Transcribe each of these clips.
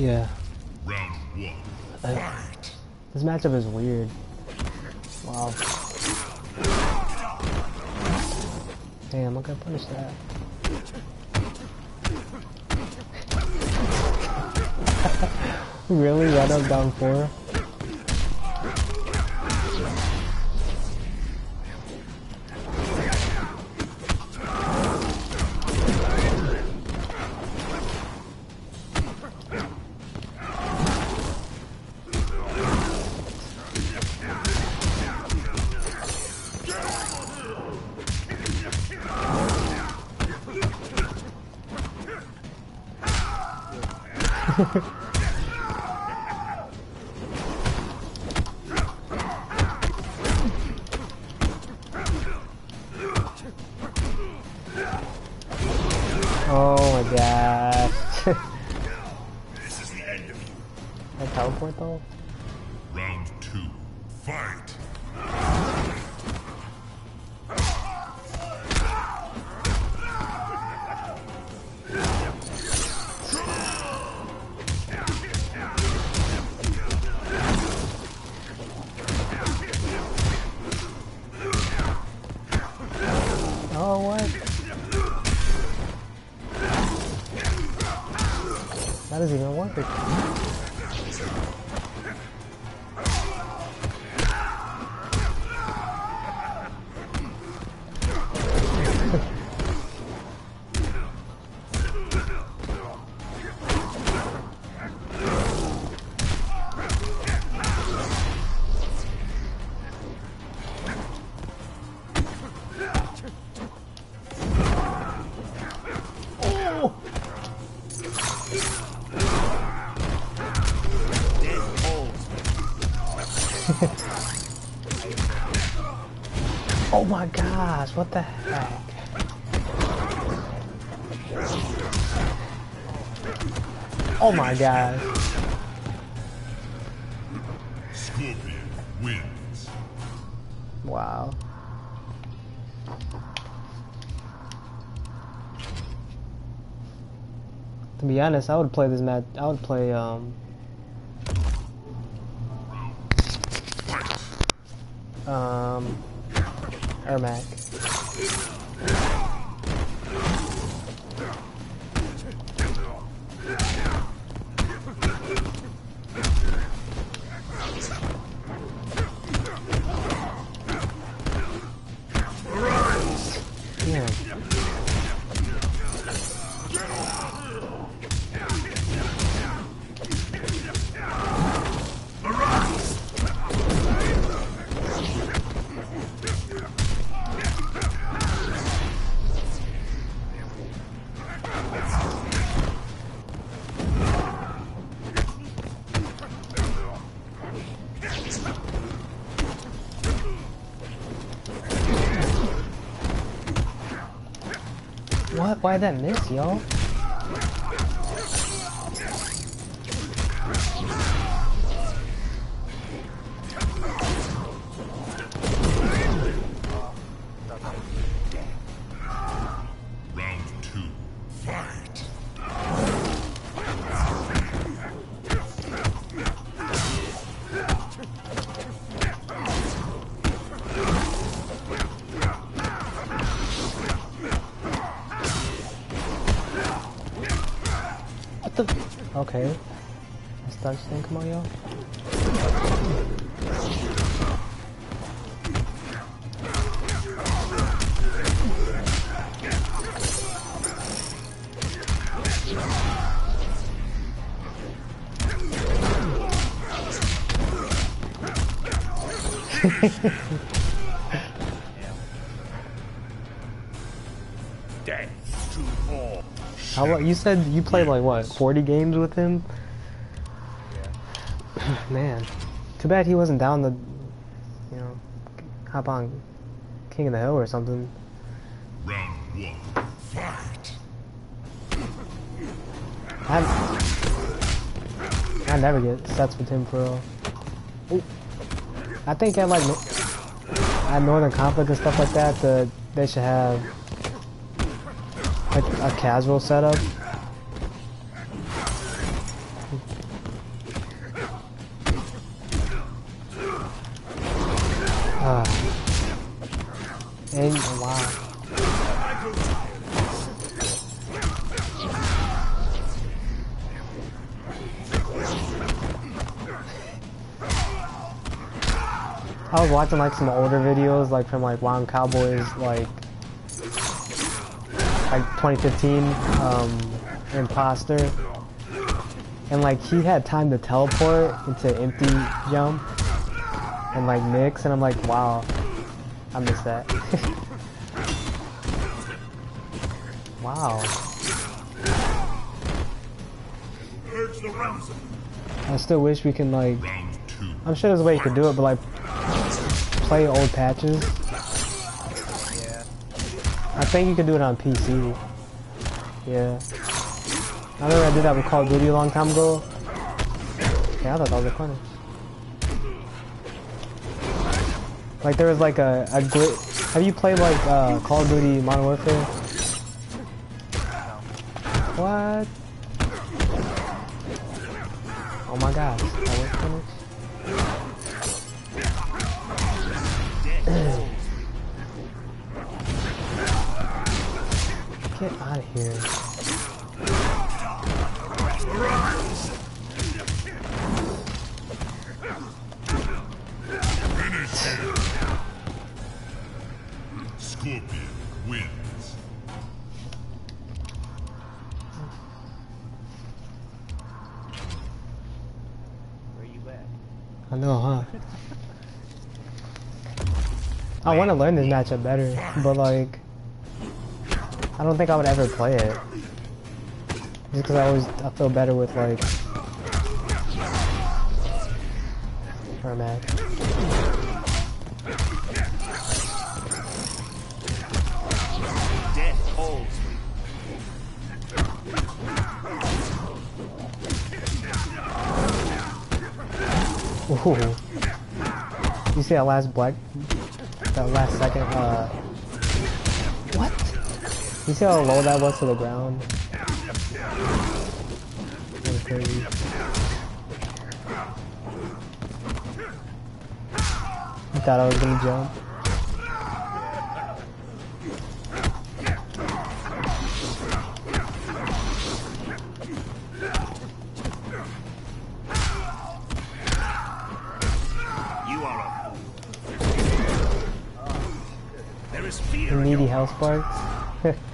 Yeah. Round one. Uh, fight. This matchup is weird. Wow. Damn, I gotta punish that. really? Right up down four? Oh my god. Scorpion wins. Wow. To be honest, I would play this match. I would play um Why'd that miss, yo? Okay. That's Dutch thing, come on, said you played like what, 40 games with him? Man, too bad he wasn't down the, you know, hop on King of the Hill or something. Round one. Fight. I, I never get sets with him for real. Ooh. I think at like at Northern Conflict and stuff like that, the, they should have like a casual setup. Watching like some older videos, like from like Wild Cowboys, like like 2015, um, Imposter, and like he had time to teleport into empty jump and like mix, and I'm like, wow, I missed that. wow, Urge the rouser. I still wish we can like. I'm sure there's a way you could do it, but like play old patches. Yeah. I think you can do it on PC. Yeah. I remember I did that with Call of Duty a long time ago. Yeah, I thought that was funny. Like there was like a, a glitch. Have you played like uh, Call of Duty Modern Warfare? What? Oh my gosh. Get out of here. Scorpion wins. Where you at? I know, huh? I want to learn this matchup better, but like, I don't think I would ever play it. Just because I always I feel better with like for a match. Ooh. You see that last black, that last second, uh? You see how low that was to the ground? That was crazy. You thought I was gonna jump? You are a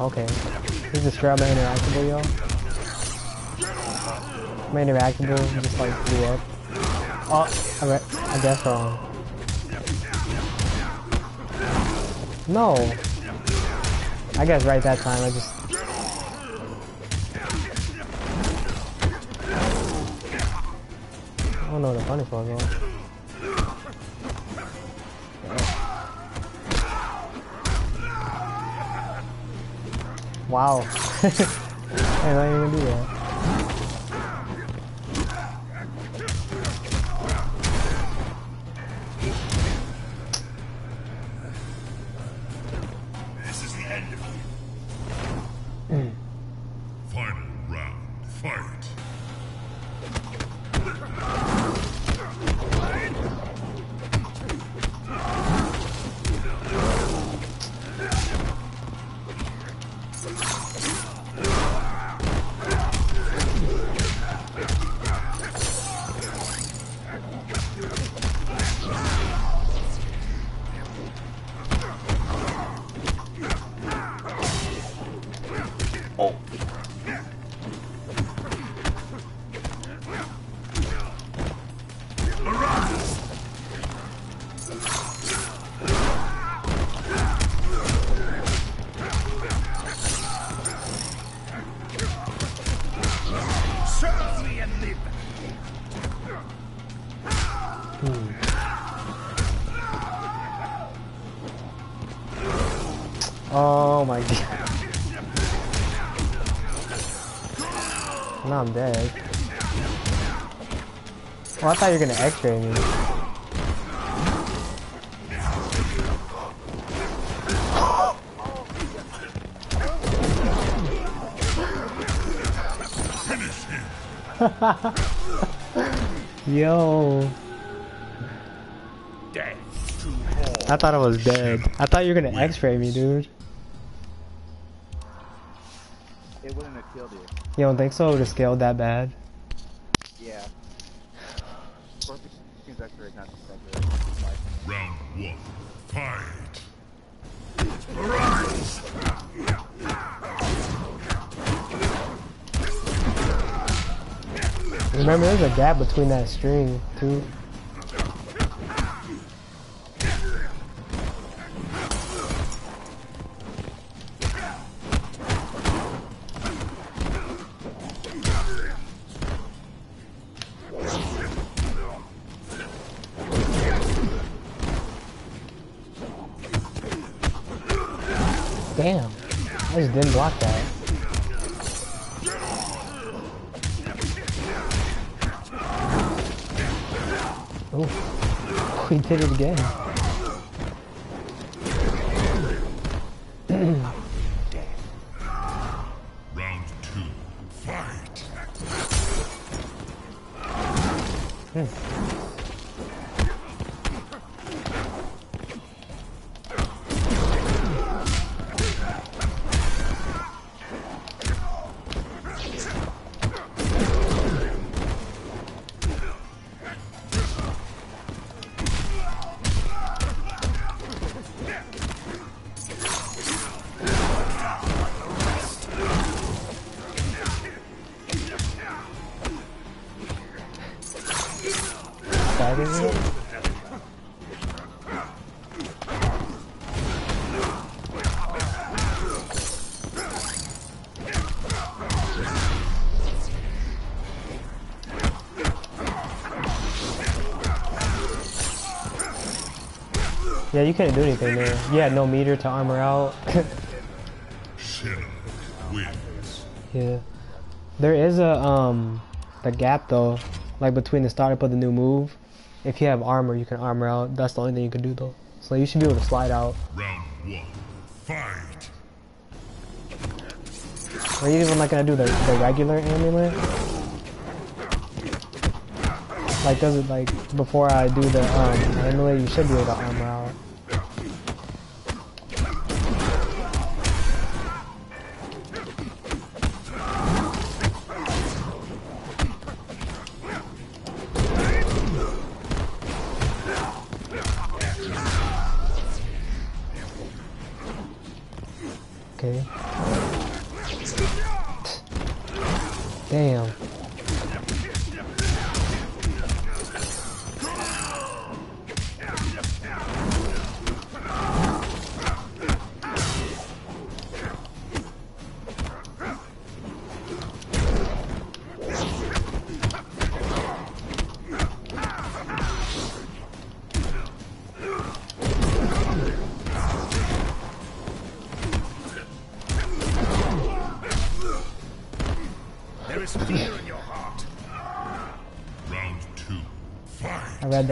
okay. This is my interactable, yo. My interactable just like blew up. Oh, I, guess wrong. No. I guess right that time I just. I don't know what the punish was though. Wow. I didn't even do that. Thought you were gonna x-ray me. Yo. Death. I thought I was dead. I thought you were gonna x-ray me, dude. It wouldn't have killed you. You don't think so? It would have scaled that bad? Gap between that string, too. Yeah, you couldn't do anything there. You had no meter to armor out. Yeah. There is a um the gap though, like between the startup of the new move. If you have armor, you can armor out. That's the only thing you can do though. So you should be able to slide out. Round one. Fight. Are you even like gonna do the, the regular amulet? Like does it like before I do the um amulet you should be able to armor out.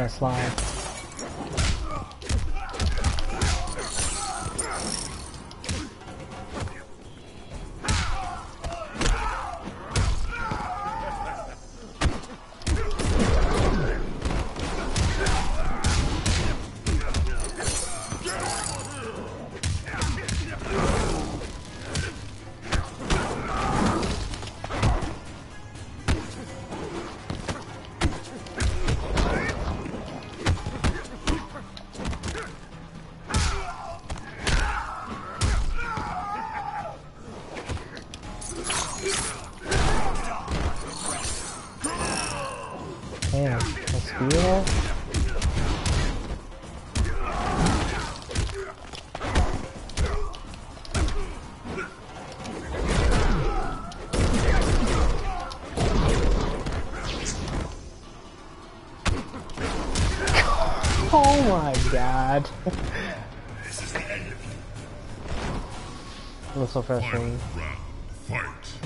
Slide. So frustrating.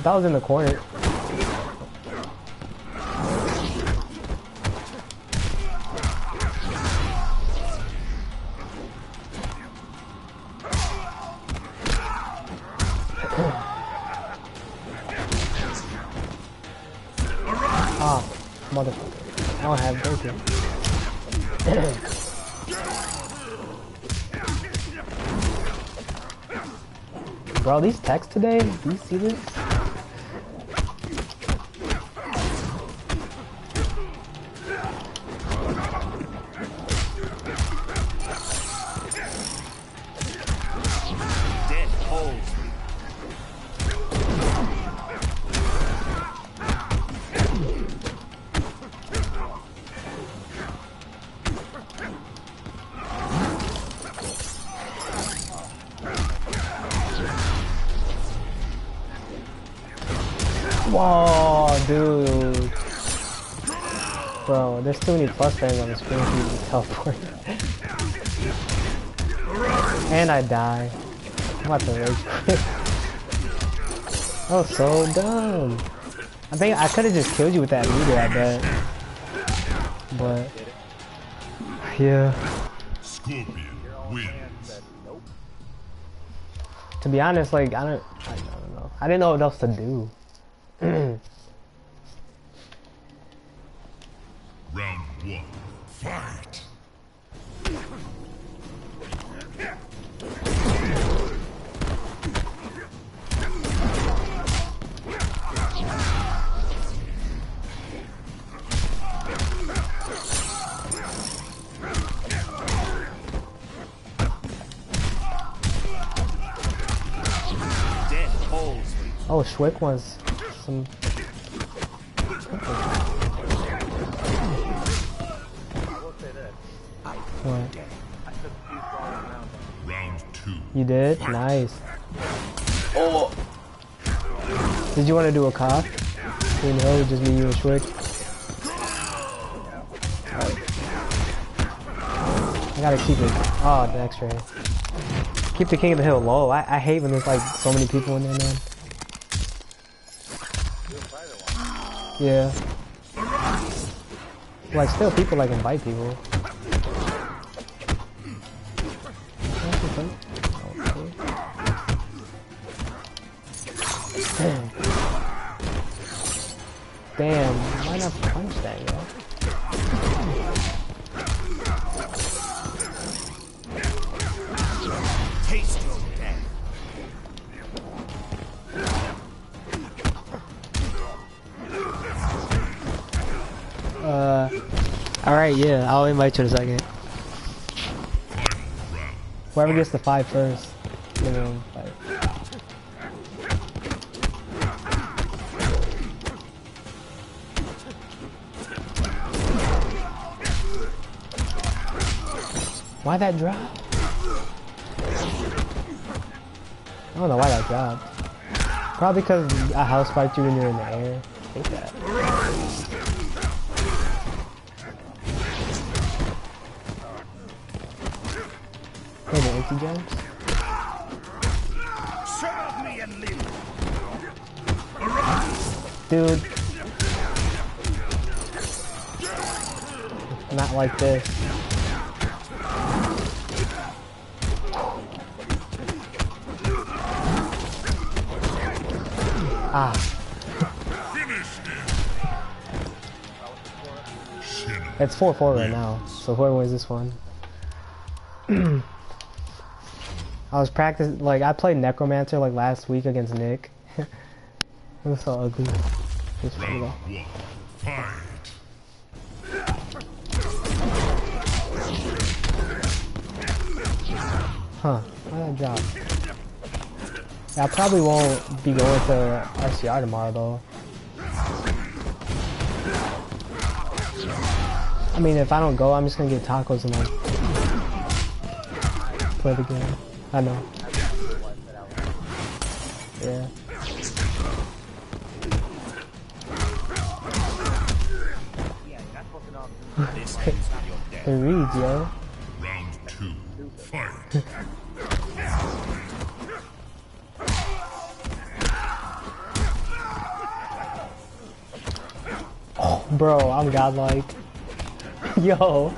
That was in the corner. Texts today, do you see this? Plus things on the screen for you to teleport. and I die. I'm about to rage quit. That was oh, so dumb. I think I could have just killed you with that meter, I bet. But, yeah. Scorpion wins. To be honest, like, I don't, I don't know. I didn't know what else to do. Shwick wants some. You did? Nice. Oh! Did you want to do a KOTH? You know, just me, you, and Shwick. I gotta keep it. Oh, the X-ray. Keep the King of the Hill low. I, I hate when there's like so many people in there, man. Yeah. Like, still people like invite people. Damn. Damn, why not yeah, I'll invite you in a second. Whoever gets the five first, you know. Why that drop? I don't know why that dropped. Probably because a house spiked you when you're in the air. I think that. Hey, the empty gems? Serve me and live. Dude. Not like this. Ah, Finish it's 4-4 right now, so whoever wins this one. I was practicing, like, I played Necromancer, like, last week against Nick. it was so ugly. Funny Round. Huh, why that? Yeah, I probably won't be going to RCR tomorrow though. I mean, if I don't go, I'm just gonna get tacos and like play the game. I know. Yeah. Yeah, you're not supposed to know. This ends your death. The reads, yo. Round two. Fight. Bro, I'm godlike. Yo.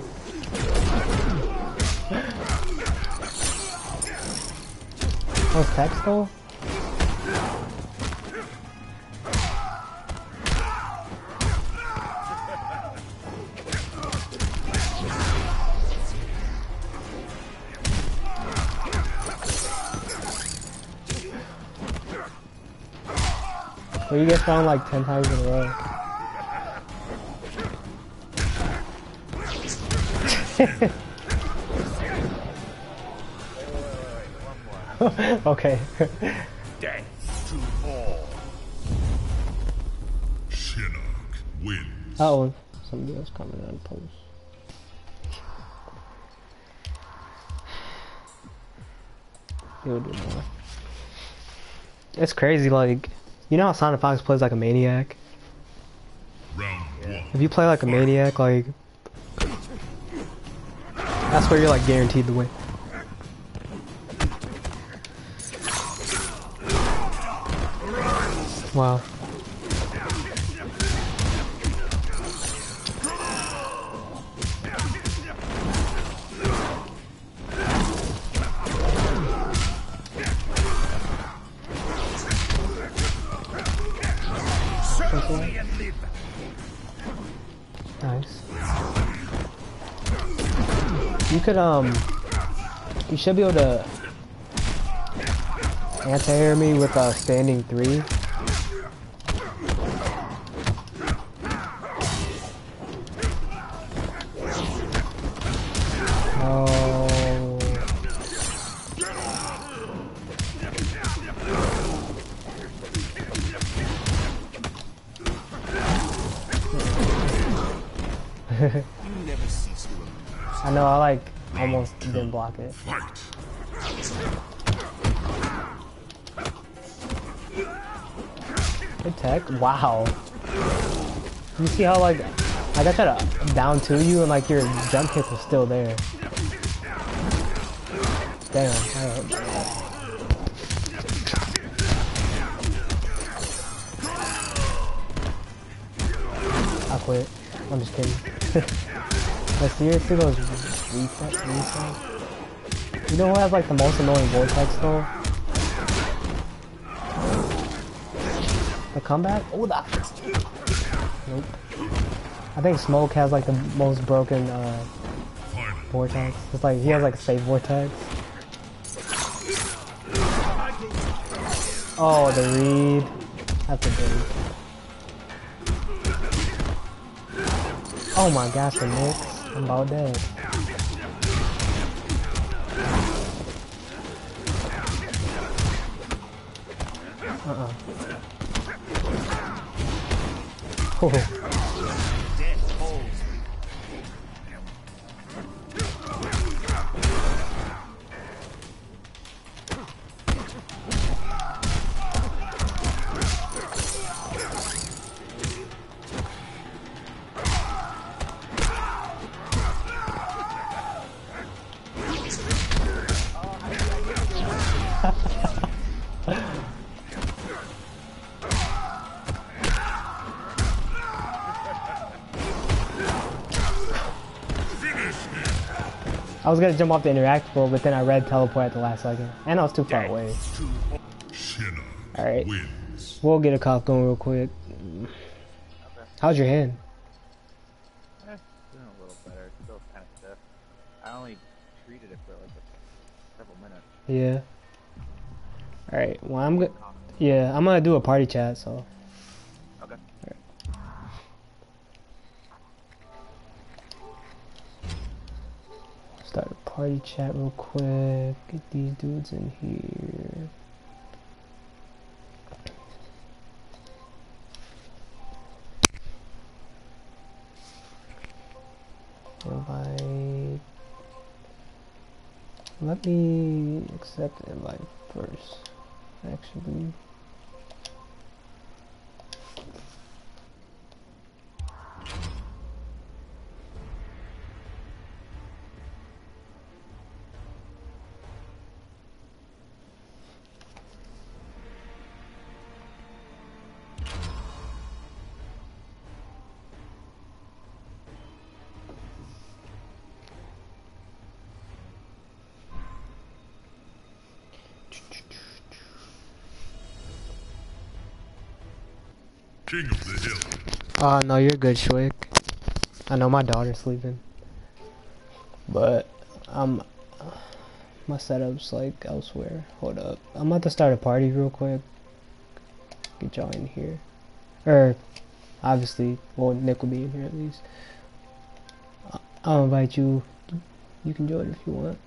Was oh, though? So you get found like 10 times in a row. okay. Death to all. Shinnok wins. Oh, somebody else commented on post. He'll do more. It's crazy, like, you know how Sonic Fox plays like a maniac? Round one. If you play like a maniac, like, that's where you're like guaranteed to win. Wow. Nice. You could um, you should be able to anti-air me with a standing three. Fight. Good tech. Wow. You see how like I got that down to you and like your jump kick was still there. Damn. I quit. I'm just kidding. but seriously, those reset, reset. You know who has like the most annoying vortex though? The comeback? Oh, that. Nope. I think Smoke has like the most broken uh, vortex. It's like he has like a safe vortex. Oh, the read. That's a big. Oh my gosh, the Knicks. I'm about dead. Uh-uh. Oh. Death was gonna jump off the interactable, but then I read teleport at the last second. And I was too far away. Shinnok Alright. We'll get a KOTH going real quick. How's your hand? Eh, doing a little better. It's still kind of stiff. I only treated it for like a, several minutes. Yeah. Alright, well I'm go- yeah, I'm gonna do a party chat, so start a party chat real quick. Get these dudes in here. Invite. Let me accept invite first. Actually. Oh no, you're good, Shwick. I know my daughter's sleeping, but I'm... um, my setup's like elsewhere. Hold up, I'm about to start a party real quick. get y'all in here. Or, obviously, well, Nick will be in here at least. I'll invite you. You can join if you want.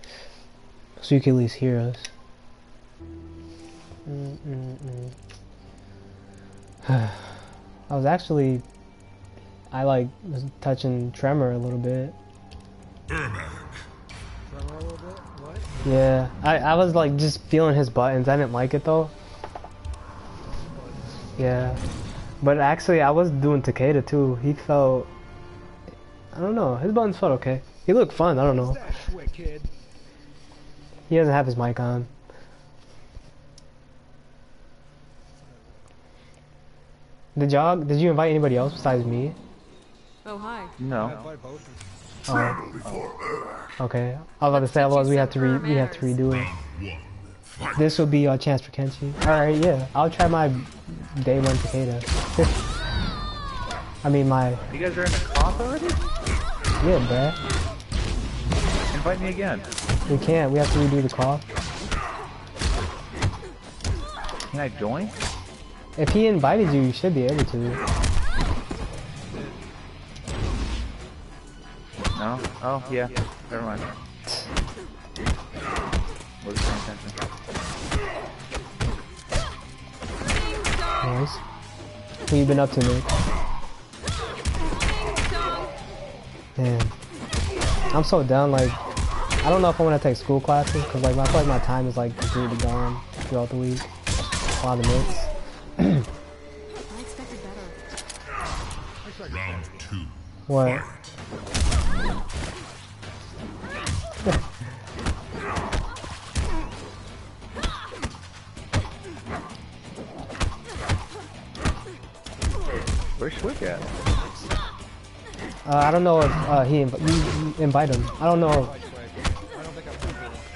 So you can at least hear us. Mm-mm-mm. I was actually, I like was touching Tremor a little bit. Ermac. Tremor a little bit? What? Yeah, I, I was like just feeling his buttons. I didn't like it though. Yeah, but actually I was doing Takeda too. He felt, I don't know, his buttons felt okay. He looked fun. I don't know. That quick kid. He doesn't have his mic on. Did y'all? Did you invite anybody else besides me? Oh, hi. I No. invite. Oh, okay. I was about to say, otherwise we have to re we have to redo it. This will be your chance for Kenshi. Alright, yeah. I'll try my day one Takeda. I mean my You guys are in the KOTH already? yeah, bruh. Invite me again. We can't. We have to redo the KOTH. Can I join? If he invited you, you should be able to. No? Oh, yeah. Never mind. Wasn't paying attention. Nice. What you been up to, Nick? Man, I'm so done. Like, I don't know if I want to take school classes because like I feel like my time is like completely gone throughout the week. A lot of mix. I expected better. Round two. What? Uh, I don't know if uh, he inv- you, you invite him. I don't know. I don't think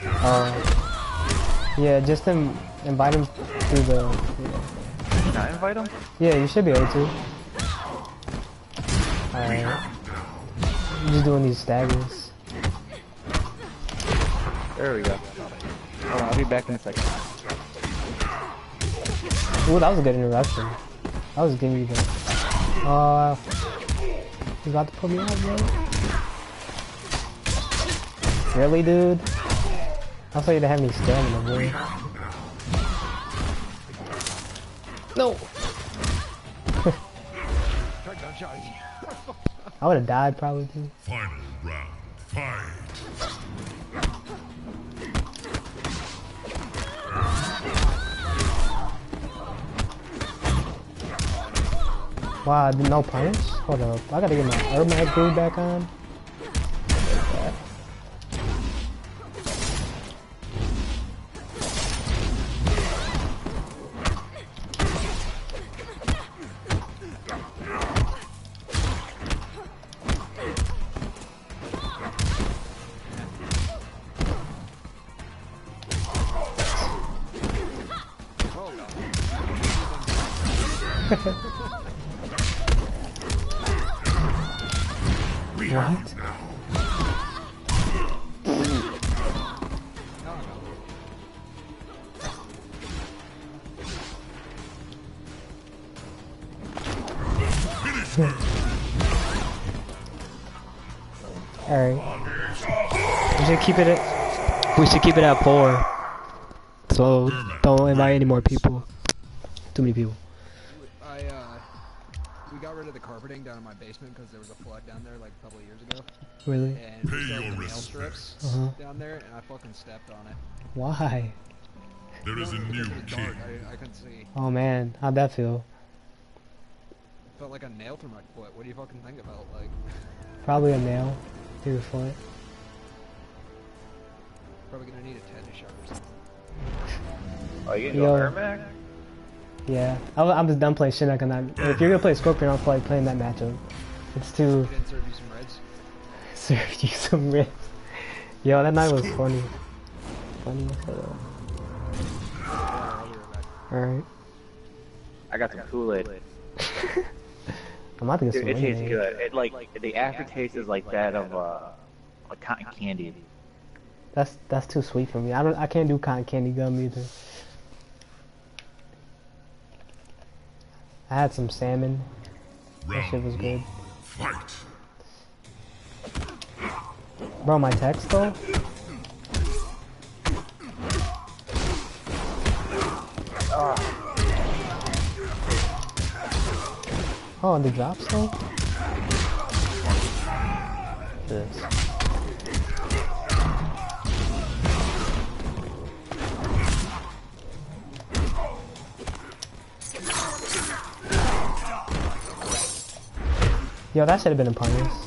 I'm Uh, yeah, just in, invite him through the. Can I invite him? Yeah, you should be able to. Alright. I'm just doing these staggers. There we go. Hold on, I'll be back in a second. Ooh, that was a good interruption. I was giving you the. Uh, you about to put me out, bro? Really, dude? I thought you'd have me stamina, boy. No! I would have died probably too. Final round. Fight. Wow, no punish? Hold up. I gotta get my Ermac groove back on. Keep it at four. So don't invite any more people. Too many people. I, uh, we got rid of the carpeting down in my basement because there was a flood down there like a couple of years ago. Really? And we Pay still your have the nail strips Uh-huh. down there, and I fucking stepped on it. Why? There is a new king. I, I couldn't see. Oh man, how'd that feel? Felt like a nail through my foot. What do you fucking think about? Like, Probably a nail through your foot. Probably gonna need a tetanus shot or something. Oh, you Yo. gonna go Ermac? Yeah, I, I'm just done playing Shinnok and that. If you're gonna play Scorpion, I'll play playing that matchup. It's too We serve you some reds. serve you some ribs. Yo, that night was funny. Funny as hell. Yeah, I'll be right back. Alright. I got some Kool-Aid. I'm about to get Dude, some it tastes good. It like the aftertaste is like that of uh, like cotton candy. That's that's too sweet for me. I don't I can't do cotton candy gum either. I had some salmon. That shit was good. Fight. Bro, my text though? Oh, and the drops though? This. Yo, that should have been a punish.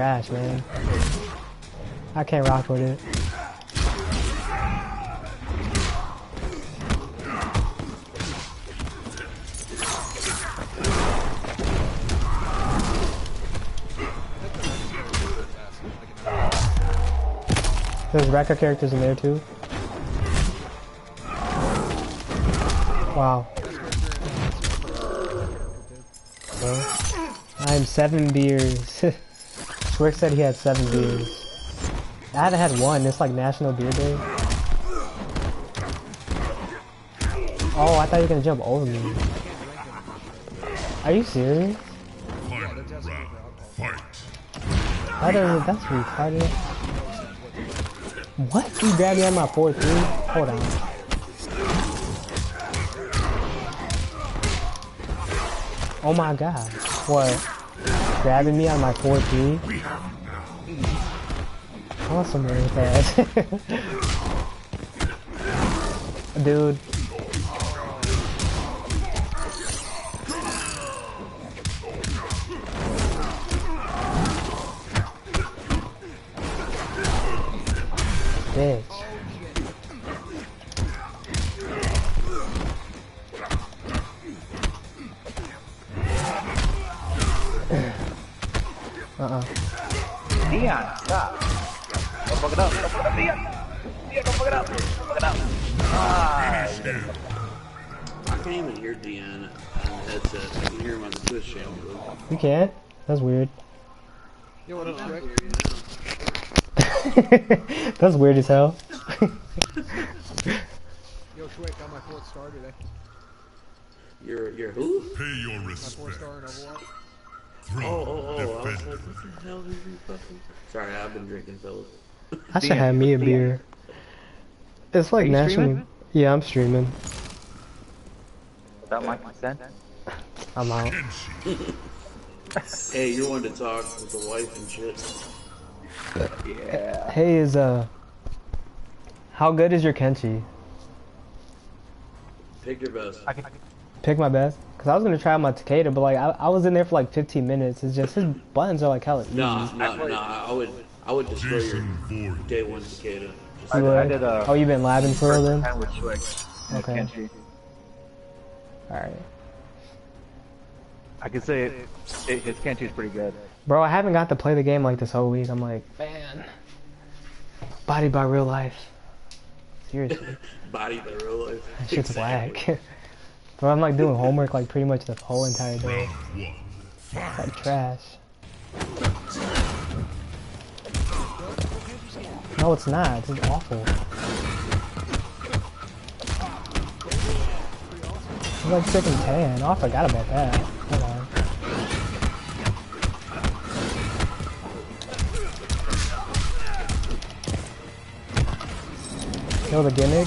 Trash, man. I can't rock with it. There's Rekka characters in there too. Wow. I'm seven beers. Shwick said he had seven beers. I haven't had one. It's like National Beer Day. Oh, I thought you were gonna jump over me. Are you serious? Final round. Fight. I. That's retarded. What? He grabbed me on my 4 3? Hold on. Oh my god. What? Grabbing me on my 4 3? Awesome, really fast. Dude. That's weird as hell. Yo, Shwick, got my fourth star today. You're, you're who? Pay your My fourth star in Overwatch. Oh, Throne oh, oh. oh I was like, what the hell did you fucking... Sorry, I've been drinking, fellas. I should have me a beer. It's like you national. streaming? Yeah, I'm streaming. without my consent. I'm out. Hey, you're one to talk with the wife and shit. Yeah. Hey, is uh, how good is your Kenshi? Pick your best. I can, Pick my best. Cause I was gonna try my Takeda, but like I, I was in there for like 15 minutes. It's just his buttons are like hella easy. Nah, nah, nah. I would, I would destroy your Jason day one Takeda. Just I, You I would? did a oh, you been labbing for real then? time with Shwick. Okay. Kenshi. All right, I can say it, it, his Kenshi is pretty good. Bro. I haven't got to play the game like this whole week. I'm like, man, body by real life. Seriously, body by real life. that shit's whack. Bro, I'm like doing homework like pretty much the whole entire day. It's like trash. No, it's not. It's awful. It's like freaking tan. Oh, I forgot about that. Kill the gimmick.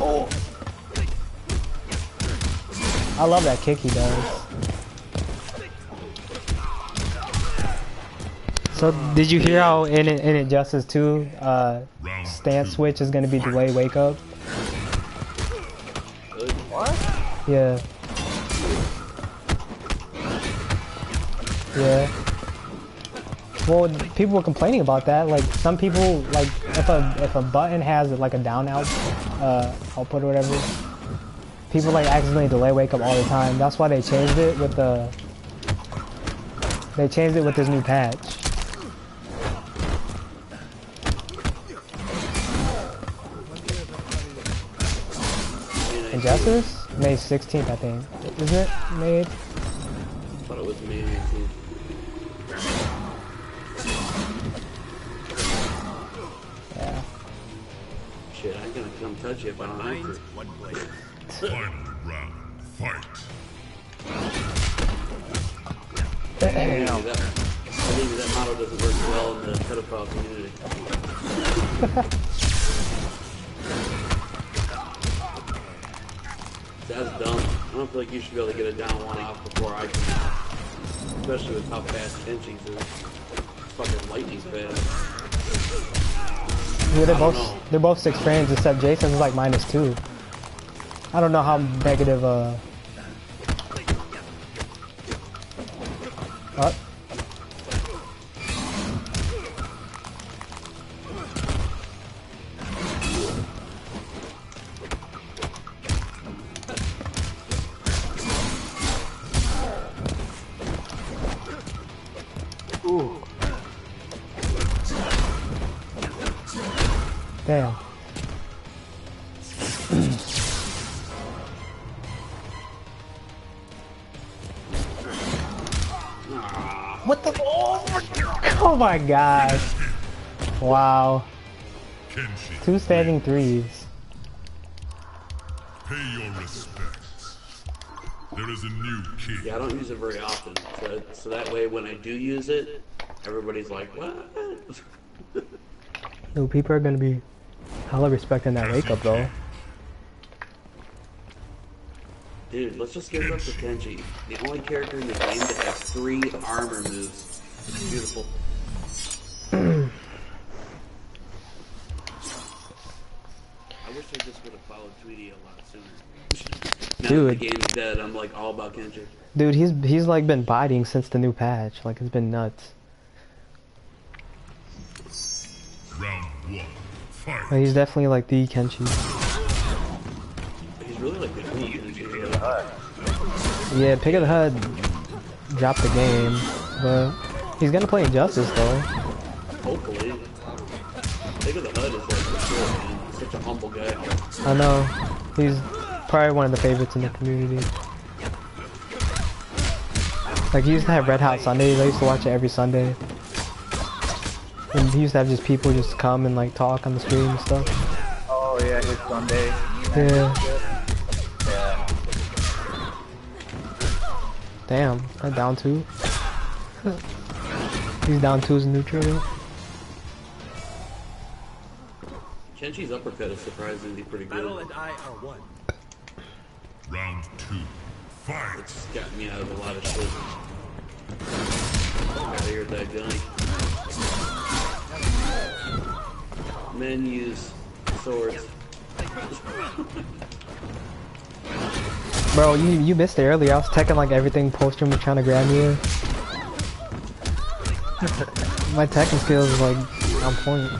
Oh, I love that kick he does. So did you hear how in it, in Injustice 2, uh, stance switch is gonna be the way wake up? What? Yeah. Yeah. Well, people were complaining about that. Like some people, like if a if a button has like a down out uh, output or whatever, people like accidentally delay wake up all the time. That's why they changed it with the. They changed it with this new patch. Injustice? May 16th, I think. Isn't it May 8th? thought it was May 19th. Yeah. Shit, I'm gonna come touch you if I don't have to. One blade. Final round. Fight. Maybe that, I think that model doesn't work well in the pedophile community. That's dumb. I don't feel like you should be able to get a down one off before I can. Especially with how fast Kenshi's is. Fucking lightning fast. Yeah, they're both know. they're both six frames except Jason's like minus two. I don't know how negative uh what? My gosh! Wow, two standing threes. Pay your respects. There is a new king. Yeah, I don't use it very often. So, so that way when I do use it, everybody's like, what? No, people are gonna be hella respecting that wake up though. Dude, let's just give it up to Kenji. The only character in the game that has three armor moves. It's beautiful. I wish I just would have followed Tweety a lot sooner. now that Dude. the game's dead, I'm like all about Kenji. Dude, he's he's like been biting since the new patch. Like it's been nuts. Round one. Fight. Like, he's definitely like the Kenshi. He's really like the cool Kenji. Yeah, Pick of the Hud dropped the game, but he's gonna play Injustice though. Hopefully. Think of the HUD is like the man. He's such a humble guy. I know. He's probably one of the favorites in the community. Like he used to have Red Hot Sundays. I used to watch it every Sunday. And he used to have just people just come and like talk on the stream and stuff. Oh yeah, his Sunday. Yeah. Yeah. Damn, I'm down two. He's down two as a neutral. though. Kenji's uppercut is surprisingly pretty good. Battle good. and I are one. Round two. Fight. It's gotten me out of a lot of shit. Got here with that gun. Men use swords. Bro, you you missed it earlier. I was teching like everything post was trying to grab you. My teching skills is like on point.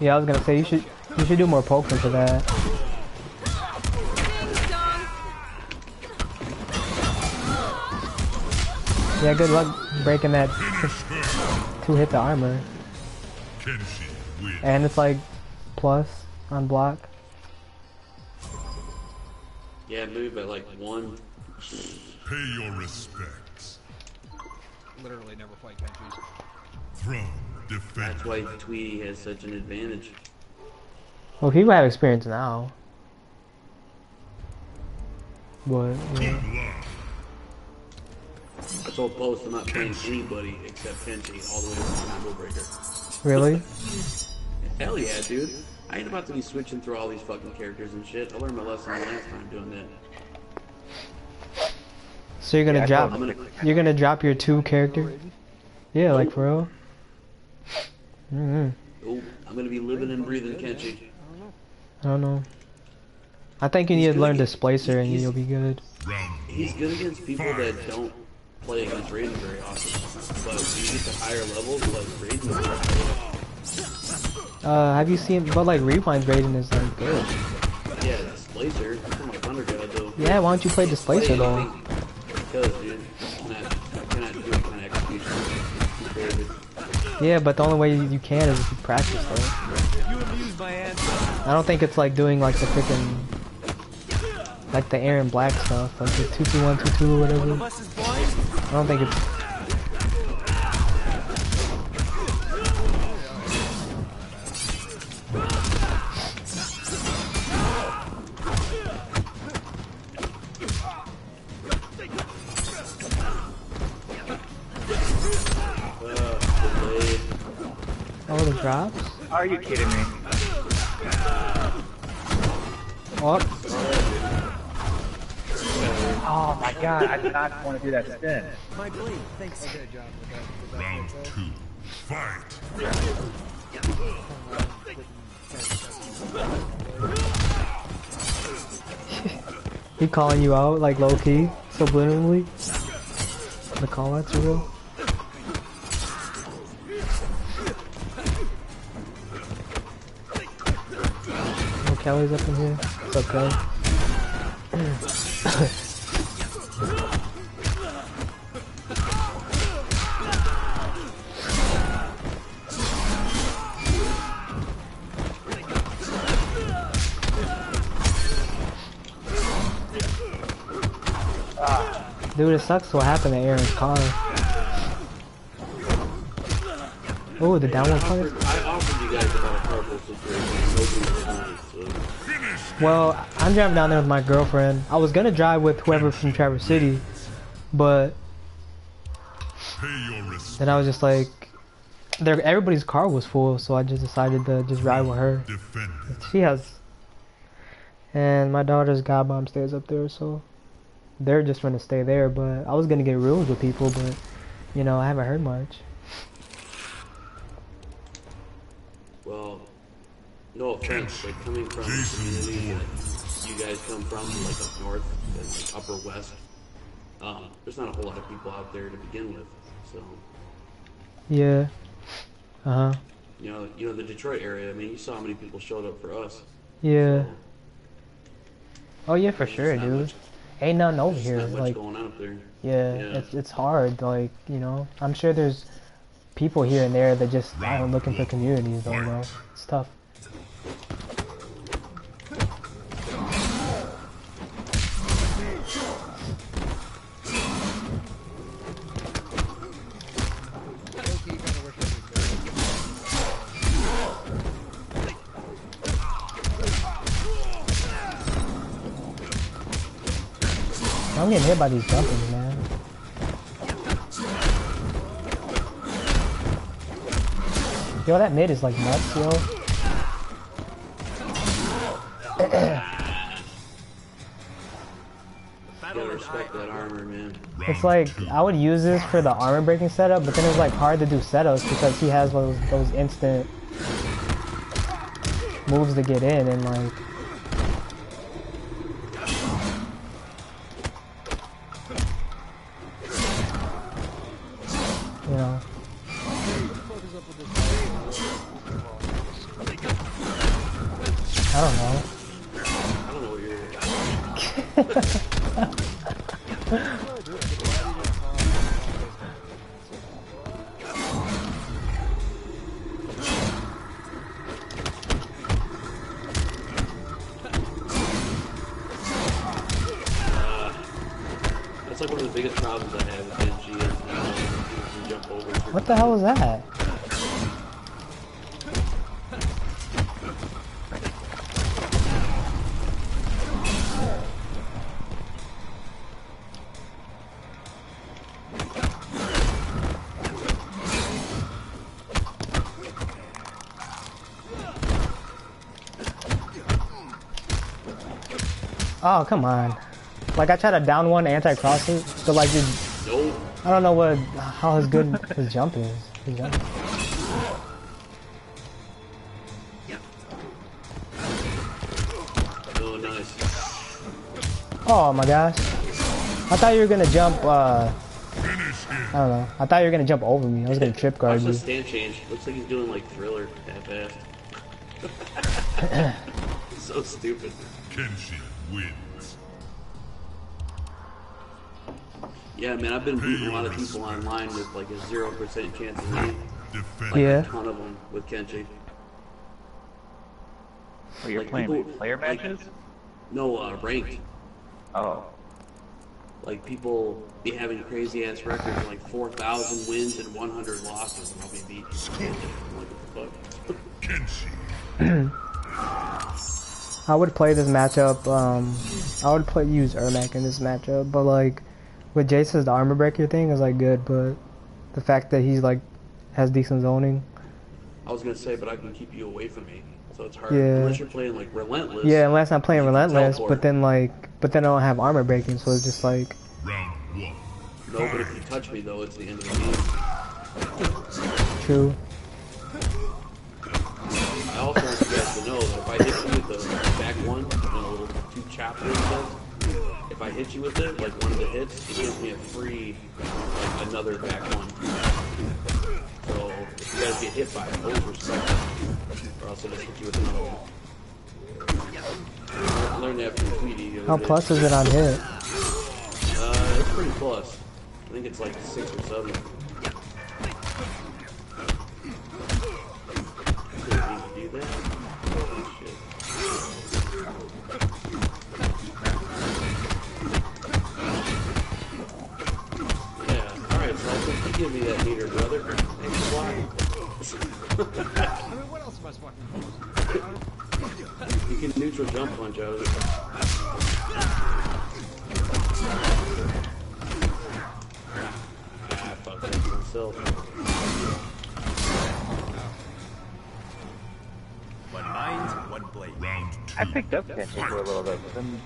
Yeah, I was gonna say you should you should do more poking for that. Yeah, good luck breaking that two hit the armor. And it's like plus on block. Yeah, move at like one. Pay your respects. Literally never fight Kenshis. Throne defend. That's why Tweety has such an advantage. Well, people have experience now. But yeah. Blood. I told Post I'm not playing anybody except Kenji all the way to the combo breaker. really, Hell yeah, dude. I ain't about to be switching through all these fucking characters and shit. I learned my lesson the last time doing that. so you're gonna Yeah, drop I'm gonna you're gonna drop your two character? Yeah, like for real. Mm-hmm. oh, I'm gonna be living and breathing Kenji. I don't know. I think you need to learn Displacer and you'll be good. He's good against people that don't play against Raiden very often. But when you get to higher levels, like Raiden, Uh, have you seen, but like Rewind's Raiden is like good. yeah, Displacer, from my Thunder God though. Yeah, why don't you play Displacer though? Because, dude, Yeah, but the only way you can is if you practice though. I don't think it's like doing like the freaking, like the Aaron Black stuff, like the 22122 or whatever. I don't think it's, drops? Are you kidding me? Oh, Oh my god, I did not want to do that spin. Okay, John. With that, with that round two. Fight. he calling you out like low key, subliminally. The call outs are real. Kelly's up in here. What's up, Kelly? Dude, it sucks what happened to Aaron's car. Oh, the downward punish. I offered you guys about a situation. Well, I'm driving down there with my girlfriend. I was gonna drive with whoever from Traverse City, but then I was just like, there, everybody's car was full, so I just decided to just ride with her. She has, and my daughter's god mom stays up there, so they're just gonna stay there. But I was gonna get rooms with people, but you know, I haven't heard much. Well, no offense, like coming from the community that you guys come from, like up north and like upper west, um, there's not a whole lot of people out there to begin with. So, Yeah. Uh huh. you know, you know the Detroit area. I mean, you saw how many people showed up for us. Yeah. So, Oh yeah, for sure, dude. much- Ain't nothing over here. not much Like, going on there. yeah, Yeah. it's it's hard. Like, you know, I'm sure there's people here and there that just aren't looking for communities. Though, you know, it's tough. I'm getting by these jumpers, man. Yo, that mid is like nuts, yo. You gotta respect that armor, man. It's like I would use this for the armor breaking setup, but then it's like hard to do setups because he has those those instant moves to get in and like Oh, come on. Like, I tried to down one anti-cross it, but like, dude, Nope. I don't know what how his good his jump is. His jump. No, Nice. Oh my gosh. I thought you were gonna jump, uh... I don't know. I thought you were gonna jump over me. I was gonna trip guard Watch the you. stand change. Looks like he's doing like thriller that fast. so stupid. Kenshi wins. Yeah, man, I've been beating a lot of people online with like a zero percent chance of winning. Defend. A Yeah. ton of them with Kenshi. Oh, you're Like, playing people- player like- matches? No, uh, ranked. Oh. Like people be having crazy ass records, like 4,000 wins and 100 losses, and I'll be beating. I'm like, I would play this matchup, um... I would play use Ermac in this matchup, but like... With Jason's the armor breaker thing is like good, but... The fact that he's like... Has decent zoning. I was gonna say, but I can keep you away from me, so it's hard. Yeah. Unless you're playing like Relentless. Yeah, unless I'm playing Relentless, but then like... But then I don't have armor breaking, so it's just like... Round one. No, but if you touch me though, it's the end of the game. True. I also want you guys to know that if I hit you with the back one, you know, little two stuff, if I hit you with it, like one of the hits, it gives me a free, like another back one. So if you guys get hit by it, always respect it, or else I'll just hit you with another one. I learned that from Tweety How day. plus is it on hit? Uh, it's pretty plus. I think it's like six or seven. Do that. Give me that meter, brother. Thanks a lot. I mean, what else am I supposed to do? You can neutral jump punch out of it. Ah, fuck, myself. One mind, one blade. Round two. I picked up Kenshi for a little bit, but then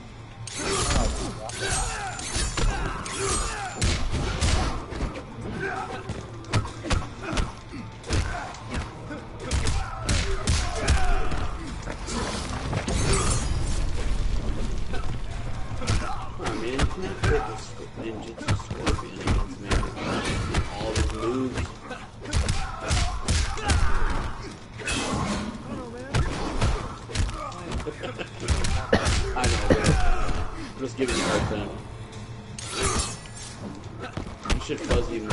I know, I'm just giving you a hard. You should fuzzy more.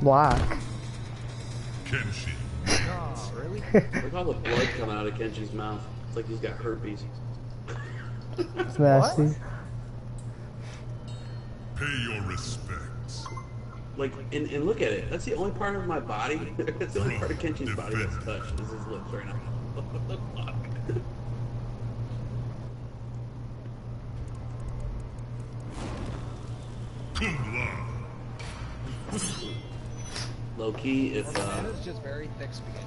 Block. Kenshi. Oh, really? Look all the blood coming out of Kenshi's mouth. It's like he's got herpes. It's nasty. Pay your respects. Like, and, and look at it. That's the only part of my body. that's the only part of Kenshi's body that's touched. Is his lips right now. What the fuck? Kung Low key, if uh, Anna's just very thick spaghetti.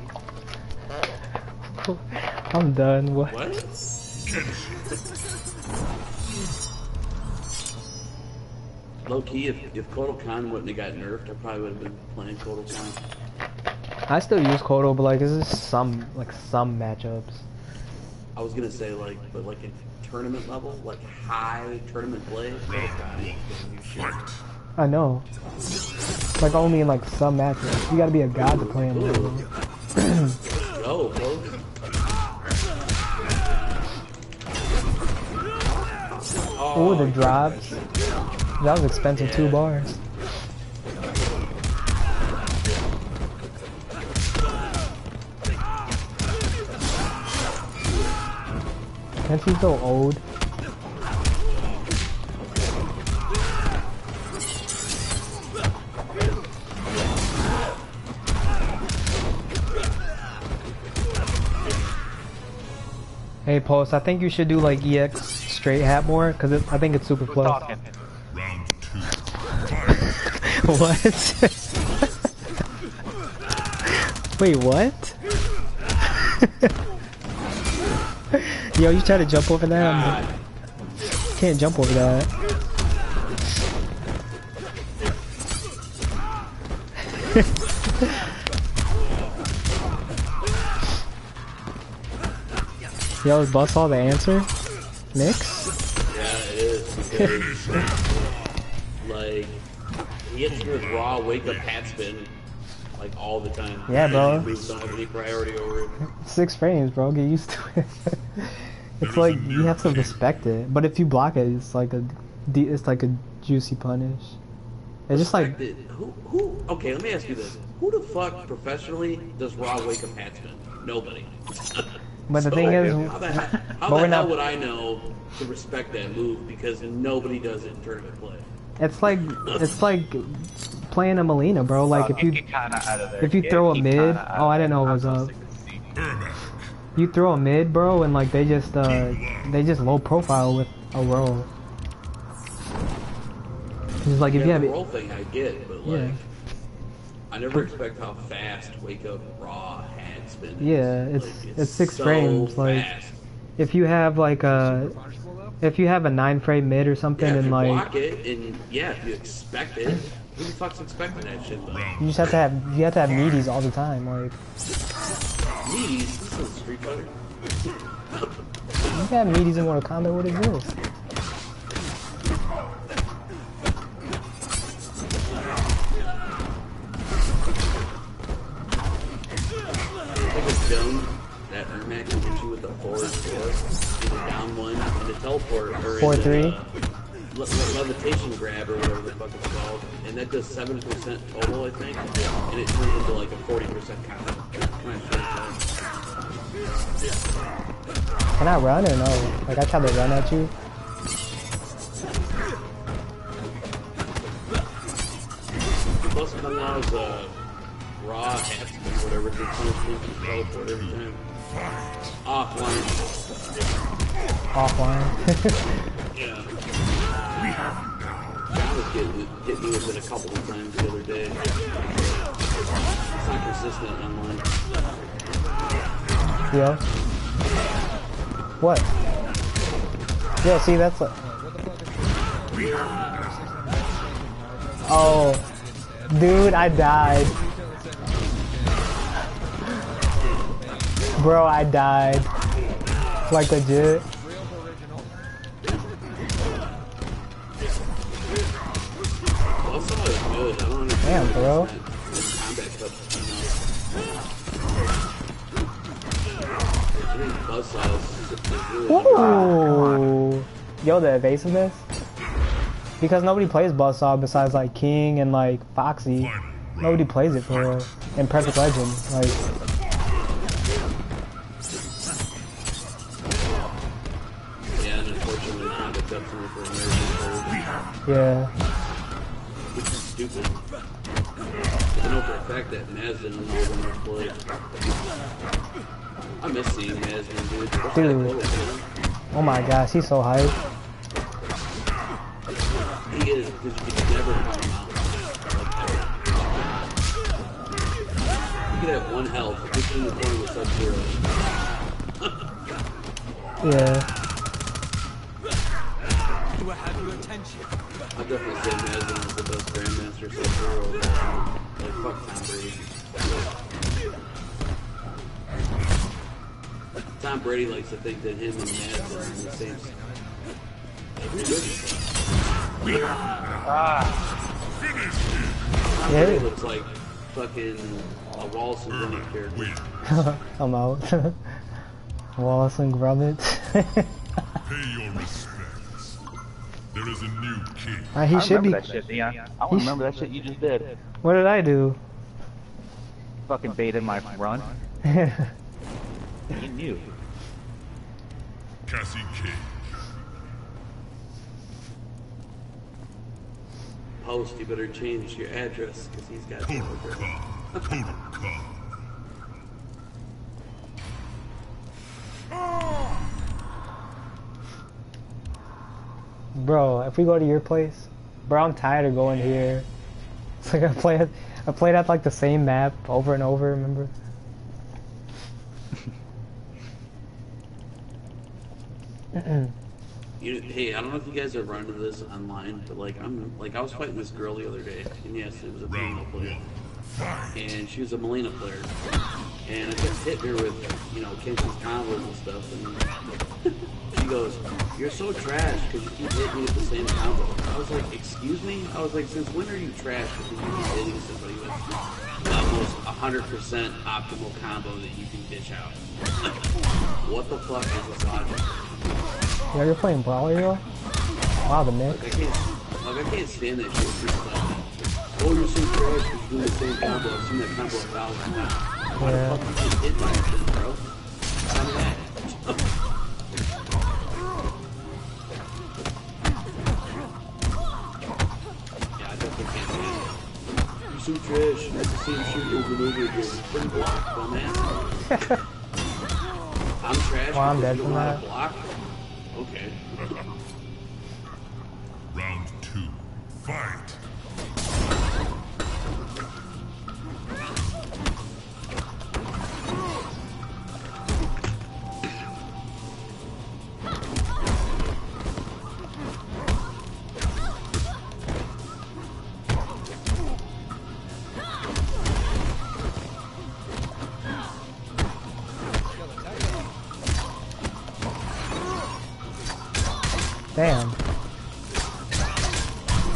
I'm done. What? what? Low key, if if Kotal Khan wouldn't have got nerfed, I probably would have been playing Kotal Khan. I still use Kodo, but like this is some like some matchups. I was gonna say like, but like in tournament level, like high tournament play, Kotal Khan ain't gonna do shit. I know. Like only in like some matchups. You gotta be a god to play him. Go, folks. Oh, the drops. That was expensive two bars. Can't he so old? Hey, Pulse, I think you should do like EX straight hat more, because I think it's super plus. Talking. Round two. What? Wait, what? Yo, you try to jump over that? I'm- Can't jump over that. Yo, is Buzzsaw the answer? Mix? Yeah, it is like he hits me with raw wake up hat spin like all the time. Yeah, bro. don't have any priority over it. Six frames, bro. Get used to it. it's like you have to respect it, but if you block it, it's like a, it's like a juicy punish. It's just like it. who who okay, let me ask you this. Who the fuck professionally does raw wake up hat spin? Nobody. But the So, thing is, how the, how but the hell not- would I know to respect that move because nobody does it in tournament play? It's like it's like playing a Mileena, bro. Like if you Get Kitana out of there. if you throw a mid, oh, I didn't know it was up. sick of seeing it. Ermac. You throw a mid, bro, and like they just uh they just low profile with a roll. It's like if you have the roll thing I get, but Yeah. like I never expect how fast wake up raw hat spin. Yeah, it's- Like, it's six so frames, like, if you have like a Super punishable though. If you have a nine frame mid or something Yeah, and you like block it, and yeah, if you expect it, who the fuck's expecting that shit though? you just have to have you have to have meaties all the time. Like Meaties, this is Street Fighter. you have meaties in Mortal Kombat. What is this? Like a dome that Ermac can hit you with a forward four, and a down one, and a teleport, or Four, three? A, le- le- levitation grab or whatever the fuck it's called, and that does seven percent total, I think, and it turns into like a forty percent counter. Kind of shit, Can I run or no? Like I tried to run at you. Plus, it allows uh, raw whatever, to teleport every time. Offline, Offline. yeah. We have John was getting hit me with it a couple of times the other day. It's not consistent online. Yo. What? Yeah, see that's a, Oh dude, I died. Bro, I died. Like legit. Damn, bro. Ooh. Yo, the evasiveness. Because nobody plays Buzzsaw besides like King and like Foxy. Nobody plays it for. In Perfect Legend. Like, yeah. which is stupid. I know for a fact that Mazda and all them are played. I miss seeing Mazda, dude. What's Dude. Oh my gosh, he's so hype. man? He is, because you can never count him out. Like. You could have one health, just in the corner with sub zero. Yeah. Do I have your attention? I'd definitely say Mazda is the best Grandmaster sub zero. Like, fuck Tom Brady. Tom Brady likes to think that him and Mazda are in the same. Tom Brady looks like fucking a Wallace and Gromit character. I'm out. Wallace and Gromit. Pay your respects. There is a new king. Uh, he I should be. remember that shit, Neon. I want to remember that shit you just did. What did I do? Fucking baited my run. You knew. Cassie Cage. Post, you better change your address because he's got Total telegram. Khan. Total Khan. Bro, if we go to your place, bro, I'm tired of going here. It's like I played, I played at like the same map over and over. Remember? You, hey, I don't know if you guys are running this online, but like I'm like I was fighting this girl the other day, and yes, it was a female player. and she was a Mileena player. And I kept hitting her with, you know, Kenshi's combos and stuff, and she goes, "You're so trash because you keep hitting me with the same combo." I was like, "Excuse me?" I was like, "Since when are you trash because you keep hitting somebody with almost 100% optimal combo that you can dish out?" what the fuck is this logic? Yeah, you're playing Brawler, yo? Wow, the mix. Like I can't, like I can't stand that shit. People like, oh, you're so trash because you're doing the same combo. I've seen that combo a thousand times. Why Yeah. the fuck did you hit my shit, bro? Tell me that. yeah, I definitely can't stand it. You're so trash. That's the same shit over and over again. Bring block, dumbass. I'm trash Well, I'm dead from don't know that. block? Okay. Round two. Fight.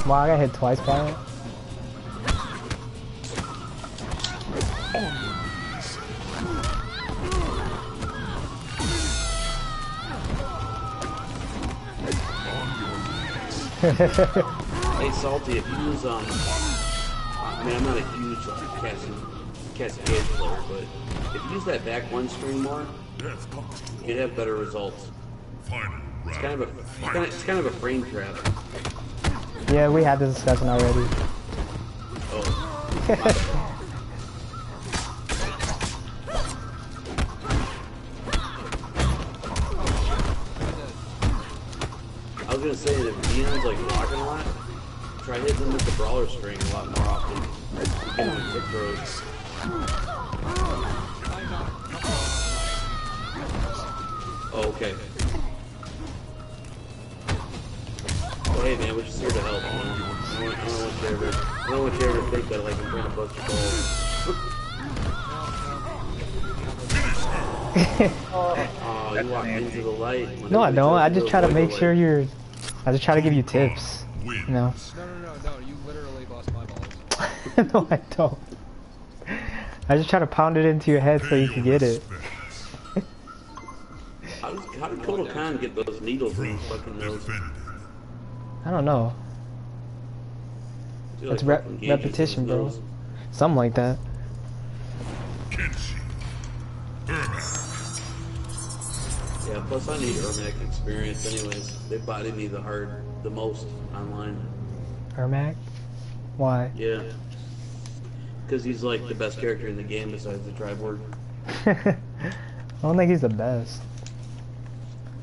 Wow, I got hit twice by it. Hey, Salty, if you use, um, I mean, I'm not a huge like, Cassie, Cassie Cage player, but if you use that back one string more, Death comes to you'd have better results. It's kind of a, it's kind of, it's kind of a frame trap. Yeah, we had this discussion already. I was gonna say that if Dion's like blocking a lot, try hitting with the brawler string a lot more often. Oh, okay. Well, hey man, we're just here to help. You? I, don't, I don't want you ever, I don't want you to ever think that like I'm trying to bust your balls. Oh, you walked into the light. No, I don't. I just try to make sure you're. I just try to give you tips. You know. No, no, no, no. You literally lost my balls. no, I don't. I just try to pound it into your head so you can get it. How, does, how did Kotal Khan get those needles in his fucking nose? I don't know. It's like rep- fucking gauges in his repetition, bro. Something like that. Yeah, plus I need Ermac experience anyways. They body me the hard, the most online. Ermac? Why? Yeah. Because he's like the best character in the game besides the Triborg. I don't think he's the best.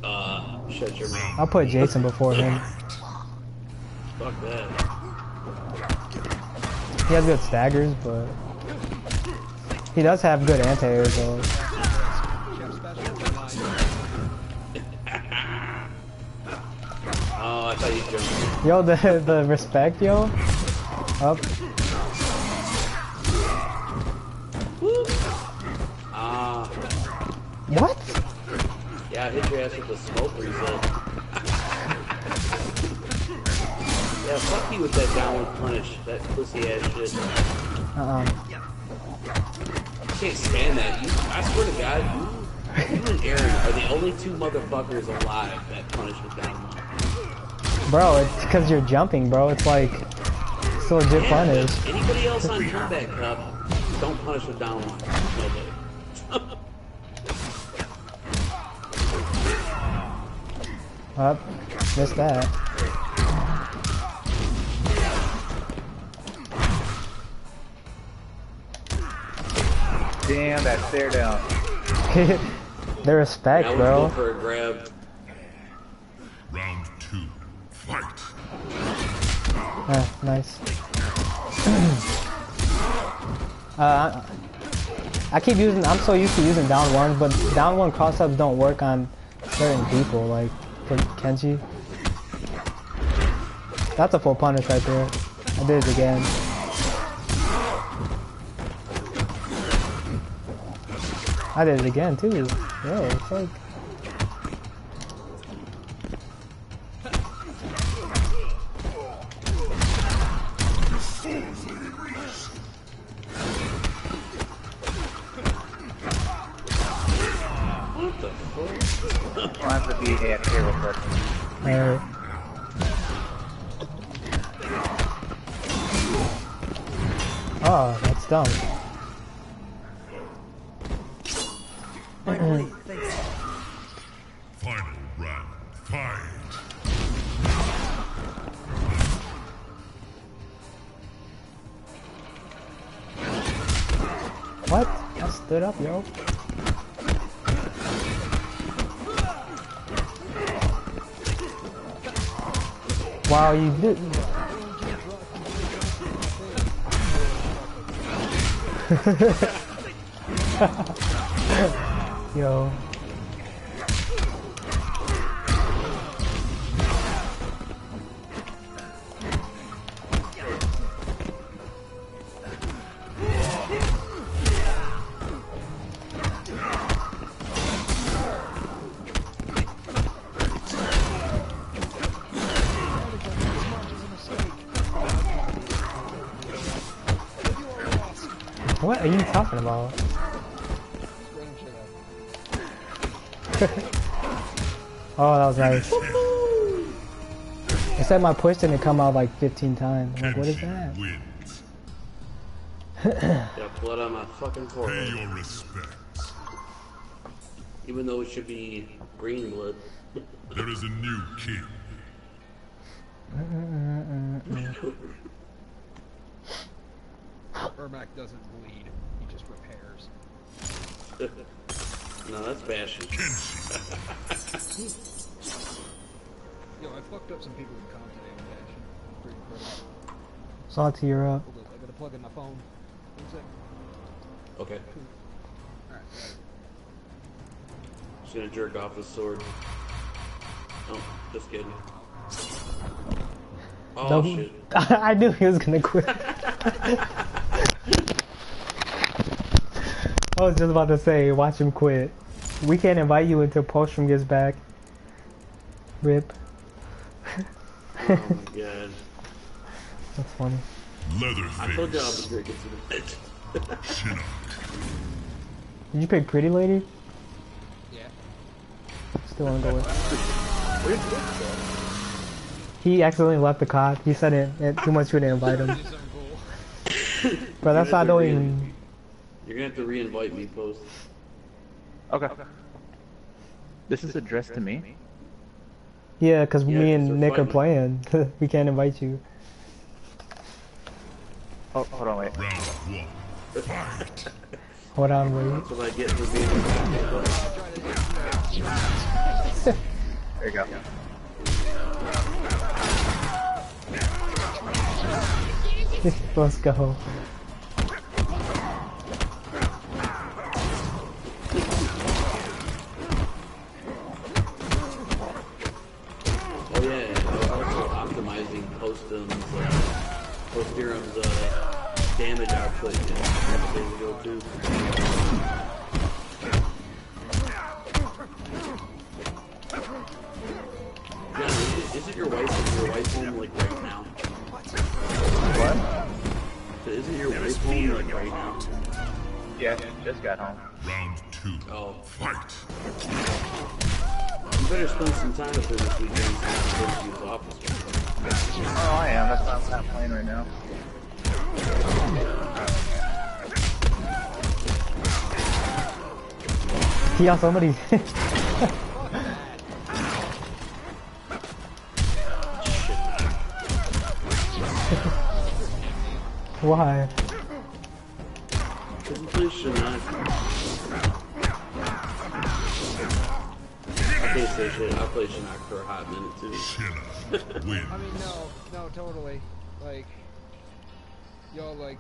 Uh, shut your mouth. I'll put Jason before him. Fuck that. He has good staggers, but he does have good anti-airs though. Oh, I thought you jumped. Yo, the the respect, yo. Up. Ah, What? yeah, I hit your ass with the smoke reset. Yeah, fuck you with that downward punish. That pussy ass shit. Uh-uh. I can't stand that. You, I swear to God, you, you and Aaron are the only two motherfuckers alive that punish with down one. Bro, it's because you're jumping, bro. It's like it's a legit Yeah, punish. Anybody else on Comeback Cup, don't punish with down one. Nobody. Up. Missed that. Damn, that stare down. the respect, I would bro. go for a grab. Round two. Fight. Ah, nice. uh, I keep using. I'm so used to using down ones, but down one cross ups don't work on certain people, like for Kenji. That's a full punish right there. I did it again. I did it again too. Yo, it's like What? I'll have to be AFK real quick. Oh, that's dumb. Final round. Fight. What? I stood up, yo. Wow, you did. Yo. What are you talking about? Oh, that was nice. It said my push didn't come out like 15 times. I'm like, what is that? Wins. Got blood on my fucking Pay forehead. your respects. Even though it should be green blood. There is a new king. Ermac doesn't bleed. He just repairs. no, that's bashing. Kenshi. Yo, I fucked up some people in comp today with that shit. Pretty incredible. Saw to your up. Hold up, I gotta plug in my phone. One sec. Okay. Alright, Just gonna jerk off his sword. Oh, just kidding. Oh No, shit. I knew he was gonna quit. I was just about to say, watch him quit. We can't invite you until Posterum gets back. Rip. Oh my god. That's funny. I told you I'll Leatherface. be drinking to the bitch. Did you pick Pretty Lady? yeah. Still wanna go with. He accidentally left the KOTH. He said it, it too much to invite him. He's so cool. But that's why I don't re- even. You're gonna have to re-invite me post. Okay. This is addressed to me. Yeah, because Yeah, me 'cause and we're Nick are playing. we can't invite you. Oh, hold on, wait. Round one. Fight. Hold on, wait. That's what I get for being a There you go. Let's go. Oh yeah, and also optimizing Posterum's, uh, Posterum's, uh, damage output in days ago too. Yeah, is it- is it your wife, is your wife home like right now? What? Isn't your wife home like right now? Yeah, just got home. Round two. Oh. Fight. You better spend some time with her this weekend since you're going to office. Oh, I am. That's why I'm not playing right now. Yeah, somebody. Why? Because you play Shinnok. I can't say shit. I played Shinnok for a hot minute too. Shinnok wins. I mean, no, no, totally. Like, y'all like,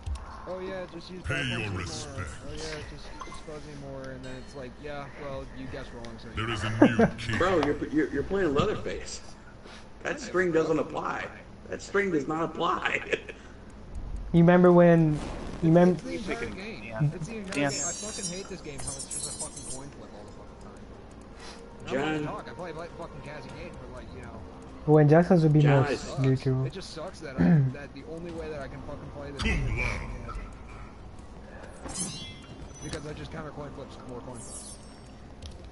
oh yeah, just use Pay your buttons more. respects. Oh yeah, just expose me more, and then it's like, yeah, well, you guessed wrong, so There you is a new king. Bro, you're, you're, you're playing Leatherface. That string doesn't apply. That string does not apply. You remember when You remember? It's the entire game. It's the entire Yeah. game. I fucking hate this game. How it's just a fucking coin flip all the fucking time. And I'm John. not talk. I play like fucking Cassie Cage for like you know. Well, injections would be more neutral. It just sucks that I, that the only way that I can fucking play this game is. Because I just counter coin flips more coin flips.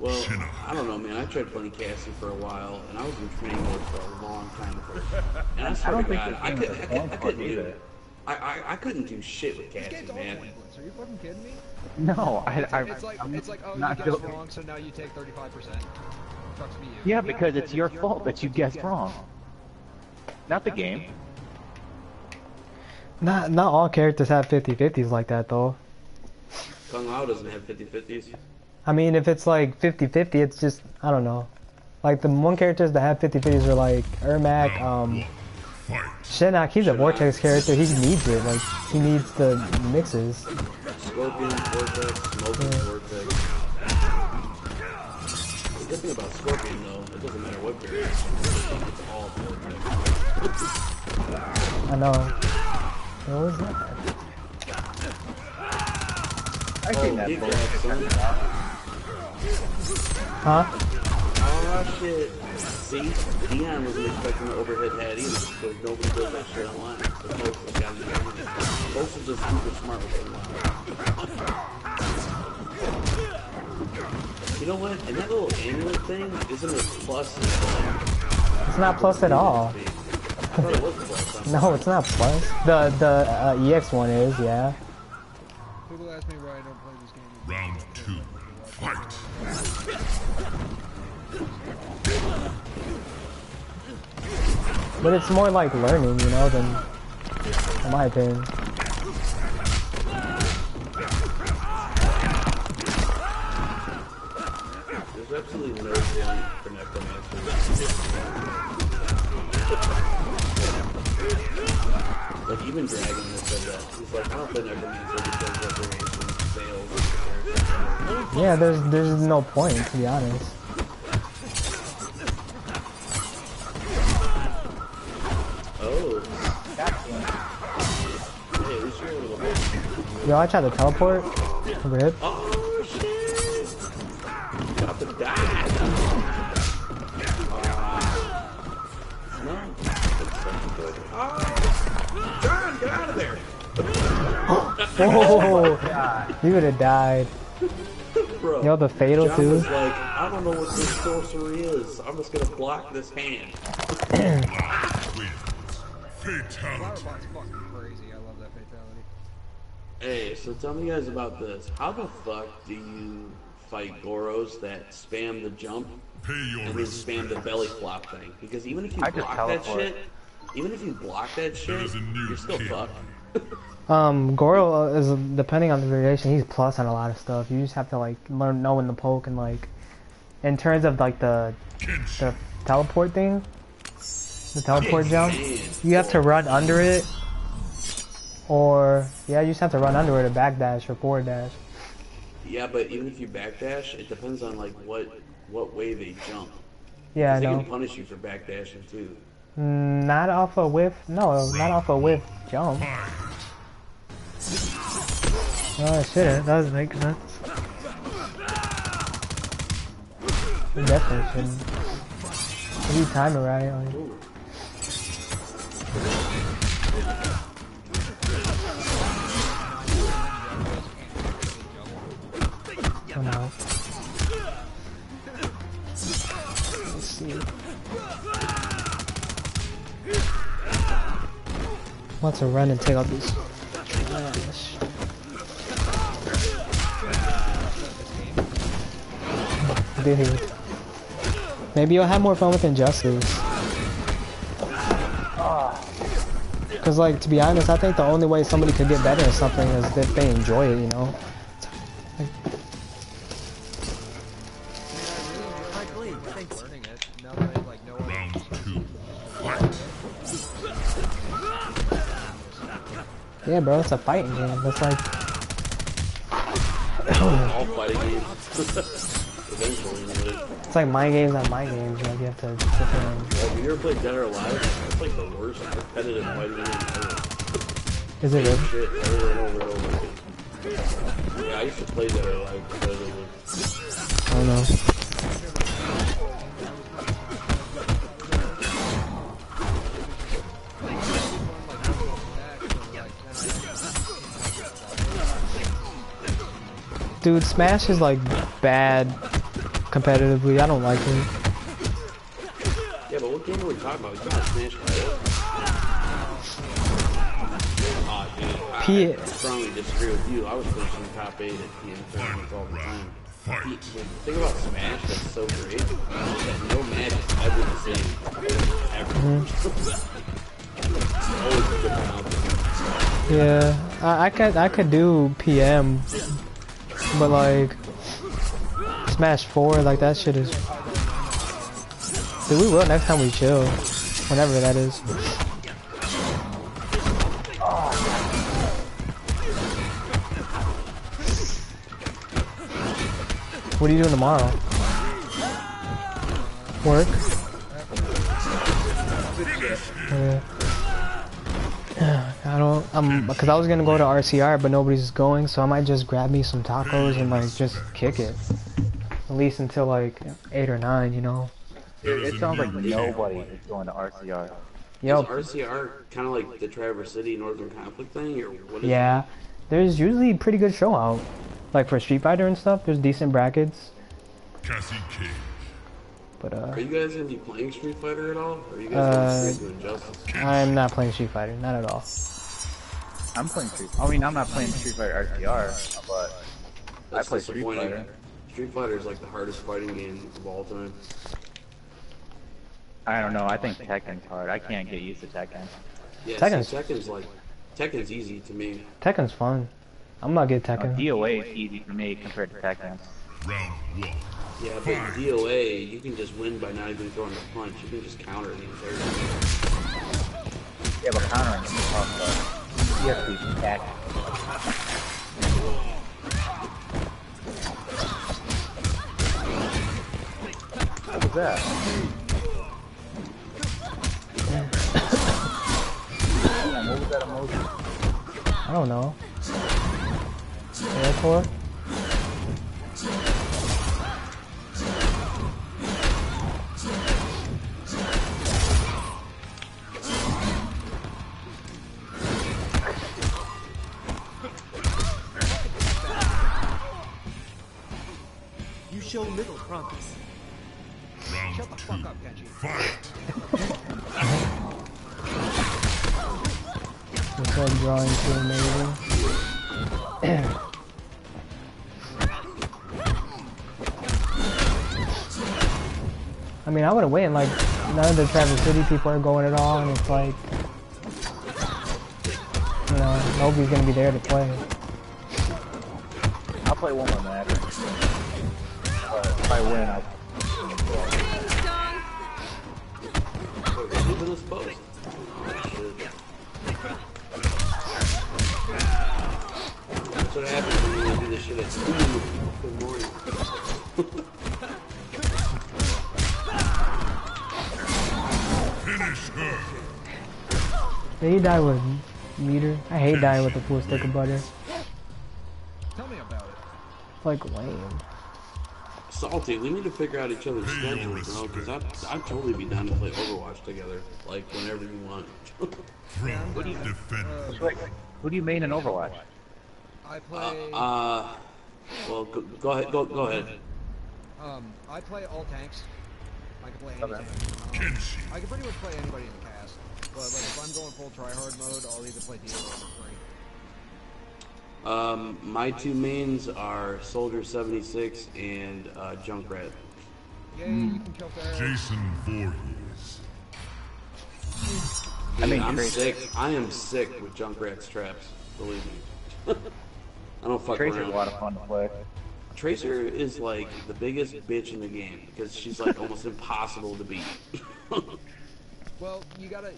Well, I don't know, man. I tried playing Cassie for a while, and I was in training mode for a long time before. And I swear don't to think God, this I, could, is a I, could, coin I flip couldn't do either. it. I, I, I couldn't do shit with Cassie, man. coin. Are you fucking kidding me? No, I, I, It's like oh, I'm it's like oh you not guessed wrong, so now you take thirty five percent. Sucks to. Yeah, because it's your fault that you guessed wrong. Not the game. Not not all characters have 50-50s like that though. Kung Lao doesn't have 50-50s. I mean, if it's like 50-50, it's just I don't know. Like the one characters that have 50-50s are like Ermac, um, Fight. Shinnok. He's a Vortex character. He needs it. Like he needs the mixes. Scorpion, Vortex, Smoking, Vortex. The good thing about Scorpion, though, it doesn't matter what period. It's all Vortex. I know. What was that? I think Oh, that's he bullshit. grabbed some. Huh? Oh, shit. See? Dion wasn't expecting the overhead head either, because nobody does that shit online. So folks have got to do Folks are just super smart with it. You know what? And that little amulet thing isn't as plus as the It's not plus at all. It was plus. I'm No, it's not plus. The the uh, EX one is, yeah. People ask me why I don't play this game. Round two. Fight. But it's more like learning, you know, than in my opinion. There's absolutely no for necromancy. like even Dragon has said that. He's like, I don't play necromancer because reparation fails. with the character." Yeah, there's there's no point to be honest. Oh. Hey, at least you're a little bit. Yo, I tried to teleport. Rip. Oh, you would have died. Bro, Yo, the fatal John too. was like, I don't know what this sorcery is. I'm just gonna block this hand. Wins. Flower Fatality. Pot's fucking crazy. I love that fatality. Hey, so tell me guys about this. How the fuck do you fight Goros that spam the jump and then spam the belly flop thing? Because even if you I block that shit, even if you block that shit, is a new you're still king. fucked. Um, Goro is depending on the variation. He's plus on a lot of stuff. You just have to like learn know when to poke and like, in terms of like the the teleport thing, the teleport jump. You have to run under it, or yeah, you just have to run under it, a backdash or forward dash. Yeah, but even if you backdash, it depends on like what what way they jump. Yeah, I they know. can punish you for backdashing too. Not off a whiff. No, not off a whiff jump. Oh shit, it doesn't make sense. You definitely shouldn't. You time it right, like, oh no. Let's see. Run and take out this Dude. Maybe you'll have more fun with Injustice. Cause like, to be honest, I think the only way somebody could get better at something is if they enjoy it, you know? Learning Yeah, bro, it's a fighting game. That's like, All fighting games. It's like mind games on mind games. Like you have to sit there and Have you ever played Dead or Alive? That's like the worst competitive fighting game ever. Is it really? shit over and over and over. Yeah, I used to play that like competitively. I don't know. Dude, Smash is like bad competitively. I don't like it. Yeah, but what game are we talking about? We talking Smash Bros. Aw, dude, I, P- I strongly disagree with you. I was finishing top 8 at PM tournaments all the time. Fight. The thing about Smash that's so great is that no match is ever the same. Ever. Always a different outcome. Yeah, I, I could I could do PM, but like Smash Four, like that shit is. Dude, we will next time we chill, whenever that is. What are you doing tomorrow? Work. Yeah. I don't, um, because I was gonna go to RCR, but nobody's going, so I might just grab me some tacos and like just kick it. At least until like eight or nine, you know. It, it sounds like nobody is going to RCR. Yo, Is RCR kind of like the Traverse City Northern Conflict thing, or what is yeah, there's usually a pretty good show out. Like for Street Fighter and stuff, there's decent brackets. Cassie Cage. But uh, Are you guys gonna be playing Street Fighter at all? Or are you guys Uh, going straight to Injustice? I'm not playing Street Fighter, not at all. I'm playing Street. I mean, I'm not playing Street Fighter RCR, but I play Street. Fighter. Street Fighter is like the hardest fighting game of all time. I don't know. I think Tekken's hard. I can't get used to Tekken. Yeah, Tekken's- see, Tekken's like Tekken's easy to me. Tekken's fun. I'm not good Uh, Tekken. DOA is easy for me compared to Tekken. Round one. Yeah, but DOA you can just win by not even throwing a punch. You can just counter the entire game. Yeah, but countering is tough, though. You have to be tactical. What was that? What was that emoji? I don't know. Airport? You show little promise. Round Shut the two. fuck up, Kenji. Fight. Looks like drawing too amazing. I mean, I would have waited. Like, none of the Traverse City people are going at all, and it's like, you know, nobody's gonna be there to play. I'll play one more match. But I win, I'll... Wait, we're leaving this post? Oh shit. That's what happens when you do this shit at 2 in the morning. Finish her. Did he die with meter? I hate dying with a full stick of butter. Tell me about it. It's like lame. Salty, we need to figure out each other's schedules, bro, because I'd, I'd totally be down to play Overwatch together, like, whenever you want. From defend. Wait, who do you main in Overwatch? I play. uh, well, go, go ahead, go, go ahead. Um, I play all tanks. I can play any Okay. tank. Um, I can pretty much play anybody in the cast. But like if I'm going full tryhard mode, I'll either play DL or free. Um, my two mains are Soldier 76 and uh, Junkrat. Yay, you can kill Pharah. Jason Voorhees. I mean, I'm sick. I am sick with Junkrat's traps. Believe me. I don't fuck Tracer's around. a lot of fun to play. Tracer is like the biggest bitch in the game because she's like almost impossible to beat. Well, you gotta.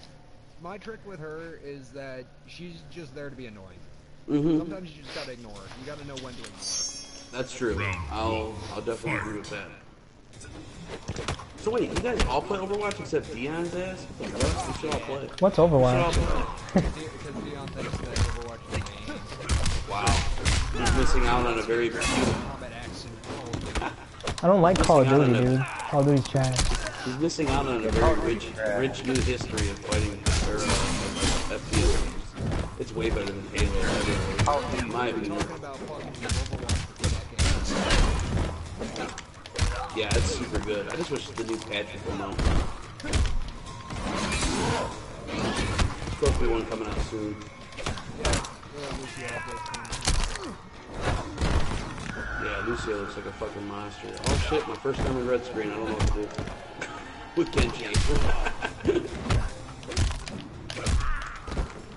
My trick with her is that she's just there to be annoying. Hmm Sometimes you just gotta ignore her. You gotta know when to ignore her. That's true. I'll. I'll definitely agree with that. So wait, you guys all play Overwatch except Dion's ass? What the fuck? We should all play. What's We should all Overwatch? Because Dion thinks that Overwatch is Wow. He's missing out on a very combat action. I don't like Call of Duty, a- dude. Call of Duty's trash. he's missing out on a very rich rich new history of fighting or uh, FPS games. It's way better than Halo. In my opinion. Yeah, it's super good. I just wish the new patch would come out. Supposed to be one coming out soon. Yeah, Lucio looks like a fucking monster. Oh shit, my first time in red screen. I don't know what to do. With Genji.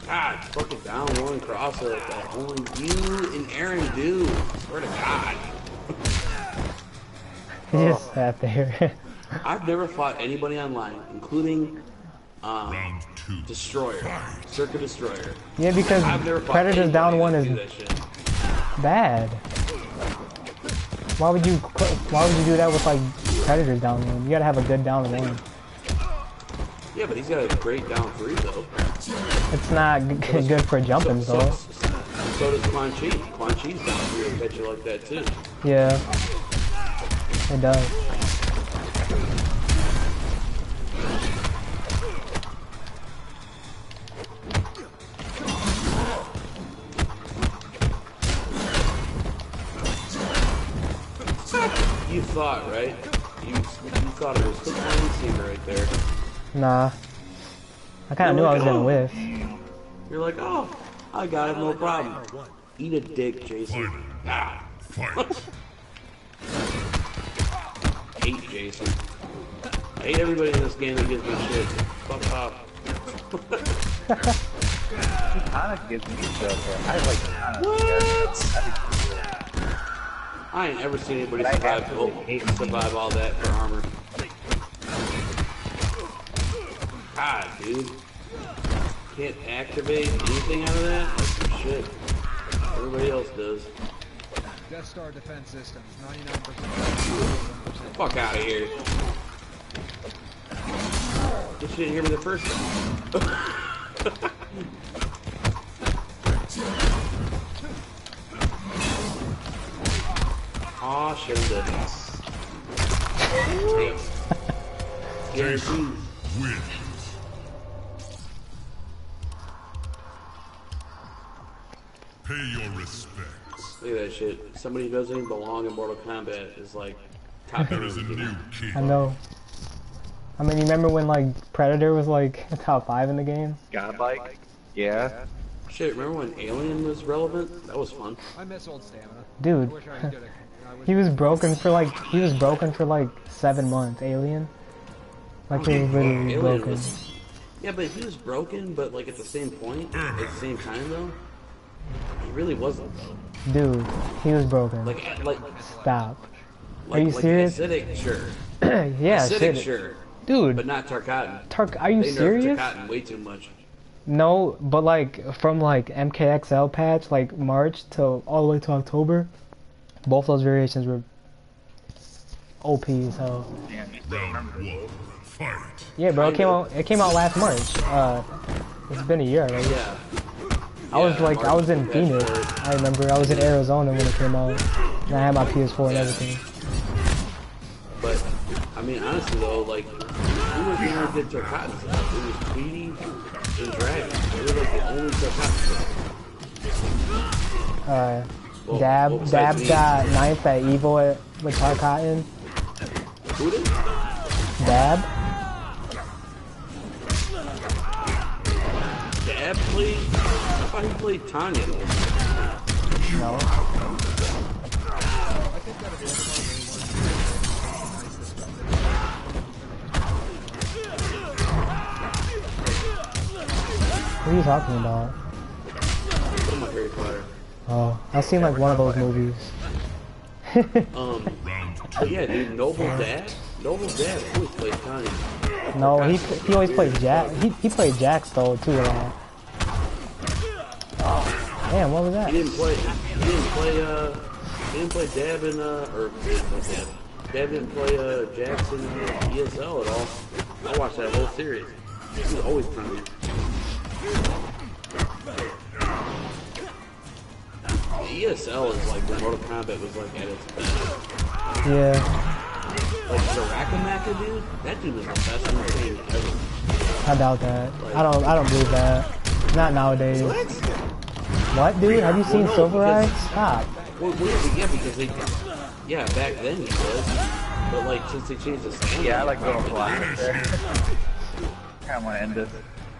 God, fucking down one cross it. That only you and Aaron do. Swear to God. He just sat there. I've never fought anybody online, including um, Round two. Destroyer, Circuit Destroyer. yeah, because I've never fought Predators down one that is do that shit. bad. Why would you? Why would you do that with like Predators down one? You gotta have a good down one. Yeah, but he's got a great down three though. It's not g- good for jumping so, though. so, so does Quan Chi. Quan Chi's down three will catch you like that too. Yeah, it does. You thought, right? You, you thought it was line, and right there. Nah. I kind of knew I was gonna whiff. You're like, oh, I got it, no problem. Eat a dick, Jason. Fight. hate Jason. I hate everybody in this game that gives me shit. Fuck off. Katana gives me shit. I like Katana. What? I ain't ever seen anybody survive, absolutely oh, survive all that for armor. God, dude. Can't activate anything out of that? That's some shit. Everybody else does. Death Star defense systems, 99%. Fuck out of here. This shit hear me the first time. Aw, shit, I'm dead. Guaranteed. Win. Pay your respects. Look at that shit. Somebody who doesn't even belong in Mortal Kombat is like top There is a new king. I know. I mean, you remember when like Predator was like top five in the game? Godlike? Yeah. Shit, remember when Alien was relevant? That was fun. I miss old stamina. Dude, wish I could. I wish he was broken for like he was broken for like seven months. Alien. Like he was oh, literally Alien broken. was. Yeah, but he was broken, but like at the same point, at the same time though, he really wasn't though. Dude, he was broken. Like, like, Stop. like, you like serious? Acidic, sure. yeah, Acidic, shit. sure. Dude, But not Tarkatan. Tark, are you They serious? Tarkatan way too much. No, but like from like MKXL patch, like March to all the way to October, both those variations were OP as hell. Round one. Fight. Yeah, bro, it came out. It came out last March. Uh, it's been a year already. Yeah. I was like, I was in Phoenix. for. I remember I was in Arizona when it came out, and I had my PS4 and everything. But I mean, honestly though, like who was the who did Tarkatan stuff? It was Tweety and Dragon. They were like the only Tarkatan stuff. Uh, Well, Dab, well, Dab besides me. got ninth at Evo at, with Tarkatan. Who did? Dab, Dab played? I thought he played Tanya. no. What are you talking about? Put him on Harry Potter. Oh, I've seen like one of those movies. Um, Round two. but yeah, dude, Noble Dad? Noble Dad always played Tanya. No, he he always played Jack. He he played Jax though too a lot. Damn, what was that? He didn't play, he didn't play, uh, he didn't play Dab in, uh, or, he didn't play Dab. Dad didn't play uh, Jackson and ESL at all. I watched that whole series. He was always playing. ESL is like when Mortal Kombat was like at its best. Yeah, Like Sarakamaka, dude, that dude was the best in the game ever. I doubt that. I don't. I don't believe that. Not nowadays. What, dude? Have you seen no, Silver Eye? Stop. Well, well, yeah, because they, yeah, back then he was, but like since they changed the standard, Yeah, I like going probably fly not. there. kind of want to end this.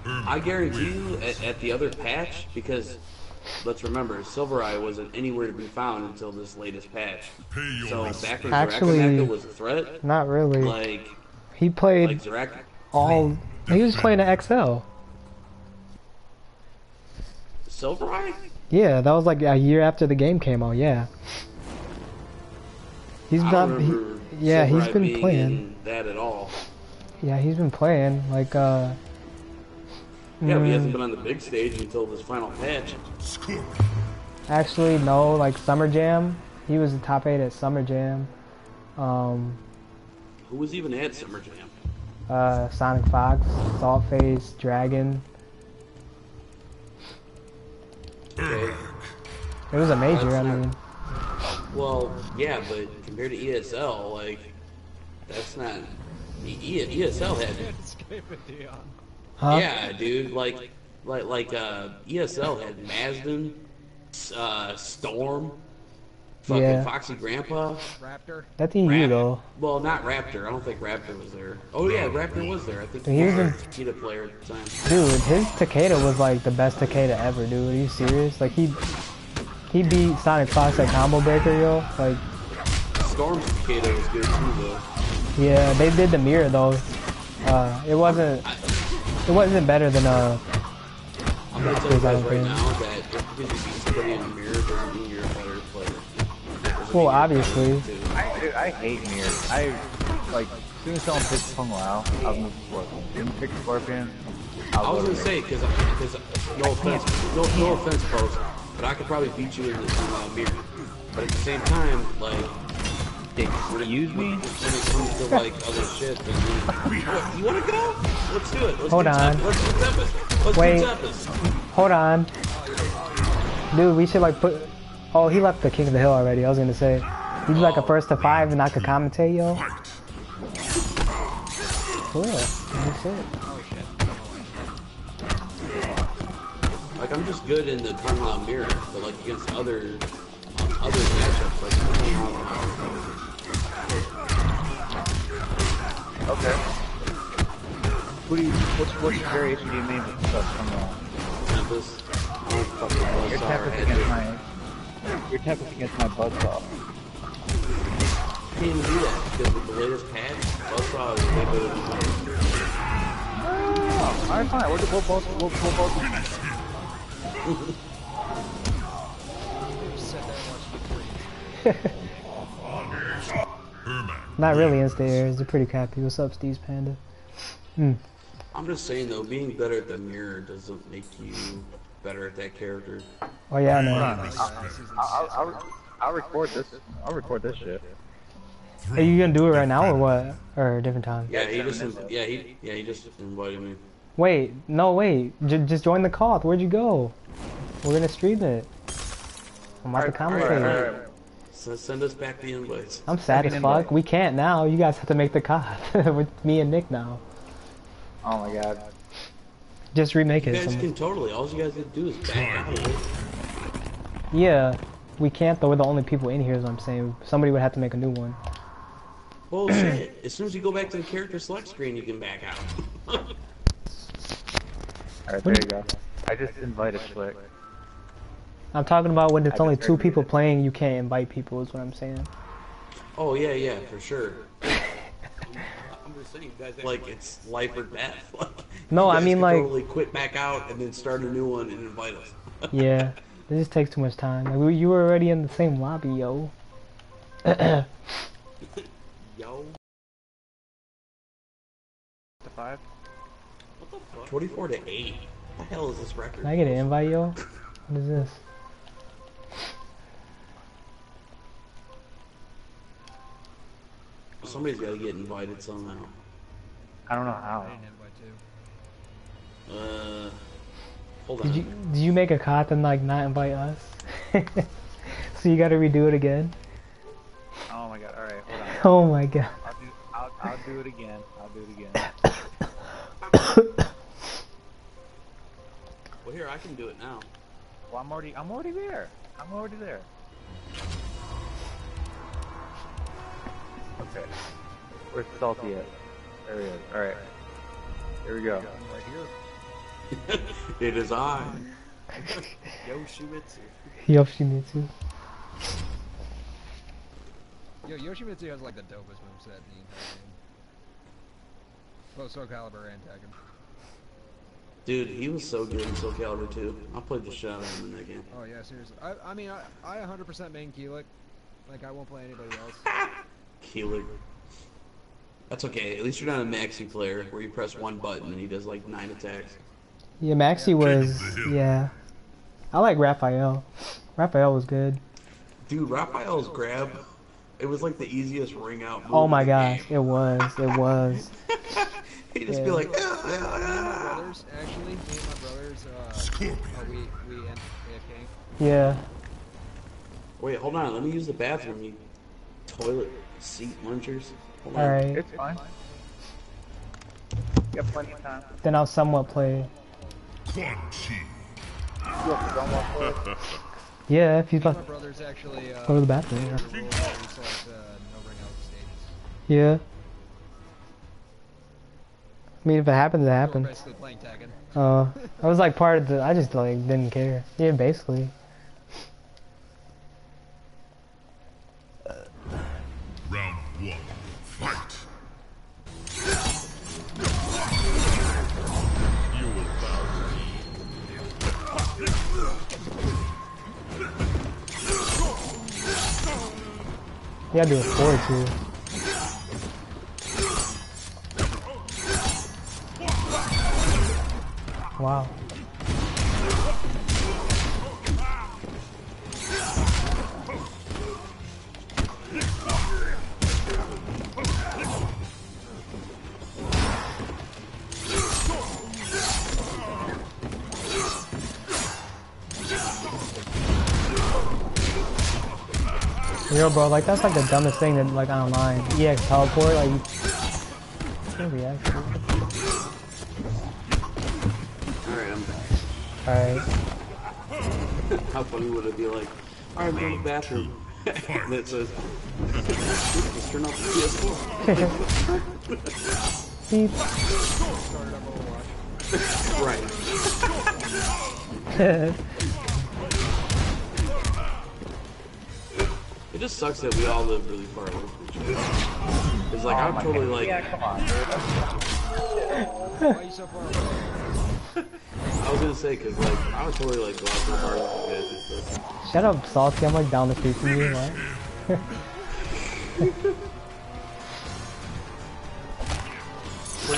I guarantee you, at, at the other patch, because let's remember, Silver Eye wasn't anywhere to be found until this latest patch. So respects. back when Actually- Zarakamaka was a threat, Not really. like He played like Zarak, all. He was playing the XL. Silver Eye. Yeah, that was like a year after the game came out. Yeah. He's I not. He, yeah, Silver he's been playing. that at all. Yeah, he's been playing. Like, uh. Yeah, but he mm, hasn't been on the big stage until this final patch. Actually, no. Like Summer Jam, he was the top eight at Summer Jam. Um, Who was even at Summer Jam? uh, Sonic Fox, Saltface, Dragon. Okay. It was a major. I That's not- mean, Well, yeah, but compared to ESL, like that's not. E- E- ESL had huh? Yeah, dude. Like, like, like, uh, ESL had Mazden, uh, Storm, fucking Yeah. Foxy Grandpa. Raptor. That's EU Rap- though. Well, not Raptor. I don't think Raptor was there. Oh yeah, Raptor was there. I think He he was a Takeda player at the time. Dude, his Takeda was like the best Takeda ever, dude. Are you serious? Like he he beat Sonic Fox at Combo Breaker, yo. Like Storm's Takeda was good too, though. yeah, they did the mirror though. Uh, it wasn't it wasn't better than uh I'm gonna tell you guys right now that just because you beat somebody in the mirror Well, obviously. I, dude, I hate mirrors. I like as soon as someone picks Kung Lao, I'll move to Scorpion. Didn't pick Scorpion. I'll I was gonna say because because no offense, no no offense, post, but I could probably beat you in the uh, mirror. But at the same time, like They use me. when it comes to like other shit, then you, what, you want to go? Let's do it. Let's Hold do on. Tep- Let's do Tempest. Let's Wait. do Tempest. hold on. Dude, we should like put Oh, he left the King of the Hill already. I was gonna say. He'd be like a first to five and I could commentate, yo. Cool. That's it. Like I'm just good in the Kung Lao mirror, but like against other um, other matchups, like Kung Lao. Okay. Who do you? What's which variation do you mean with stuff Kung Lao? Tempest. I don't fucking know. Your Tempest against my. Your Tempest against my Buzzsaw. can't do that because with the latest patch, Buzzsaw is way better than Tempest. Oh, alright, fine. We'll, we'll both. We'll, we'll both. Ermac. Not really insta airs. They're pretty crappy. What's up, Steve's Panda? Hmm. I'm just saying though, being better at the mirror doesn't make you better at that character. Oh yeah, I know. I'll, I'll, I'll record this. I'll record this shit. Are you gonna do it right now or what? Or a different time? Yeah, he just yeah he yeah he just invited me. Wait, no, wait. J- just join the call. Where'd you go? We're gonna stream it. I'm about to commentate. So send us back the invites. I'm sad as Send me an fuck. invite. We can't now. You guys have to make the KOTH with me and Nick now. Oh my god. Just remake You it. guys some- can totally. All you guys have to do is back out of it. Yeah, we can't though. We're the only people in here. Is what I'm saying. Somebody would have to make a new one. Well, shit. As soon as you go back to the character select screen, you can back out. Alright, there you go. I just invited Slick. I'm talking about when it's I only two people it. playing. You can't invite people. Is what I'm saying. oh yeah, yeah, for sure. I'm you guys like it's life or death. No, I mean, like- totally quit back out and then start a new one and invite us. Yeah, it just takes too much time. Like, we, you were already in the same lobby, yo. Yo, The five? what the fuck? 24 to 8. What the hell is this record? Can I get an invite, yo? What is this? Somebody's got to get invited somehow. I don't know I how. didn't invite. Uh, hold Did on. you did you make a KOTH and like not invite us? so you got to redo it again. Oh my god. All right, hold on. Oh my god. I'll do. I'll, I'll do it again. I'll do it again. Well, here I can do it now. Well, I'm already. I'm already there. I'm already there. Okay. Where's Salty at? There he is. All right. Here we go. I'm right here. it is I. Yoshimitsu. Yoshimitsu. Yo, Yoshimitsu has like the dopest moveset in the entire game. Both Soul Calibur and Tekken. Dude, he was so good in Soul Calibur 2. I played the shit out of him in that game. Oh yeah, seriously. I, I mean, I, I 100% main Kilik. Like, I won't play anybody else. Keeler. That's okay. At least you're not a maxi player where you press one button and he does like nine attacks. Yeah, Maxi was yeah. I like Raphael. Raphael was good. Dude, Raphael's grab, it was like the easiest ring out move Oh in my the gosh, game. it was. It was. He'd just Yeah. be like, Me and my brothers, actually, me and my brothers, uh, uh we, we end AFK. Yeah. wait, hold on. Let me use the bathroom, you toilet seat munchers. Hold on. All right. It's fine. You got plenty of time. Then I'll somewhat play. Quan Chi. You have to go one for it. Yeah, if he's My about brothers actually, uh, go to the bathroom. rule where we uh, no ring out stages. Yeah. I mean, if it happens, it So happens. basically playing Tekken. Uh, I was like part of the. I just like didn't care. Yeah, basically. You gotta do a four too. Wow. Yo, bro, like that's like the dumbest thing that like online. EX teleport, like. you- Can't react. Alright, I'm back. Alright. How funny would it be like, alright, I'm going to the bathroom. and it says, let's turn off the PS4. Beep. Started up Overwatch. right. It just sucks that we all live really far away from each other. It's like, oh I'm totally like, Yeah, come on. Why are you so far away? I was gonna say, cause like, I would totally like go out to the bar with you guys and stuff. Shut up, Salty. I'm like down the street from you. What? 20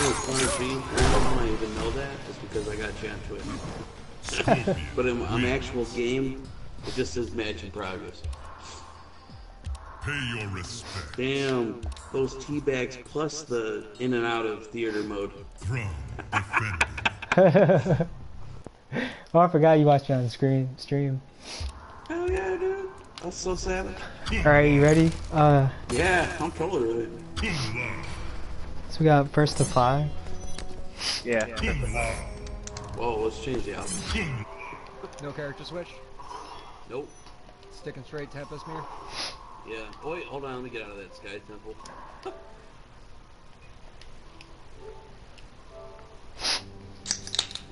with 20 feet, the only reason I even know that is because I got you on Twitter. but in an actual game, it just says match in progress. Pay your respect. Damn, those tea bags plus the in and out of theater mode. Throne defended. oh, I forgot you watched it on screen stream. Hell yeah, dude. That's so sad. Alright, you ready? Uh, Yeah, I'm totally ready. So we got first to five. Yeah. Kung Whoa, let's change the outfit. No character switch? Nope. Sticking straight Tempest Mirror? Yeah. Oh, wait, hold on. Let me get out of that sky temple.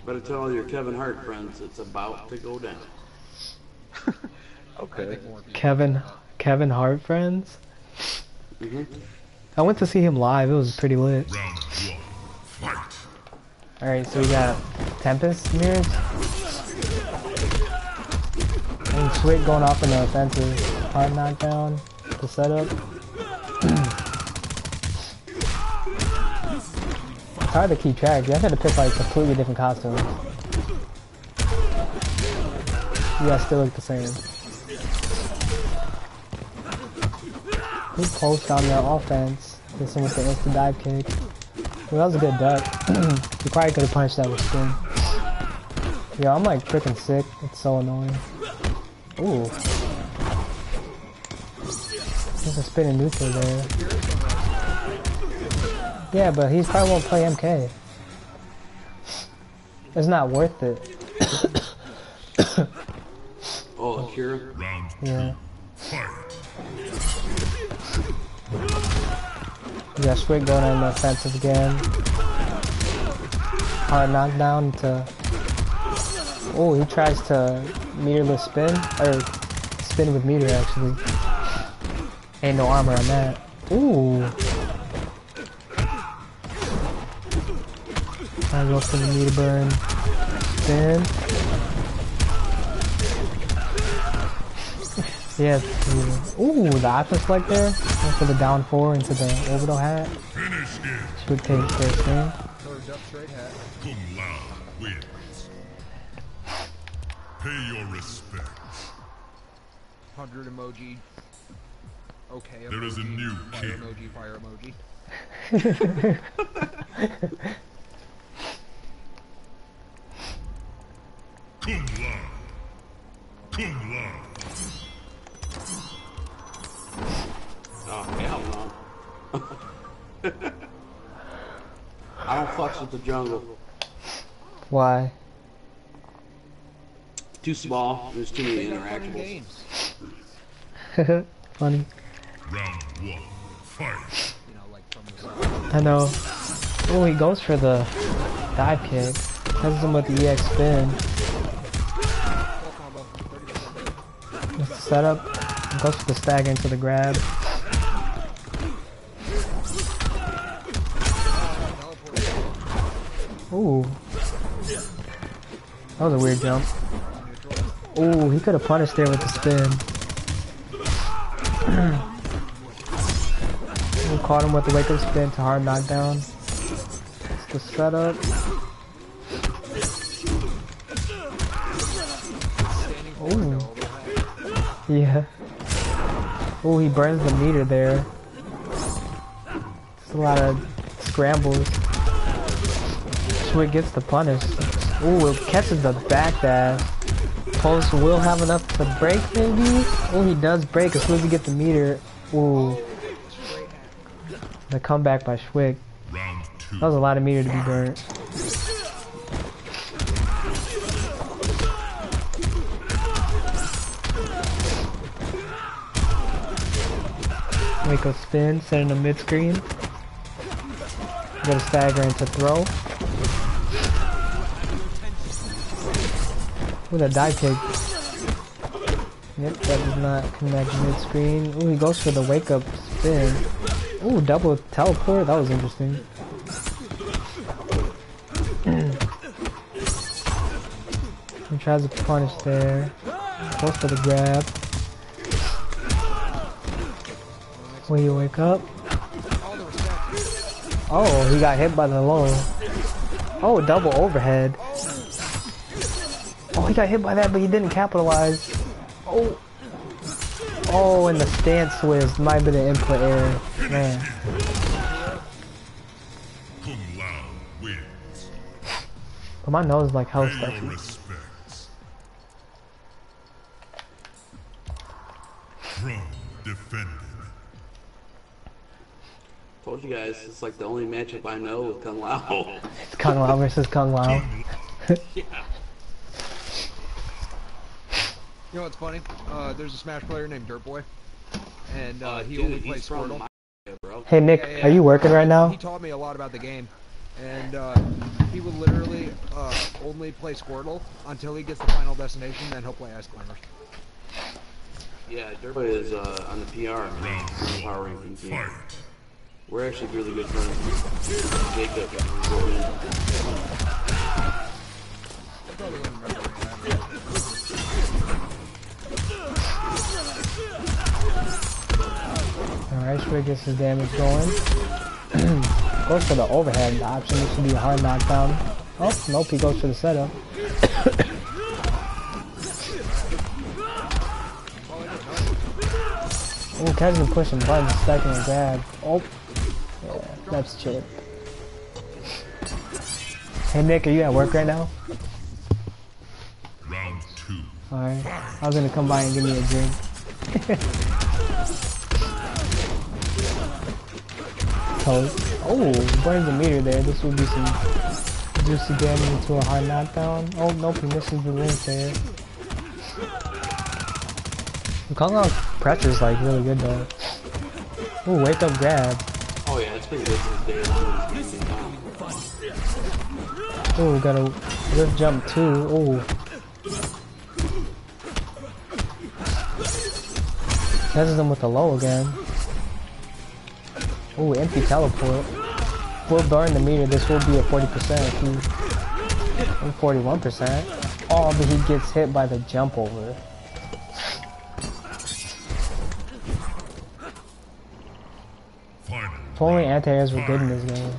Better tell all your Kevin Hart friends it's about to go down. Okay. Kevin, Kevin Hart friends. hmm I went to see him live. It was pretty lit. Round one. Fight. Alright, so we got Tempest mirrors. And going off in the offensive. Hard knockdown. The setup. it's hard to keep track. You have to pick like completely different costumes. You guys still look the same. Who post on their offense? Hits him with the instant dive kick. Well, that was a good duck. you probably could have punched that with spin. Yeah, I'm like freaking sick. It's so annoying. Ooh. There's a spinning neutral there. Yeah, but he probably won't play MK. It's not worth it. Oh, Akira. Round Yeah. fight. You got Squid going on the offensive again. Hard knockdown to. Oh, he tries to meterless spin or spin with meter actually. Ain't no armor on that. Ooh. I go for the meter burn. Spin. Yeah. Ooh, the option select there. Went for the down four into the orbital hat. Finish it. Should take first thing. Third up straight hat. Kung wins. Pay your respects. 100 emoji. Okay emoji. There is a new fire king. emoji, fire emoji. Kung Lao. Kung Lao. Oh, hell no. I don't fucks with the jungle. Why? Too small. There's too many They got fun in interactables. Funny. Round one. Fight. You know, like from the side. I know. Oh, he goes for the dive kick. Has him with the EX spin. Full combo. 30% Just the setup. Goes for the stag into the grab. Ooh. That was a weird jump. Ooh, he could have punished there with the spin. Ooh, caught him with the wake up spin to hard knockdown. It's the setup. Ooh. Yeah. Ooh, he burns the meter there. It's a lot of scrambles. Shwick gets the punish. Ooh, it catches the back dash. Pulse will have enough to break, maybe? Oh, he does break as soon as he gets the meter. Ooh. The comeback by Shwick. That was a lot of meter to be burnt. Wake up spin, set in the mid screen. Get a stagger into throw. With a dive kick. Yep, that does not connect mid screen. Ooh, he goes for the wake up spin. Ooh, double teleport. That was interesting. he tries to punish there. Goes for the grab. When you wake up. Oh, he got hit by the low. Oh, double overhead. Oh, he got hit by that, but he didn't capitalize. Oh. Oh, and the stance switch might be the input error. Man. Kung Lao wins. But my nose is like hell stuffy. respects. Throne defended. Told you guys, it's like the only matchup I know with Kung Lao. It's Kung Lao versus Kung Lao. yeah. You know what's funny? Uh, there's a Smash player named Dirtboy, and uh, Uh, he dude, only plays from Squirtle. my bro. Hey Nick, Yeah, yeah, are you working right now? He now? taught me a lot about the game, and uh, he would literally uh, only play Squirtle until he gets the final destination, then he'll play Ice Climbers. Yeah, Durba is uh, on the PR on the power ranking team. We're actually really good friends. Jacob. Alright, Shwick gets his damage going. goes for the overhead. The option used to be a hard knockdown. Oh, nope, he goes for the setup. Oh, Kevin pushing buttons, stacking and grab. Oh, yeah, That's Chip. Hey Nick, are you at work right now? Round two. Alright. I was gonna come by and give me a drink. Oh, burns the meter there. This will be some juicy damage into a hard knockdown. Oh, nope, he misses the link there. Kong pressure is like really good though. Oh, wake up grab. Oh yeah, it's good since day one. It's been down. Ooh, got a whip jump too. Ooh. Catches him with the low again. Ooh, empty teleport. Will burn the meter. This will be a 40%. He, 41%. Oh, but he gets hit by the jump over. If only anti-airs were good in this game.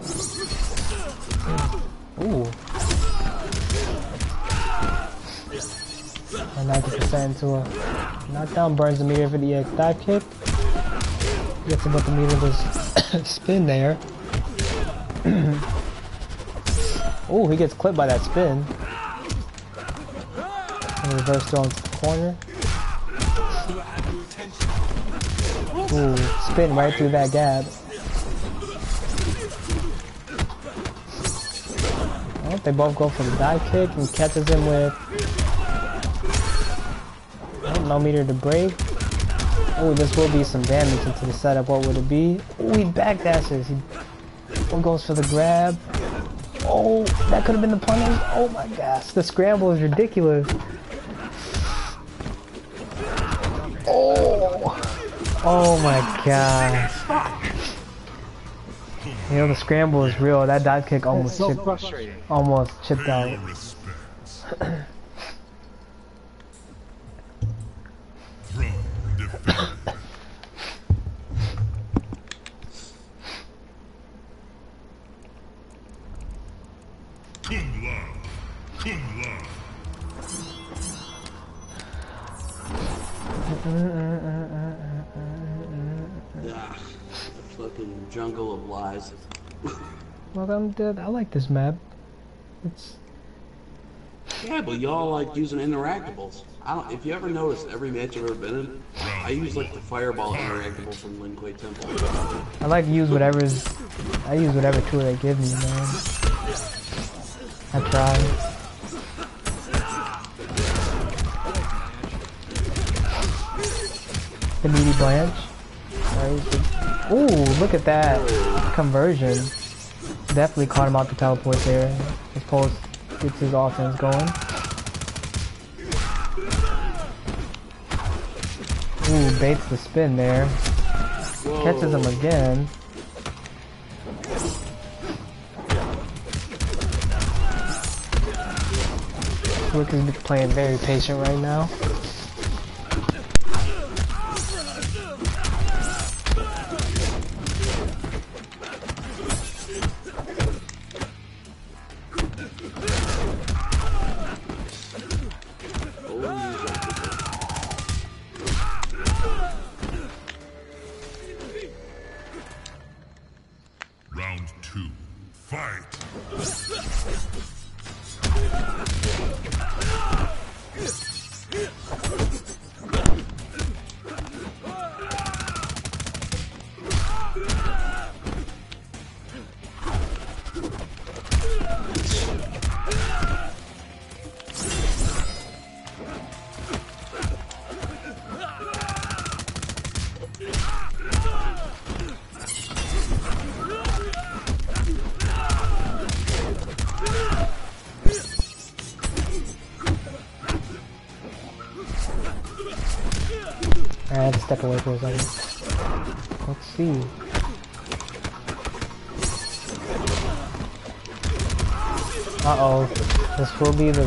Ooh. A 90% into a knockdown burns the meter for the EX dive kick. Gets about the meter his spin there. oh, he gets clipped by that spin. And reverse throw into the corner. Ooh, spin right through that gap. They both go for the dive kick and catches him with no meter to break. Oh, this will be some damage into the setup. What would it be? Oh, he backdashes. He oh, goes for the grab. Oh, that could have been the punish. Oh my gosh, the scramble is ridiculous. Oh, oh my gosh. You know the scramble is real. That dive kick almost so chipped, almost chipped out. Dead. I like this map. It's Yeah, but y'all like using interactables. I don't. If you ever noticed, every match I've ever been in, I use like the fireball interactable from Lin Kuei Temple. I like to use whatever's. I use whatever tool they give me, man. I try. The meaty blanch. Right. Ooh, look at that conversion. Definitely caught him out the teleport there. His pulse gets his offense going. Ooh, baits the spin there. Catches him again. Shwick is playing very patient right now. Will be the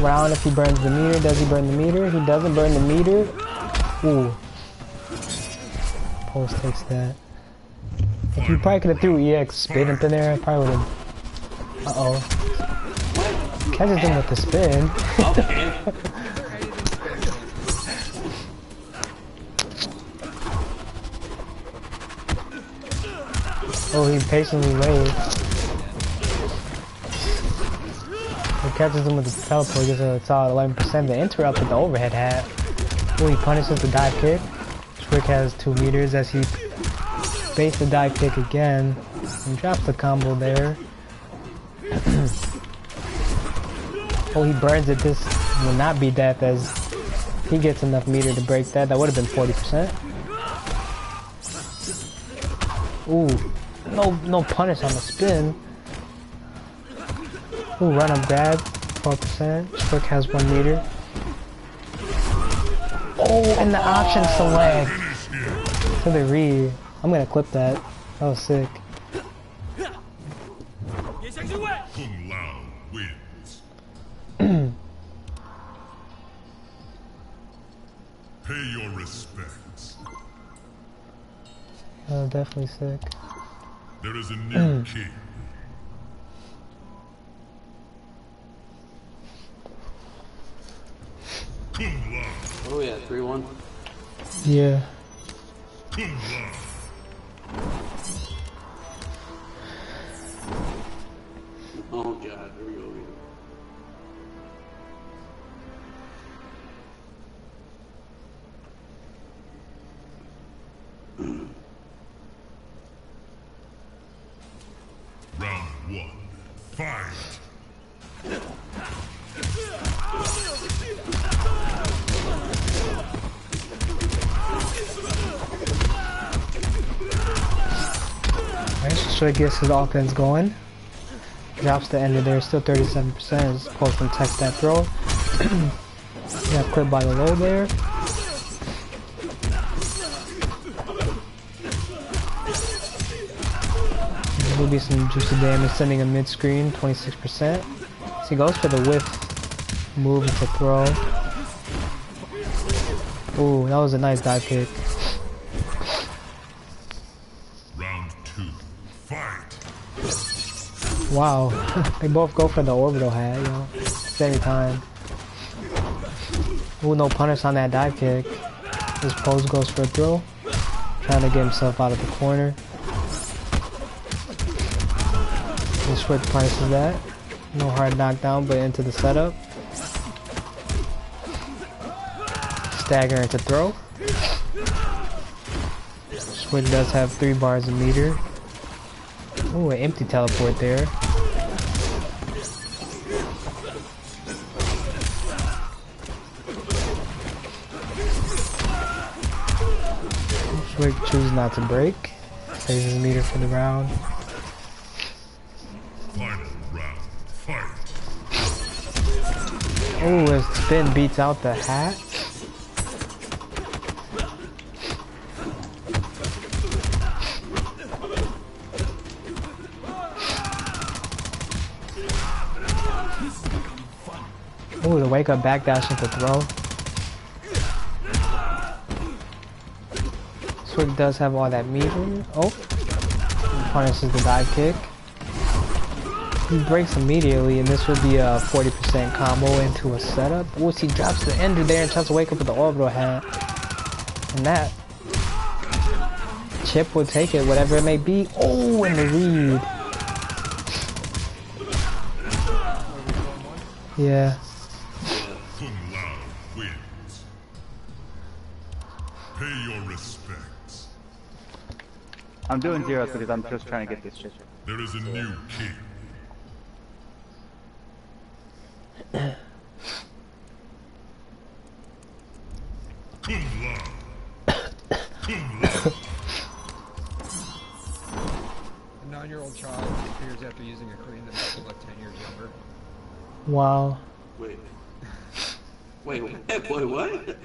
round if he burns the meter. Does he burn the meter? He doesn't burn the meter. Ooh. Post takes that. If you probably could have threw EX spin up in there, I probably would have... Uh-oh. Catches him with the spin. Oh, he patiently waits. Catches him with the teleport, gets a solid 11%, the interrupt interrupted the overhead hat. Oh, he punishes the dive kick. Shwick has 2 meters as he baits the dive kick again and drops the combo there. oh, he burns it. This will not be death as he gets enough meter to break that. That would have been 40%. Ooh, no, no punish on the spin. Ooh, run up grab, 12%. Shwick has 1 meter. Oh, and the option select. So they read. I'm gonna clip that. That was sick. Kung Lao wins. Pay your respects. That was definitely sick. There is a new king. Kung Lao. Oh yeah, three one. Yeah. Oh god, here we go. Here. Round one. Fight. Alright, so Shwick gets his offense going. Drops the ender there, still 37%. Is supposed to protect that throw. Got clipped by the low there. There will be some juicy damage sending a mid screen, 26%. So he goes for the whiff move to throw. Ooh, that was a nice dive kick. Round two. Wow, they both go for the orbital hat, you know, same time. Ooh, no punish on that dive kick. His pose goes for a throw, trying to get himself out of the corner. And Shwick punishes that. No hard knockdown, but into the setup. Stagger into throw. Shwick does have three bars of meter. Ooh, an empty teleport there. Shwick chooses not to break. Saves his meter for the round. Round. Ooh, his spin beats out the hat. Ooh, the wake up back backdash into throw. Shwick does have all that meter. Oh, he punishes the dive kick. He breaks immediately, and this will be a 40% combo into a setup. Ooh, he drops the ender there and tries to wake up with the orbital hat. And that chip will take it, whatever it may be. Oh, and the read. Yeah. I'm doing zeros because I'm just trying to get this shit. There is a new king. Kung Lao. A nine-year-old child appears after using a cream that makes him look 10 years younger. Wow. Wait. Wait, wait, wait, what?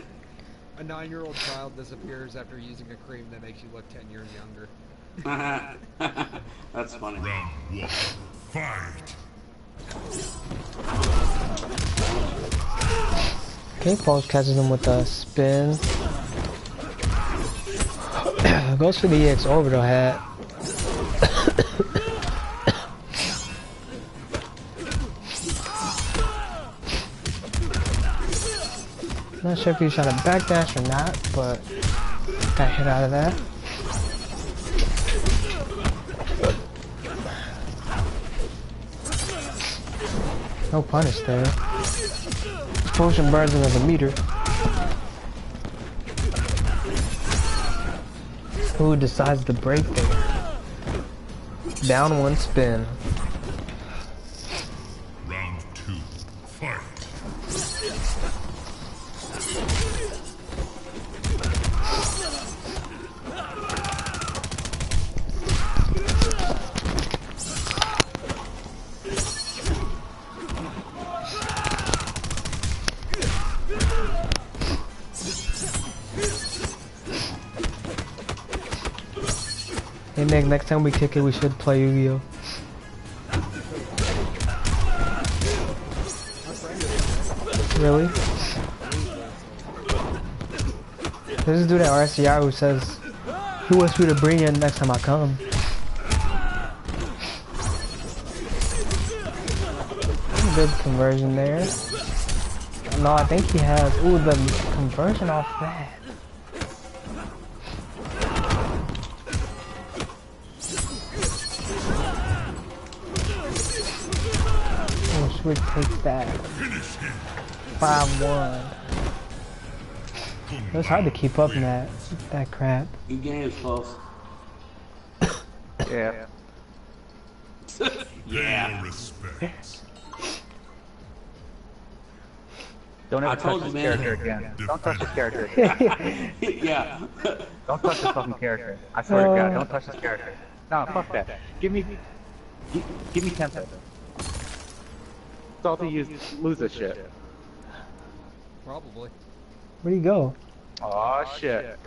A nine-year-old child disappears after using a cream that makes you look 10 years younger. That's funny. Round one. Fight. Okay, Pulse catches him with a spin. Goes for the EX orbital hat. Not sure if he shot a backdash or not, but got hit out of that. No punish there. Potion burns another meter. Who decides to break there? Down one spin. Next time we kick it, we should play Yu-Gi-Oh. Really? There's this dude at RSCR who says he wants me to bring in next time I come. Good conversion there. No, I think he has. Ooh, the conversion off that. Shwick takes that. 5-1. It was hard to keep up in that, that crap. Good games, folks. Yeah. Yeah. your. Don't I ever touch told this man. character again. Don't touch this character again. yeah. Don't touch this fucking character. I swear to God, Uh. don't touch this character. No, fuck that. Give me, gi- give me ten cents. Salty use lose this shit. Probably. Where'd he go? Oh shit.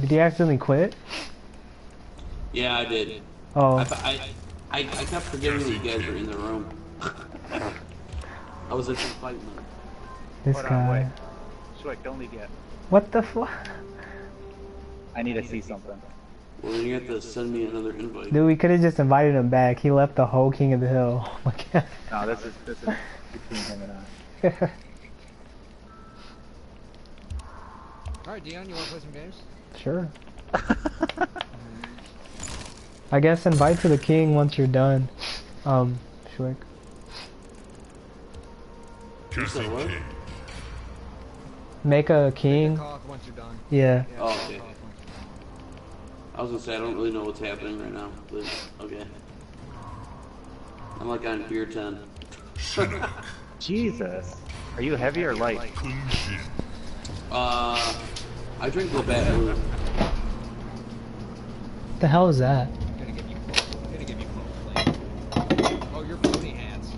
Did he accidentally quit? Yeah, I did. Oh, I, I, I kept forgetting that you guys were in the room. I was just fighting them. this Hold on, wait. guy. Shwick, don't leave yet. What the fuck? I need to see something. Well, then you have to send me another invite. Dude, we could have just invited him back. He left the whole King of the Hill. Oh my god. No, this is this is between him and I. Alright, Dion, you wanna play some games? sure. I guess invite to the king once you're done. Um, Shwick. Cassie said what? King. Make a king. Cough once you're done. Yeah. Yeah, Oh, cough okay. Once- I was gonna say I don't really know what's happening right now, but okay. I'm like on beer ten. Jesus. Are you heavy or light? Uh, I drink Labatt Blue. the hell is that? Gonna give you full, gonna give you full plate. Oh, you're bony hands.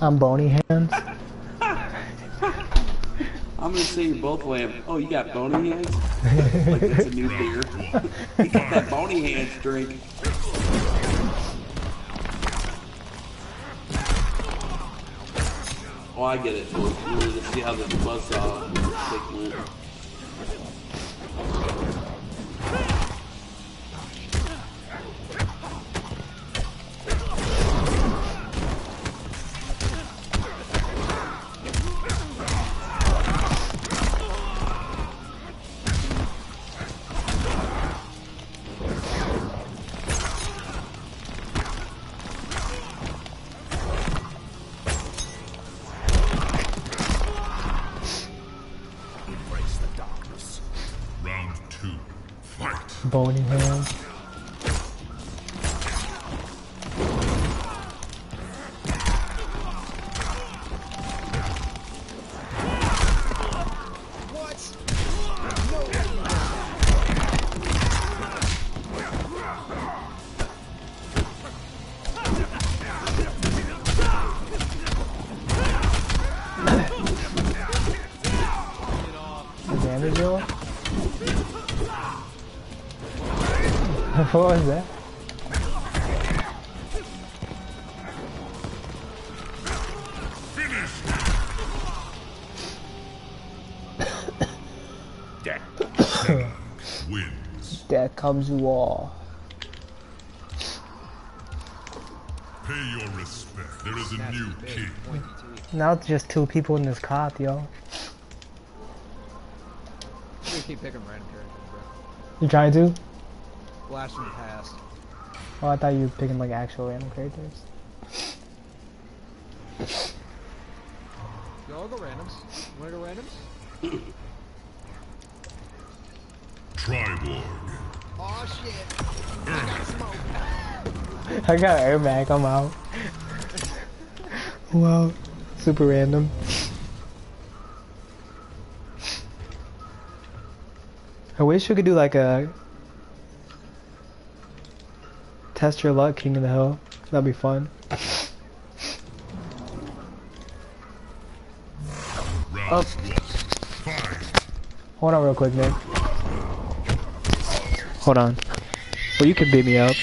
I'm bony hands. I'm gonna say you're both lamb. Oh, you got bony hands? like that's a new beer. you got that bony hands drink. Oh, I get it. Really to see how the buzzsaw went. Fight. Bony what was that? Wins. Death comes you all. Pay your respect. There is a new king. Now it's just two people in this cop, yo. We keep picking random characters, bro. You trying to? Blast from the past. Oh, I thought you were picking like actual random characters. Yo, I'll go randoms. Wanna go randoms? Triborg. Oh shit. I got smoke. I got airbag, I'm out. wow. Super random. I wish we could do like a test your luck King of the Hill. That'd be fun. Up. Hold on real quick, man. Hold on. Well, you can beat me up.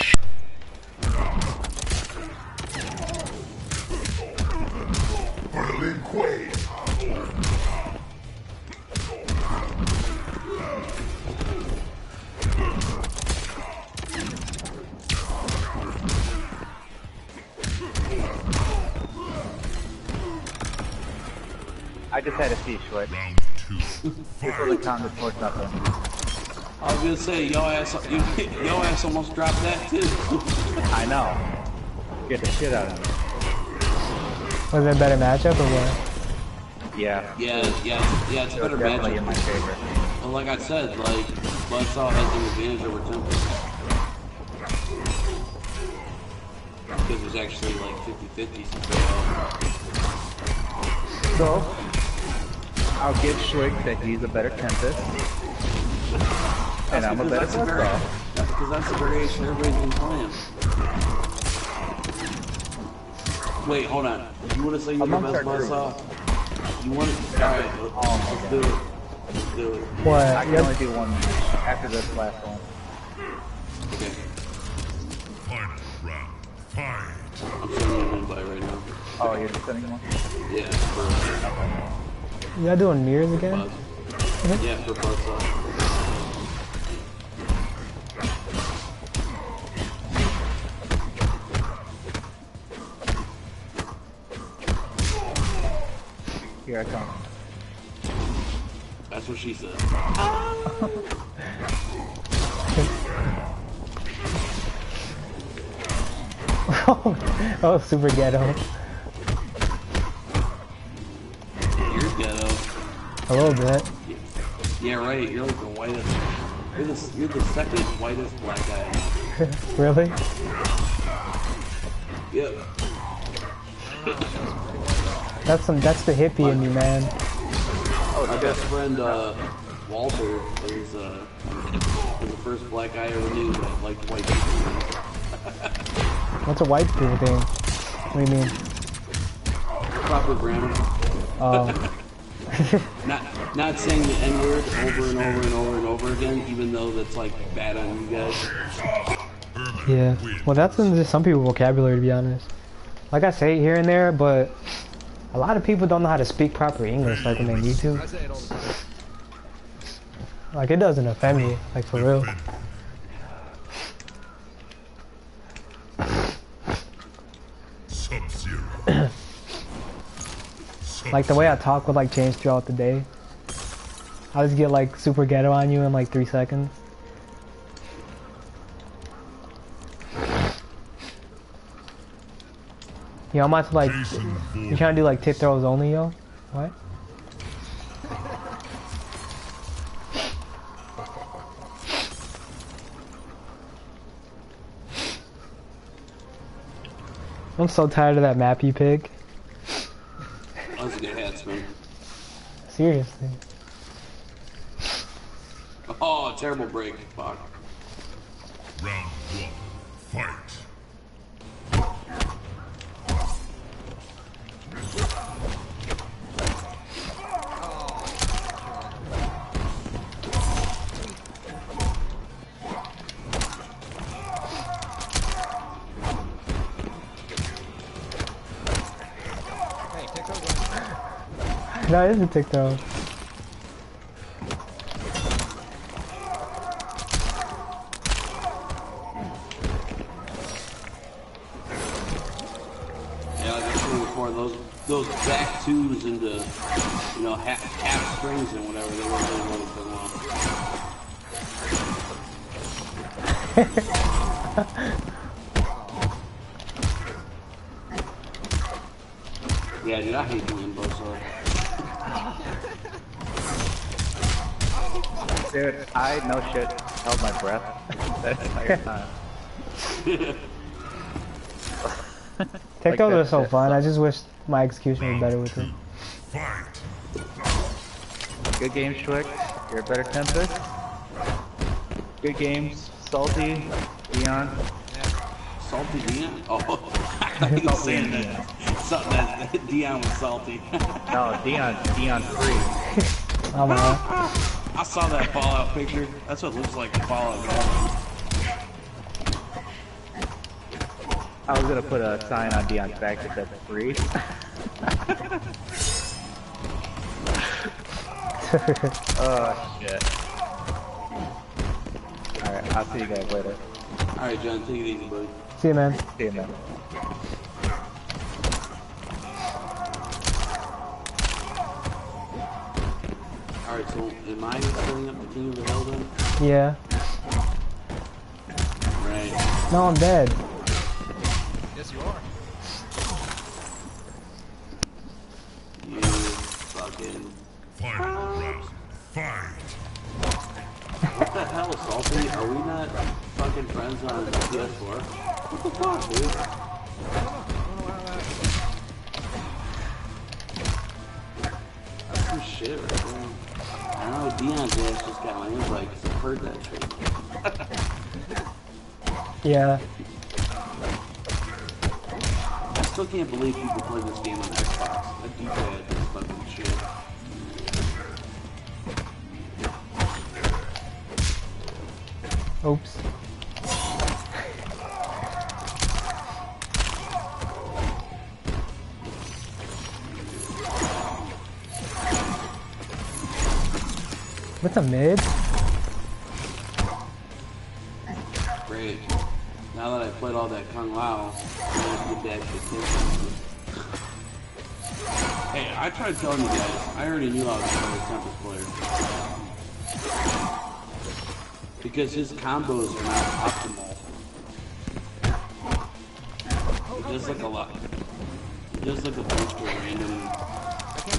This was a counter towards. I was gonna say, yo ass, you, yo ass almost dropped that too. I know. Get the shit out of me. Was it a better matchup or what? Yeah. Yeah, yeah, yeah, it's a It was better definitely in my matchup. favor. And like I said, like, Buzzsaw has an advantage over Tempest. Because it's actually like 50-50 since they. So, I'll give Shwick that he's a better Tempest. And I'm a because better that's a vari- Buzzsaw. That's because that's the variation everybody's been playing. Wait, hold on. You want to say you're the best our group. Buzzsaw? You want to... Alright, Oh, let's do it. Let's do it. What? I can Yep. only do one after this last one. Okay. Final round. Fight. I'm sending you an invite right now. Oh, you're just sending one? Yeah, for You all doing mirrors again? Buzz. Yeah, for Buzzsaw. Here I come. That's what she said. oh, super ghetto. A little bit. Yeah, right. You're like the whitest. You're the you're the second whitest black guy. really? Yep. That's some. That's the hippie in you, man. Oh my best friend uh, Walter is uh is the first black guy I ever knew that liked white people. What's a white people thing? What do you mean? Proper grammar. Oh, Not not saying the N word over and over and over and over again, even though that's like bad on you guys. yeah. Well, that's in just some people's vocabulary, to be honest. Like I say it here and there, but a lot of people don't know how to speak proper English like when they need to. I say it all the time. Like it doesn't offend me, like for real. Sub-Zero. Like the way I talk would like change throughout the day. I just get like super ghetto on you in like three seconds. Yo, I'm about to like, you trying to do like tip throws only, yo? What? I'm so tired of that map you pick. That was a good hat spin. Seriously. Oh, terrible break. Fuck. Round one. Fight. That is a tic tac. Yeah, I was saying those those back twos into you know half half strings and whatever they were doing really so well. Yeah, dude, I hate doing both sides. Dude, I no shit held my breath uh, that entire time. TikTok that was so fun. I just wish my execution was better with it. Good games, Shwick. You're a better Tempest. Good games, Salty, Dion. Salty Dion? Oh, I thought you were saying that. Something that Dion was salty. No, Dion, Dion free. I don't know. I saw that Fallout picture. That's what it looks like a Fallout guy. I was gonna put a sign on Dion's back that said free. oh shit. Alright, I'll see you guys later. Alright, John, take it easy, buddy. See you, man. See you man. Alright, so am I setting up the King of the Hill then? Yeah. Right. No, I'm dead. Yes, you are. You fucking... Final round. Fight. What the hell, Salty? Are we not fucking friends on PS4? What the fuck, dude? That's some shit right there. I know Dion's ass just got my invite because I heard that shit. Yeah. I still can't believe people play this game on Xbox. That D-pad is fucking shit. Oops. What's a mid? Great. Now that I played all that Kung Lao, gonna get that. Hey, I tried telling you guys, I already knew I was a Tempest player. Because his combos are not optimal. He does like a lot. He does like a bunch of random,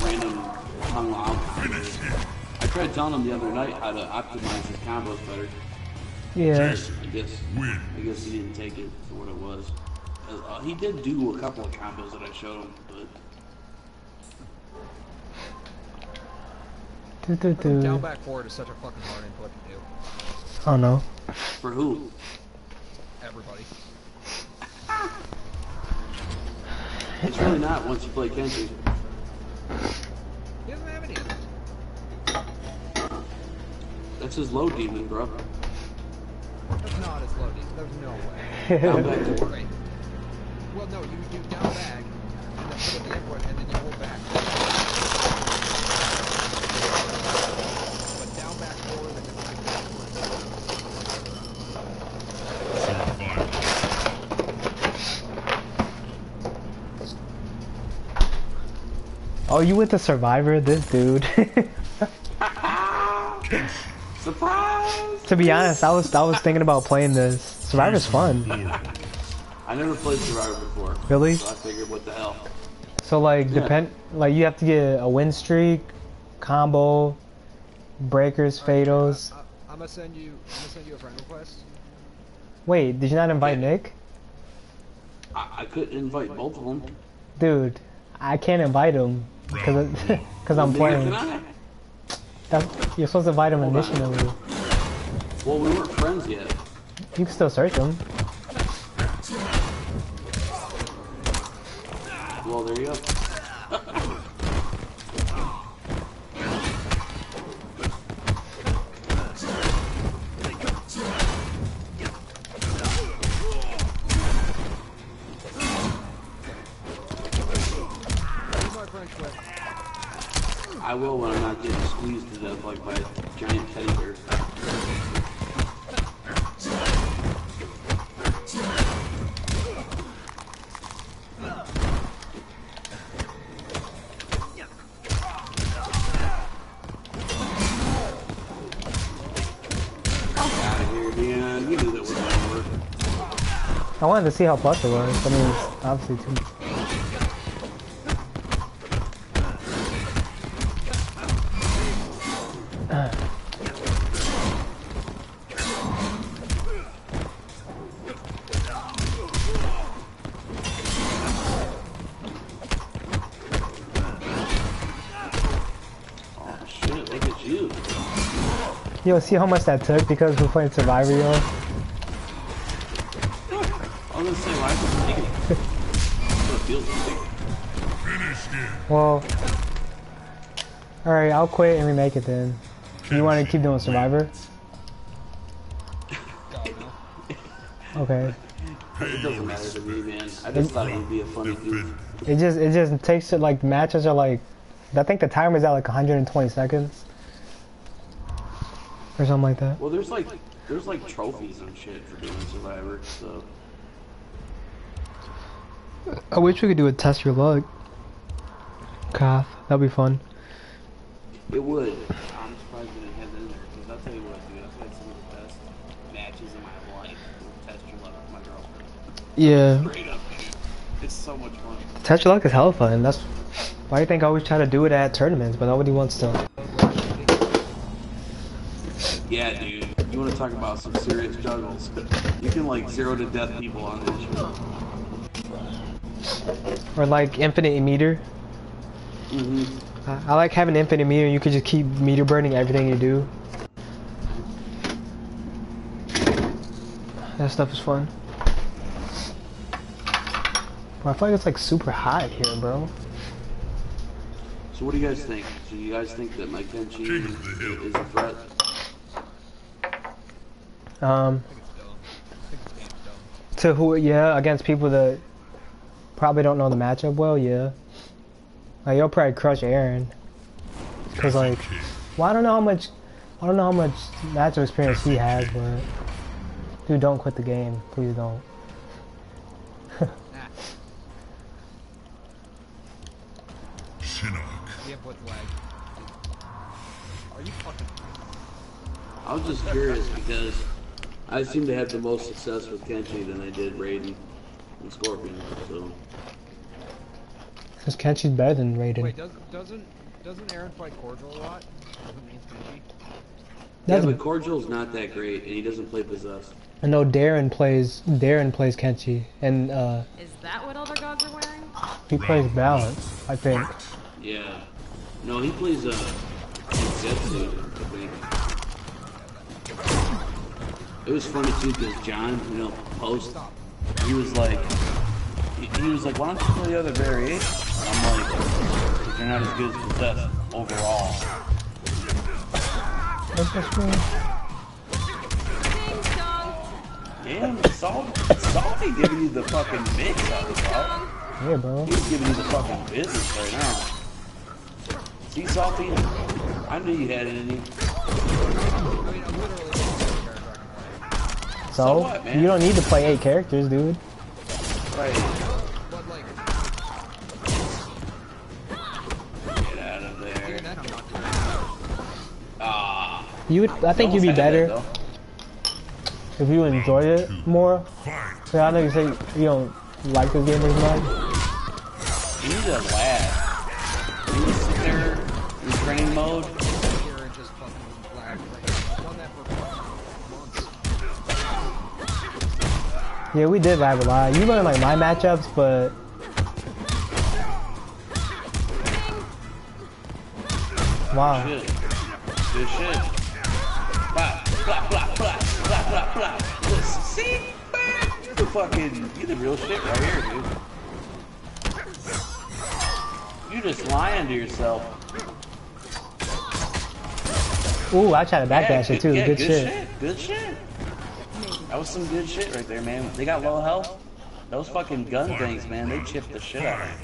random Kung Lao combos. I tried telling him the other night how to optimize his combos better. Yeah. I guess Win. I guess he didn't take it for what it was. Uh, he did do a couple of combos that I showed him, but Do, do, do. Down back forward is such a fucking hard input to do. Oh no. for who? Everybody. It's really not once you play Kenshi. He doesn't have any. That's his low demon, bro. That's not his loading. There's no way. Down back to Right. Well, no, you do down back, and then put in the input, and then you hold back. But down back forward, and then back backward. oh, you with the survivor? This dude. Surprise! to be honest, I was I was thinking about playing this. Survivor's fun. I never played Survivor before. Really? So I figured, what the hell? So like Yeah. depend like you have to get a win streak, combo, breakers, fatals. Uh, I'm gonna send you. I'm gonna send you a friend request. Wait, did you not invite Yeah. Nick? I, I could invite both of them. Dude, I can't invite him because because I'm Neither playing. That's, you're supposed to invite him Hold on. initially. Well, we weren't friends yet. You can still search him. Well, there you go. I will when I'm not getting squeezed to death like by a giant teddy bear. I wanted to see how it was. I mean, it's obviously too. Yo, see how much that took because we're playing Survivor, yo? I was gonna say, why is it negative? That's it feels like. Finished it. Well, alright, I'll quit and remake it then. You want to keep doing Survivor? Okay. It doesn't matter to me, man. I just thought it would be a funny goof. It just it just takes it like matches are like I think the timer timer's at like 120 seconds or something like that. Well, there's like there's like trophies and shit for doing Survivor, so I wish we could do a test your luck. Kath, that'd be fun. it would. I'm surprised we didn't have that in there because I'll tell you what, dude. I've had some of the best matches in my life with Test Your Luck with my girlfriend. Yeah, Straight up, dude. It's so much fun. test your luck is hella fun. That's why you think I always try to do it at tournaments, but nobody wants to. Yeah, dude. You want to talk about some serious juggles? You can like zero to death people on this. Or like infinite meter. hmm I, I like having infinite meter. You could just keep meter burning everything you do. That stuff is fun. Bro, I feel like it's like super hot here, bro. So what do you guys think? Do you guys think that Mike Kenshi is a threat? Um, to who? Yeah, against people that probably don't know the matchup well. Yeah, like you'll probably crush Aaron. Cause like, well, I don't know how much, I don't know how much matchup experience he has, but dude, don't quit the game, please don't. Shinnok. The input lag. Are you fucking... I was just curious because I seem to have the most success with Kenshi than I did Raiden and Scorpion. So Cause Kenshi's better than Raiden. Wait, does, doesn't doesn't Aaron fight Cordial a lot? Doesn't mean Kenshi? yeah, That's, but Cordial's not that great, and he doesn't play possessed. I know Darren plays Darren plays Kenshi, and uh, Is that what other gods are wearing? he plays Balance, I think. Yeah. No, he plays uh Zetsu, I think. It was funny too because John, you know, post, he was like, he, he was like, why don't you play the other variation? And I'm like, "'Cause you're not as good as possessed overall. What's this for? Ding. Damn, Salty giving you the fucking mix out of Salt. Yeah, bro. He's giving you the fucking business right now. See, Salty? I knew you had it in you. I mean, I'm literally the only character I can play. So, what, man? you don't need to play eight characters, dude. Right. Get out of there. I'm not doing Ah. You would, I think you'd be better that, if you enjoyed it more. Fight. So I know you say you don't like this game as much. You need to lag. You need to sit there in training mode. Yeah, we did live a lot. You learn like my matchups, but wow. Good. Good shit. Blah, blah, blah, blah, blah, blah, blah. Listen, see? Man, you the fucking, you the real shit right here, dude. You just lying to yourself. Ooh, I tried to Yeah, backdash it too. yeah, good, shit. Good shit. That was some good shit right there, man. They got low health. Those fucking gun things, man, they chipped the shit out of me.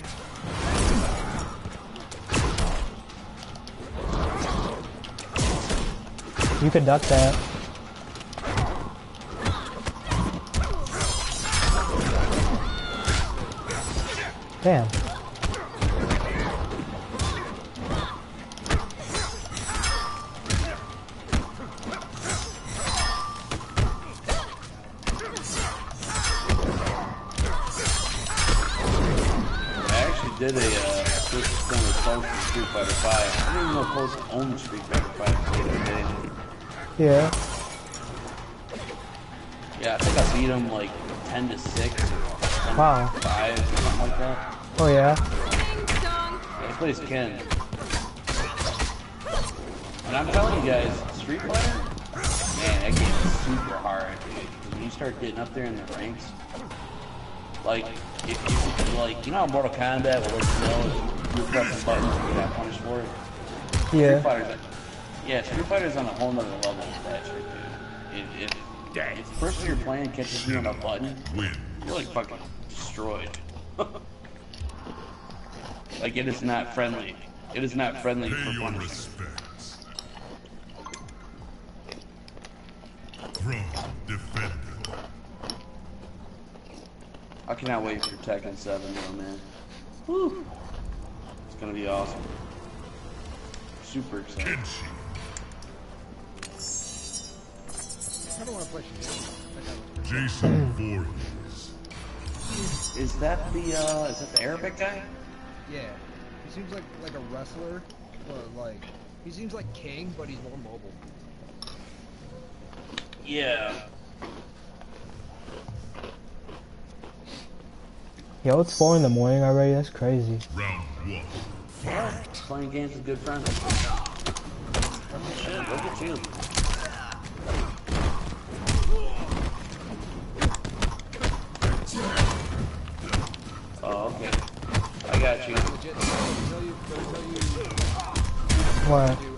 You could duck that. Damn. Close to Street Fighter 5. I didn't even know Close Street Fighter 5 the other day. Yeah. Yeah, I think I beat him like 10 to 6 or 10 Wow. to 5 or something like that. Oh yeah. Yeah, he plays Ken. And I'm telling you guys, Street Fighter, man, that game is super hard, dude. When you start getting up there in the ranks, like, if you, like, you know how Mortal Kombat will let you know if you're pressing buttons and you got punished for it? Street Yeah. Fighter's, yeah, Street Fighter's on a whole nother level with that shit, dude. If, if, if the person you're playing catches you on a button, Win. you're like fucking destroyed. like, it is not friendly. It is not friendly Pay for your punishment. respects. Throne defended. I cannot wait for Tekken 7 though, man. Woo! It's gonna be awesome. Super excited. I kind of want to play Shigeki. That guy looks pretty Jason Voorhees. Is that the, uh, is that the Arabic guy? Yeah. He seems like like a wrestler, but like he seems like King, but he's more mobile. Yeah. Yo, it's four in the morning already. That's crazy. Round one. Fight. Playing games with good friends. Shit, look at you. Oh, okay. I got you. Legit, they'll tell you, they'll tell you What?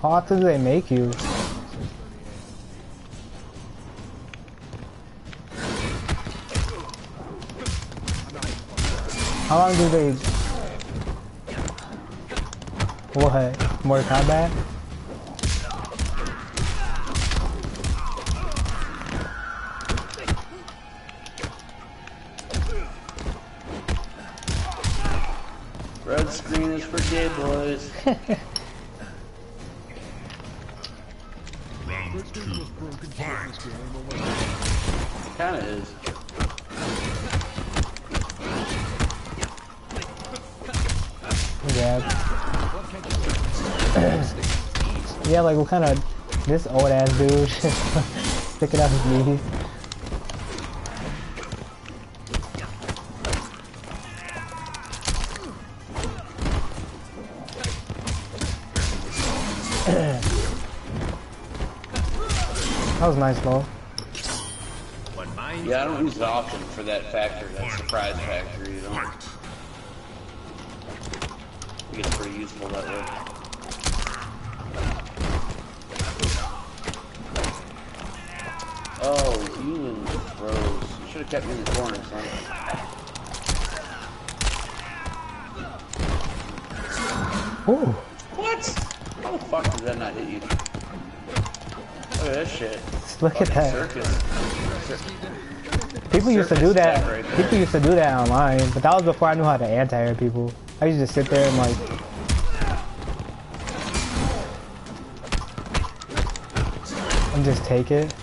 How often do they make you? 6:30 a.m. I'm not even fucking How long do they? What? Mortal Kombat? Red screen is for gay boys. this game, what- Kinda is. Yeah. yeah, like what kind of this old ass dude sticking out his knees? Was nice, though. Yeah, I don't use it often for that factor, that surprise factor, you know? Fight. I think it's pretty useful that way. Oh, you and Rose. You should have kept me in the corner, son. Ooh, What? How the fuck did that not hit you? Look at this shit. look at that. Circus. People used to do that. right. People used to do that online, but that was before I knew how to anti-air people. I used to sit there and like. And just take it.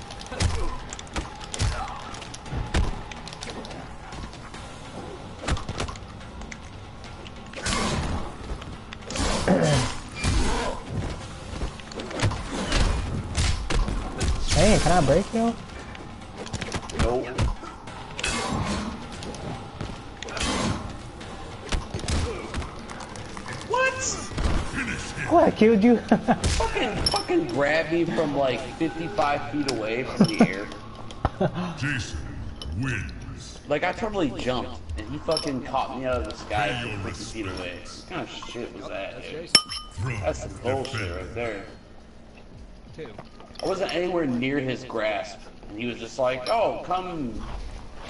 I break you? Nope. What? Oh, I killed you. Fucking, fucking grab me from like 55 feet away from the air. Jason wins. Like I totally jumped, and he fucking caught me out of the sky from 50 feet away. What kind of shit was that, dude? Throne That's some bullshit defended. right there. Two. I wasn't anywhere near his grasp, and he was just like, "Oh, come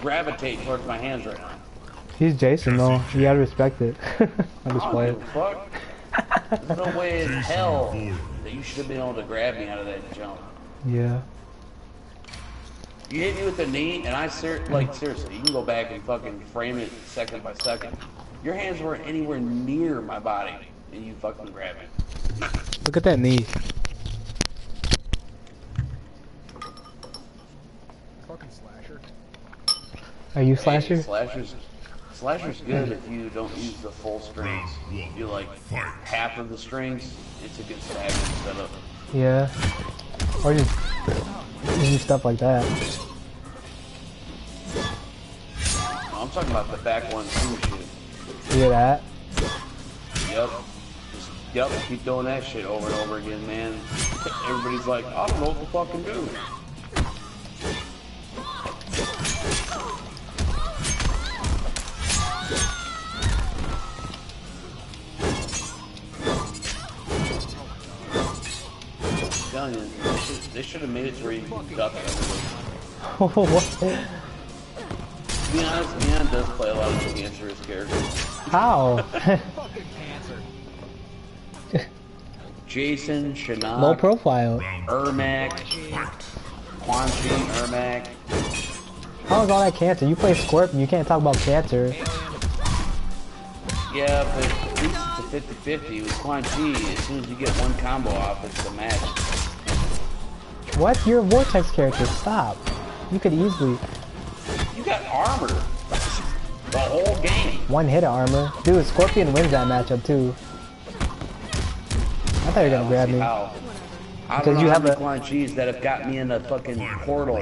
gravitate towards my hands right now." He's Jason though. You gotta respect it. I'm just I don't playing. give fuck. There's no way in hell that you should have been able to grab me out of that jump. Yeah. You hit me with the knee, and I ser- like seriously, you can go back and fucking frame it second by second. Your hands weren't anywhere near my body, and you fucking grabbed me. Look at that knee. Fucking slasher. Are you Hey. Slashers, slashers good if you don't use the full strings. If you like half of the strings, it's a good stagger setup. Yeah. Or just just do stuff like that. I'm talking about the back one two shit. You hear that? Yep. Just, yep, keep doing that shit over and over again, man. Everybody's like, I don't know what to fucking do. Telling you, they should, they should have made it to where you can duck everything. what? To be honest, Leon does play a lot of cancerous characters. How? Fucking cancer. Jason, Shinnok, Low profile. Ermac, Quan Chi, Ermac. How is all that cancer? You play Scorpion, you can't talk about cancer. Yeah, but at least it's a 50-50 with Quan Chi. As soon as you get one combo off, it's a match. What? You're a Vortex character. Stop. You could easily You got armor. The whole game. one hit of armor. Dude, Scorpion wins that matchup too. I thought you were gonna grab me. How? I Because you have a- Quan Chis that have got me in a fucking portal.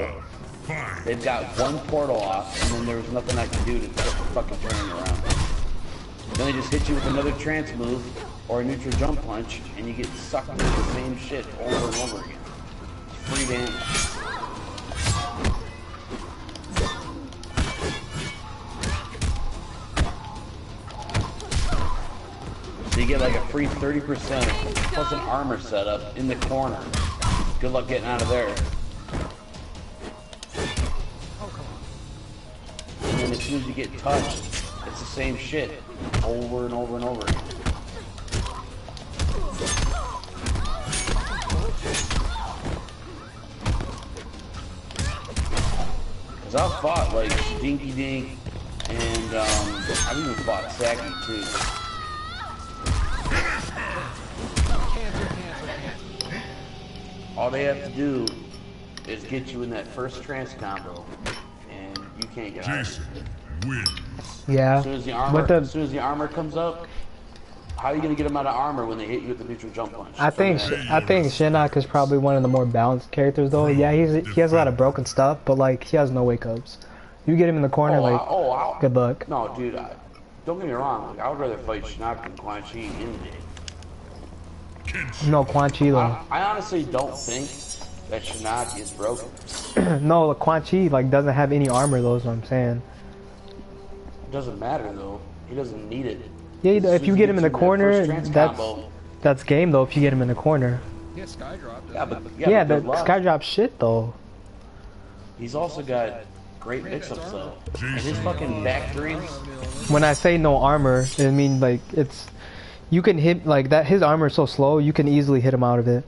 They've got one portal off, and then there was nothing I could do to fucking turn it around. Then they just hit you with another trance move or a neutral jump punch, and you get sucked into the same shit over and over again. Damage. So you get like a free 30% plus an armor setup in the corner. Good luck getting out of there. And then as soon as you get touched, it's the same shit over and over and over. Cause I've fought like Dinky Dink and um, I've even fought Saki too. All they have to do is get you in that first trance combo, and you can't get out. it. Jason wins. Yeah. As soon as the armor, With as soon as the armor comes up, how are you gonna get them out of armor when they hit you with the neutral jump punch? I think I think Shinnok is probably one of the more balanced characters though. Yeah, he's he has a lot of broken stuff, but like he has no wake ups. You get him in the corner, Oh, like I, oh, I, good luck. No, dude, I, don't get me wrong. Like, I would rather fight Shinnok than Quan Chi in game. No Quan Chi though. I, honestly don't think that Shinnok is broken. no, the Quan Chi like doesn't have any armor though. Is what I'm saying. It doesn't matter though. He doesn't need it. Yeah, As if you get him in the corner, trance that's combo- that's game though. If you get him in the corner. Yeah, Skydrop doesn't yeah, but have yeah, Yeah, but the good. Skydrop shit though. He's also got great mix-ups though. And his fucking back threes. When I say no armor, I mean like it's you can hit like that. His armor is so slow, you can easily hit him out of it.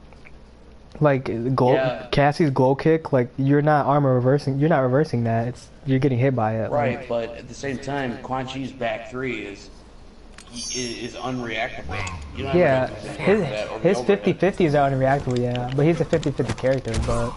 Like glow, Yeah. Cassie's glow kick, like you're not armor reversing. You're not reversing that. It's you're getting hit by it. like- Right, but at the same time, Quan Chi's back three is is, is unreactable. You yeah, to go back his to that or his the 50 overhead. 50 is unreactable. Yeah, but he's a 50 50 character. But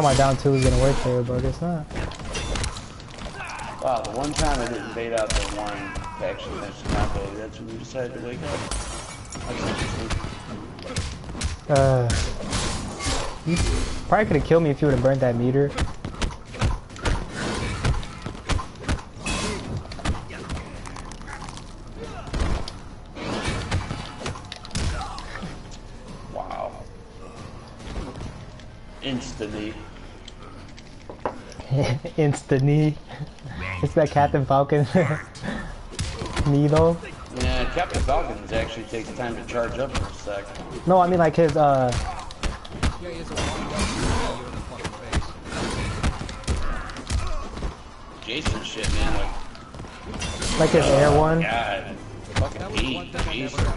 thought my down two was gonna work there, but it's not. Wow, the one time I didn't bait out the one to actually finish the combo, that's when we decided to wake up. Uh, you probably could have killed me if you would have burnt that meter. Insta knee. It's that Captain Falcon Needle. Yeah, Captain Falcons actually takes time to charge up for a sec. No, I mean like his uh Yeah, he has a long gun to hit you in the fucking face. Jason shit, man, like, like his air one. God. Fucking That was one hate thing I Jason. never.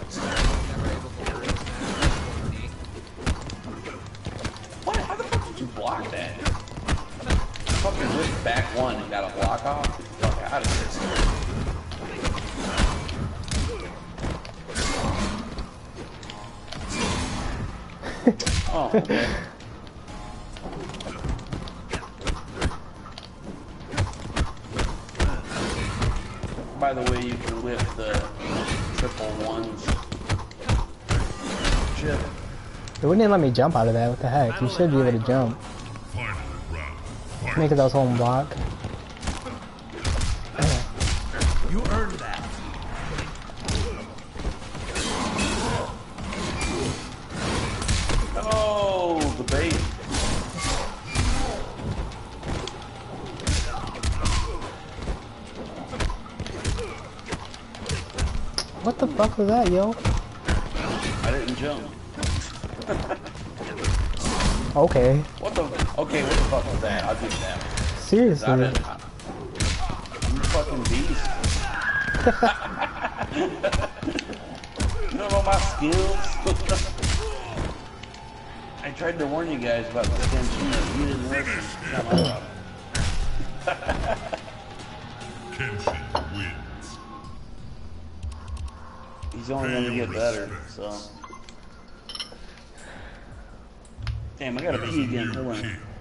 Never able to get rid of that. knee. What? How the fuck did you block that? fucking ripped back one and got a block off. Fuck out of this. oh, okay. By the way, you can lift the triple ones. Shit. It wouldn't let me jump out of that. What the heck? You should be able to jump. Final round. Make it that was holding block. You earned that. Oh, the bait. What the fuck was that, yo? I didn't jump. Okay. What the? Okay, what the fuck was that? I'll do that. I Seriously. didn't. I'm a fucking beast. you don't know my skills. I tried to warn you guys about the damn shooter. You didn't listen. Not my problem. Kenshi wins. He's only gonna get better, so. Damn, I gotta pee again. Hold on.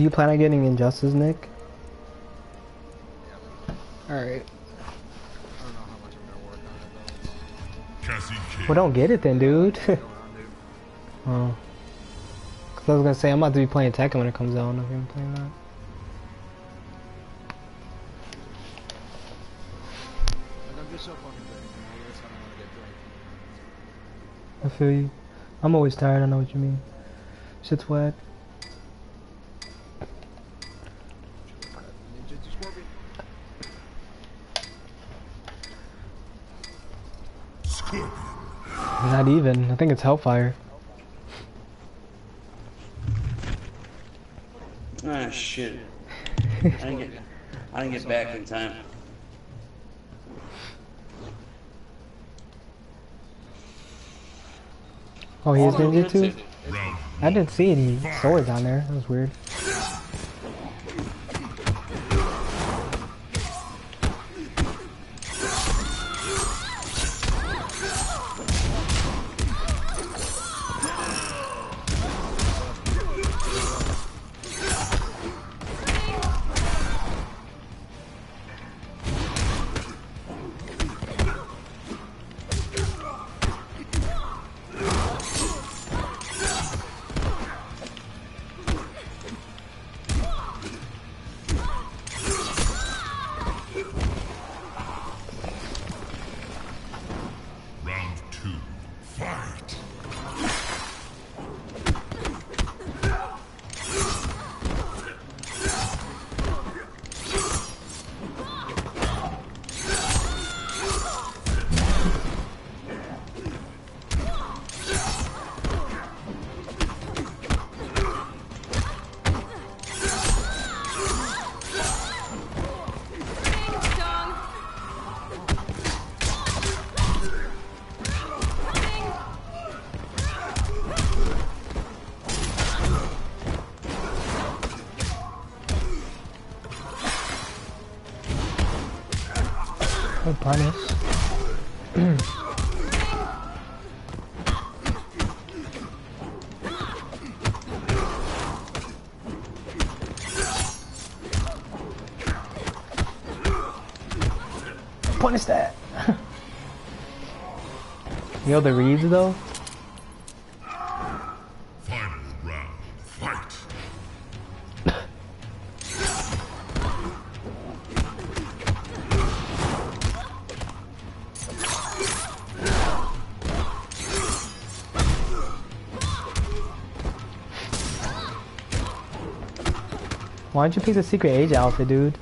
Do you plan on getting Injustice, Nick? Alright. I don't know how much I'm gonna work on it though. Cassie Well, don't get it then, dude. Going on, dude. oh. Cause I was gonna say, I'm about to be playing Tekken when it comes out. I don't know if you're playing that. I'm just so fucking good. You know, that's how I want to get dragged. I feel you. I'm always tired, I know what you mean. Shit's wet. Ninjutsu Scorpion. Scorpion. Not even. I think it's Hellfire. Ah, shit. I didn't get, I didn't get back in time. Oh, he is Oh, Ninjutsu? I didn't see any swords on there. That was weird. Punish. punish that. you know the reads though? Why don't you pick the secret age outfit, dude?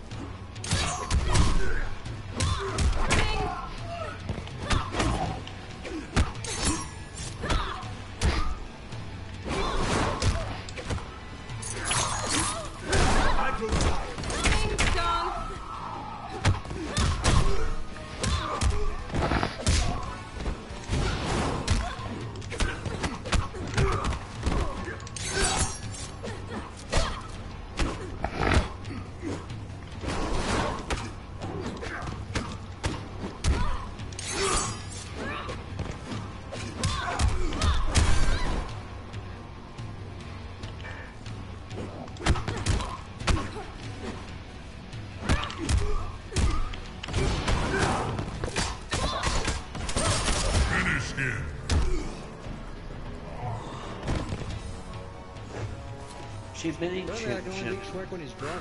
Shrek when he's drunk.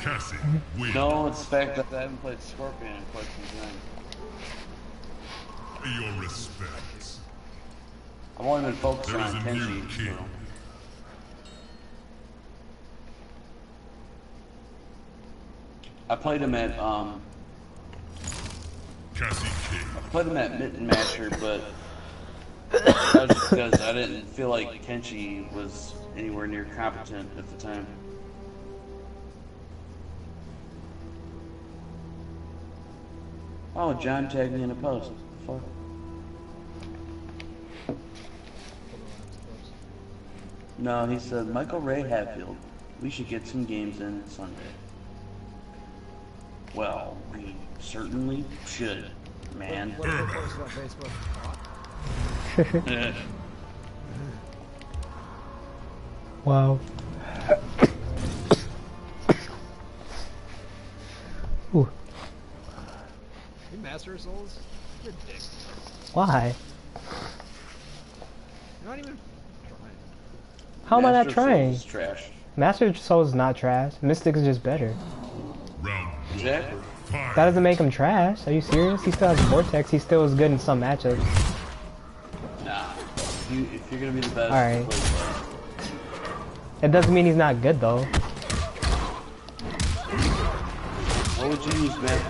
Cassie, win. No, it's the that I haven't played Scorpion in quite some time. Pay your respects. I've only been focusing There is on Kenshi. king. So. I played him at um, Cassie King. played him at Mitten Masher, but that was just because I didn't feel like Kenshi was anywhere near competent at the time. Oh, John tagged me in a post. Fuck. No, he said Michael Ray Hatfield. We should get some games in Sunday. Well, we certainly should, man. Wow. Ooh, You Master Souls? You're a dick. why? You're not even trying. How am I not Master Souls trying? is trash. Master Soul is not trash. Mystic is just better. Round one. Exactly. That doesn't make him trash. Are you serious? He still has Vortex. He still is good in some matchups. Nah. If, you, if you're gonna be the best, Alright. It doesn't mean he's not good though. What would you use on that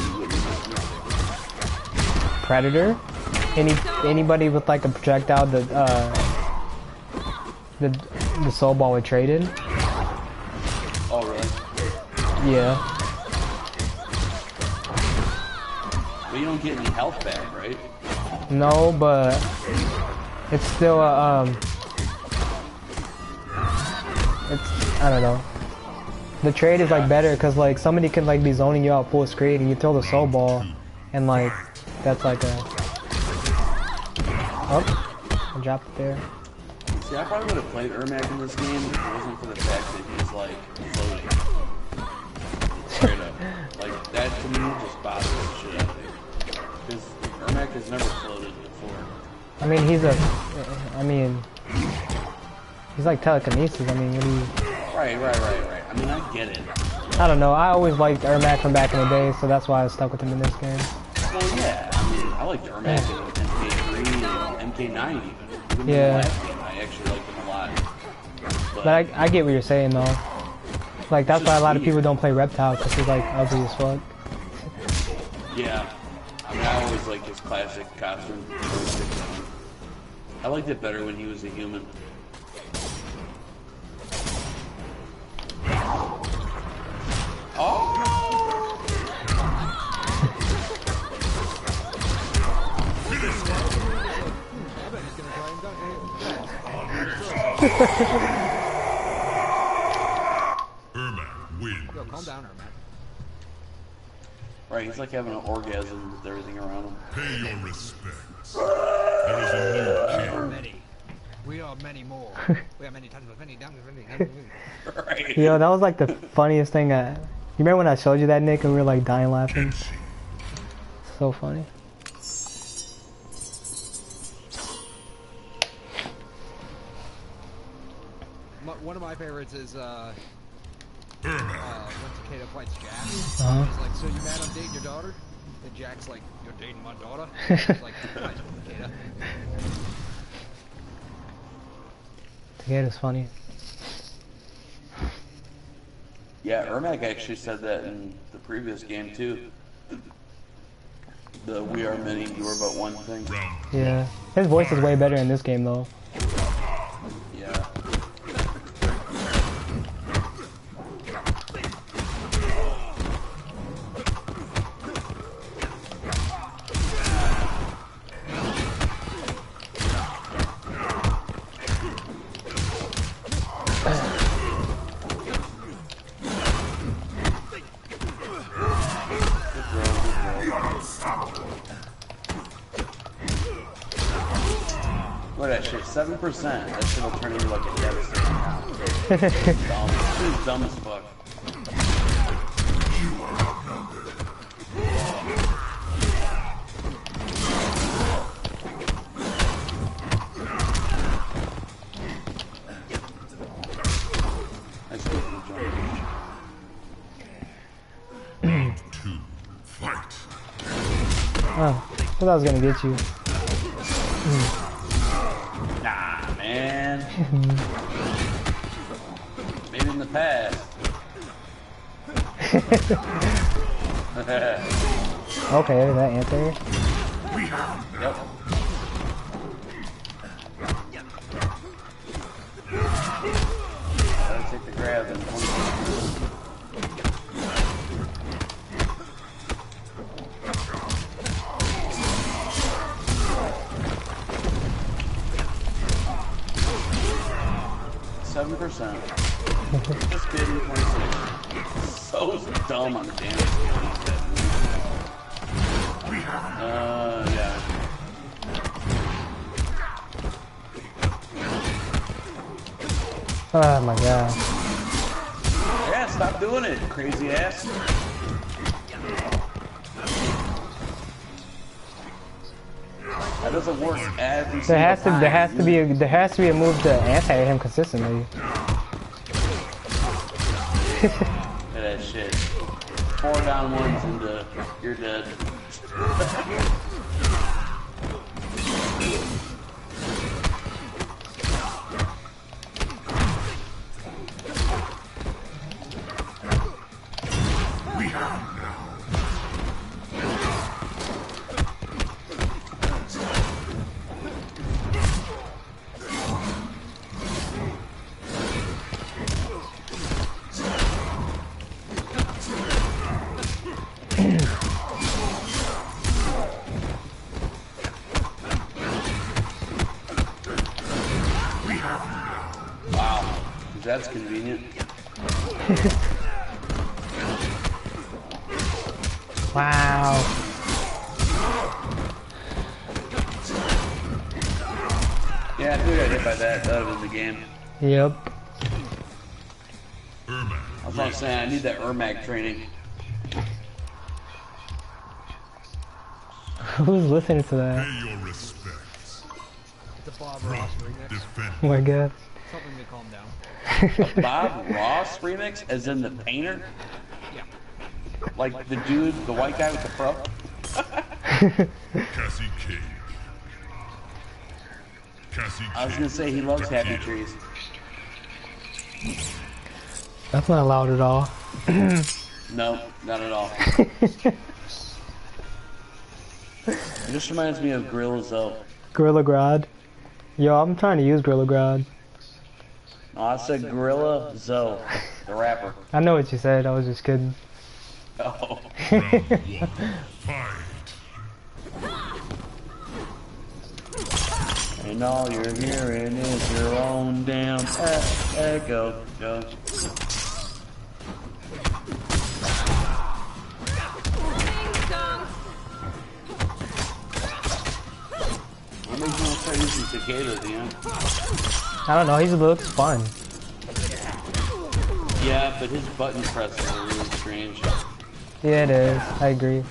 you wouldn't use? Predator. Any anybody with like a projectile that uh the the soul ball would trade in. Oh, really? Yeah. But you don't get any health back, right? No, but it's still a um. I don't know. The trade is like better because like somebody can like be zoning you out full screen and you throw the soul ball, and like that's like a. Oh, I dropped it there. See, I probably would have played Ermac in this game if it wasn't for the fact that he's like floating. Straight up. Like, that to me just bothers the shit out of me. Because Ermac has never floated before. I mean he's a. I mean. He's like telekinesis. I mean, what do you? Right, right, right, right. I mean, I get it. I don't know. I always liked Ermac from back in the day, so that's why I stuck with him in this game. Well, yeah. I mean, I liked Ermac in MK3 and MK9 even. Even Yeah. game, I actually liked him a lot. But, But I, I get what you're saying though. Like that's why a lot of people don't play Reptile because he's like ugly as fuck. yeah. I mean, I always liked his classic costume. I liked it better when he was a human. Oh! Ermac wins. Yo, calm down, Ermac. Right, he's like having an orgasm with everything around him. Pay your respects. There is a new king. Many. We are many more. we are many times with many down with many. Right. Yo, that was like the funniest thing. I, you remember when I showed you that Nick and we were like dying laughing? So funny. My, one of my favorites is uh, uh, when Takeda fights Jack. Uh-huh. He's like, "So you mad I'm dating your daughter?" And Jack's like, "You're dating my daughter?" He's like, "Nice, Takeda." it's funny. Yeah, Ermac actually said that in the previous game too. The we are many, you are but one thing. Yeah, his voice is way better in this game though. percent. That's gonna turn into like a devastating house. dumb. This is dumb as fuck. Oh, I thought I was gonna get you. Maybe in the past. Okay, that answer. There has to time. there has to be a, there has to be a move to anti him consistently. Look at that shit. Four down ones into uh, you're dead. Yep. Ermac. That's what I'm saying. I need that Ermac training. Who's listening to that? Pay your respects. The Bob Ross remix. Defend. Oh my god. Tell them to calm down. Bob Ross remix, as in the painter? Yeah. Like the dude, the white guy with the fro? Cassie Cage. Cassie Cage. I was gonna say he loves happy trees. That's not allowed at all. No, not at all. this reminds me of Gorilla Zoe. Gorilla Grodd. Yo, I'm trying to use Gorilla Grodd. No, I said Gorilla Zoe, the rapper. I know what you said. I was just kidding. Oh. Round one. Fight. And all you're hearing is your own damn e- echo. Go. Ding dong. What makes you want to start using Takeda, Dan? I don't know. He looks fun. Yeah, but his button presses are really strange. Yeah, it is. I agree.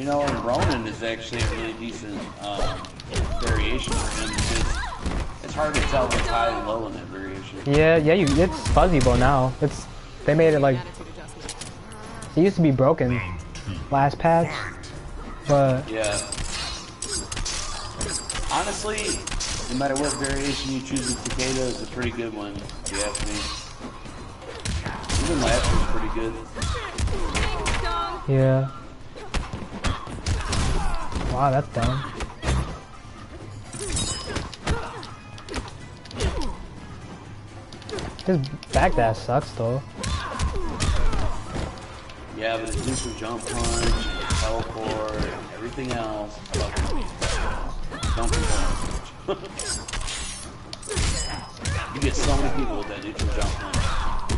You know, and Ronin is actually a really decent um, variation for him because it's hard to tell what's high and low in that variation. Yeah, yeah. You, it's fuzzyable now. It's they made it like it used to be broken last patch, but Yeah. Honestly, no matter what variation you choose with Takeda, it's a pretty good one, if you ask me. Even last was pretty good. Yeah. Wow, that's dumb. His backdash sucks though. Yeah, but his neutral jump punch, teleport, everything else. Jumping punch. you get so many people with that neutral jump punch.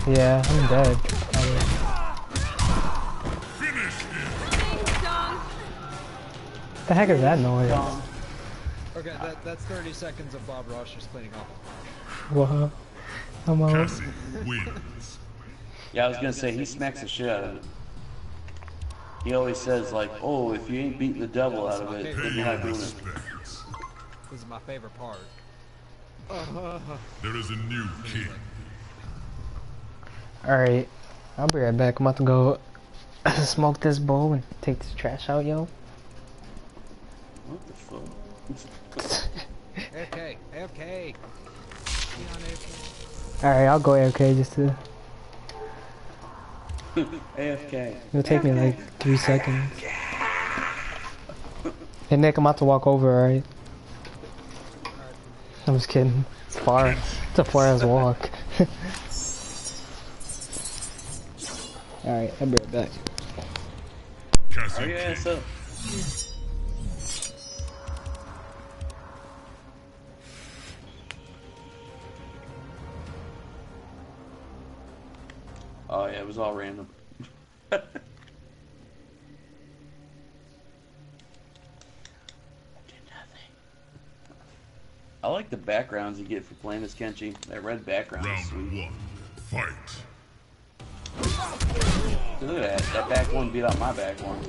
Yeah, I'm dead. probably. The heck is that noise? Dumb. Okay, that, that's 30 seconds of Bob Ross just cleaning up. What? I'm out. Cassie wins. Yeah, I was gonna say he smacks the shit out of it. He always says like, "Oh, if you ain't beating the devil out of it, then you're your not doing it." This is my favorite part. There is a new king. Alright, I'll be right back. I'm about to go smoke this bowl and take this trash out, yo. What the fuck? AFK, AFK. Be on AFK. Alright, I'll go AFK just to. AFK. It'll take me like three seconds. Hey Nick, I'm about to walk over, alright? I'm just kidding. It's far. It's a far ass walk. alright, I'll be right back. Cassie Hurry ass up. Oh yeah, it was all random. I like the backgrounds you get for playing as Kenshi. That red background is Round sweet. one. Fight. Look at that. That back one beat out my back one.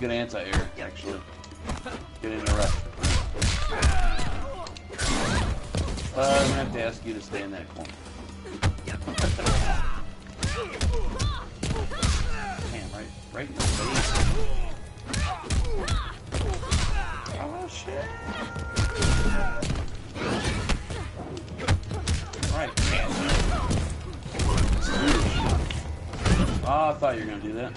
Good anti-air, actually. Good interrupt. Uh, I'm gonna have to ask you to stay in that corner. Damn, right, right in the face. Oh shit. Right. Oh, I thought you were gonna do that.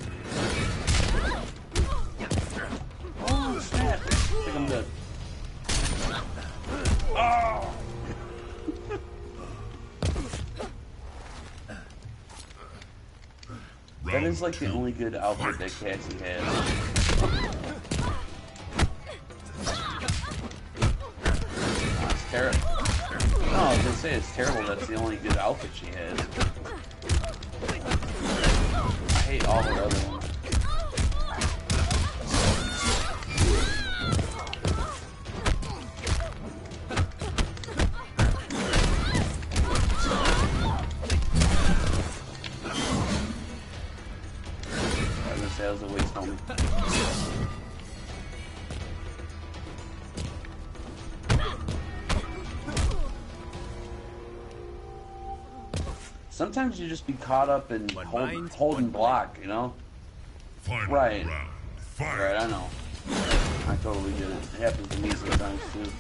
Like the only good outfit that Cassie has. Ah, it's terrible. No, I was gonna say it's terrible. That's the only good outfit she has. I hate all her other Sometimes you just be caught up in One hold, mind, holding block, you know? Final Right. round. Right, I know. I totally get it. It happens to me sometimes too.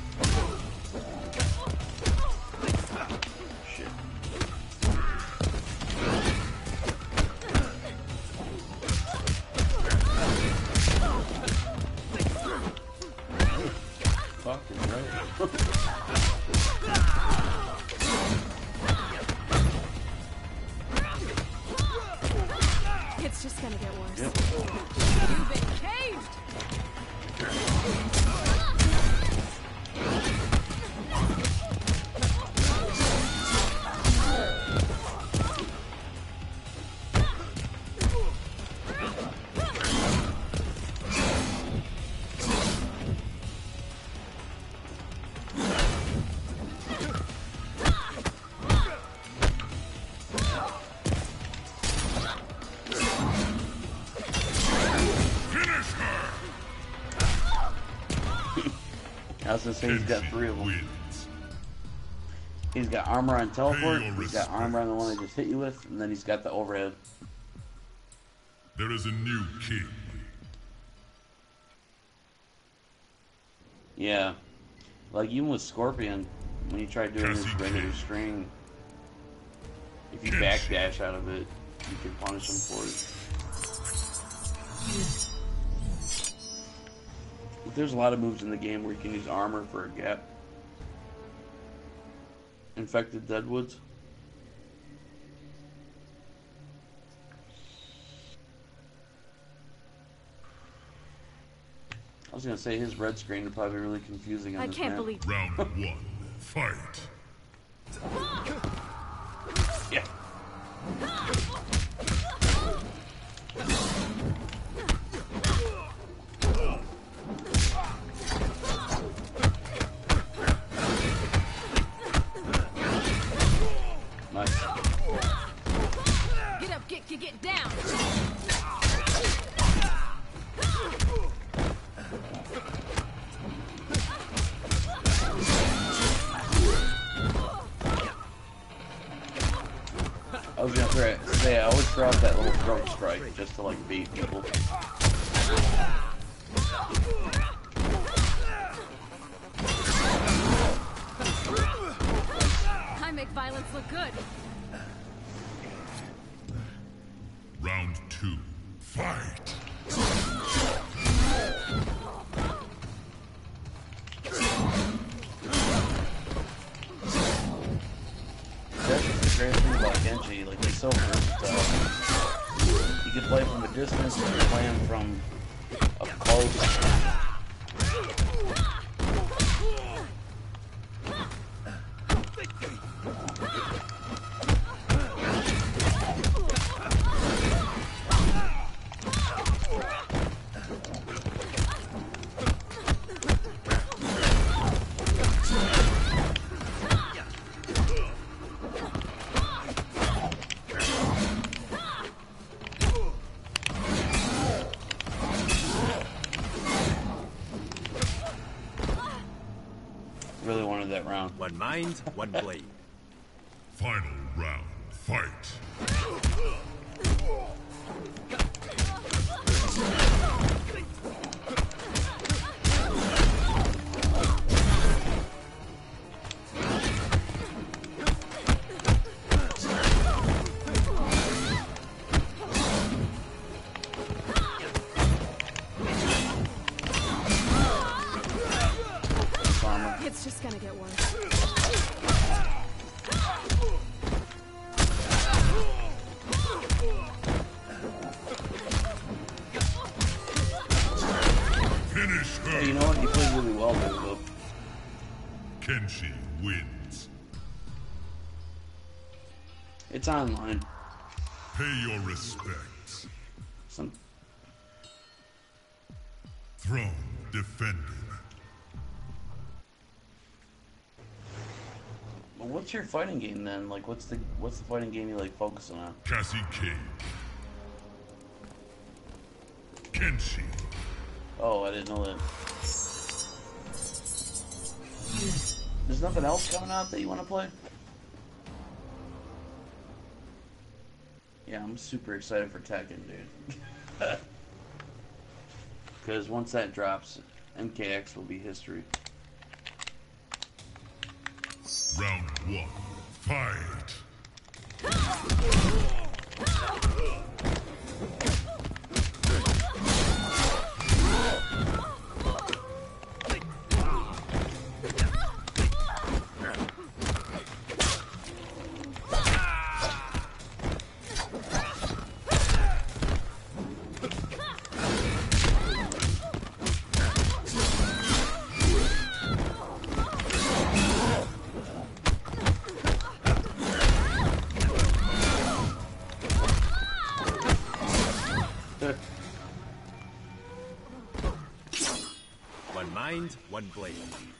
He's got three of them. Wins. He's got armor on teleport, he's got armor on the one I just hit you with, and then he's got the overhead. There is a new king. Yeah. Like even with Scorpion, when you try doing his Cassie regular Cage. string, if you backdash out of it, you can punish him for it. But there's a lot of moves in the game where you can use armor for a gap. Infected Deadwoods. I was gonna say his red screen would probably be really confusing on I this can't map. believe Round one. Fight. Round. One mind, one blade. Final round. Fight. Pay your respects. Some Throne defended. Well, what's your fighting game then? Like, what's the what's the fighting game you like focusing on? Cassie Cage. Kenshi. Oh, I didn't know that. There's nothing else coming out that you want to play? Yeah, I'm super excited for Tekken, dude. Because once that drops, MKX will be history. Round one. Fight. one blade.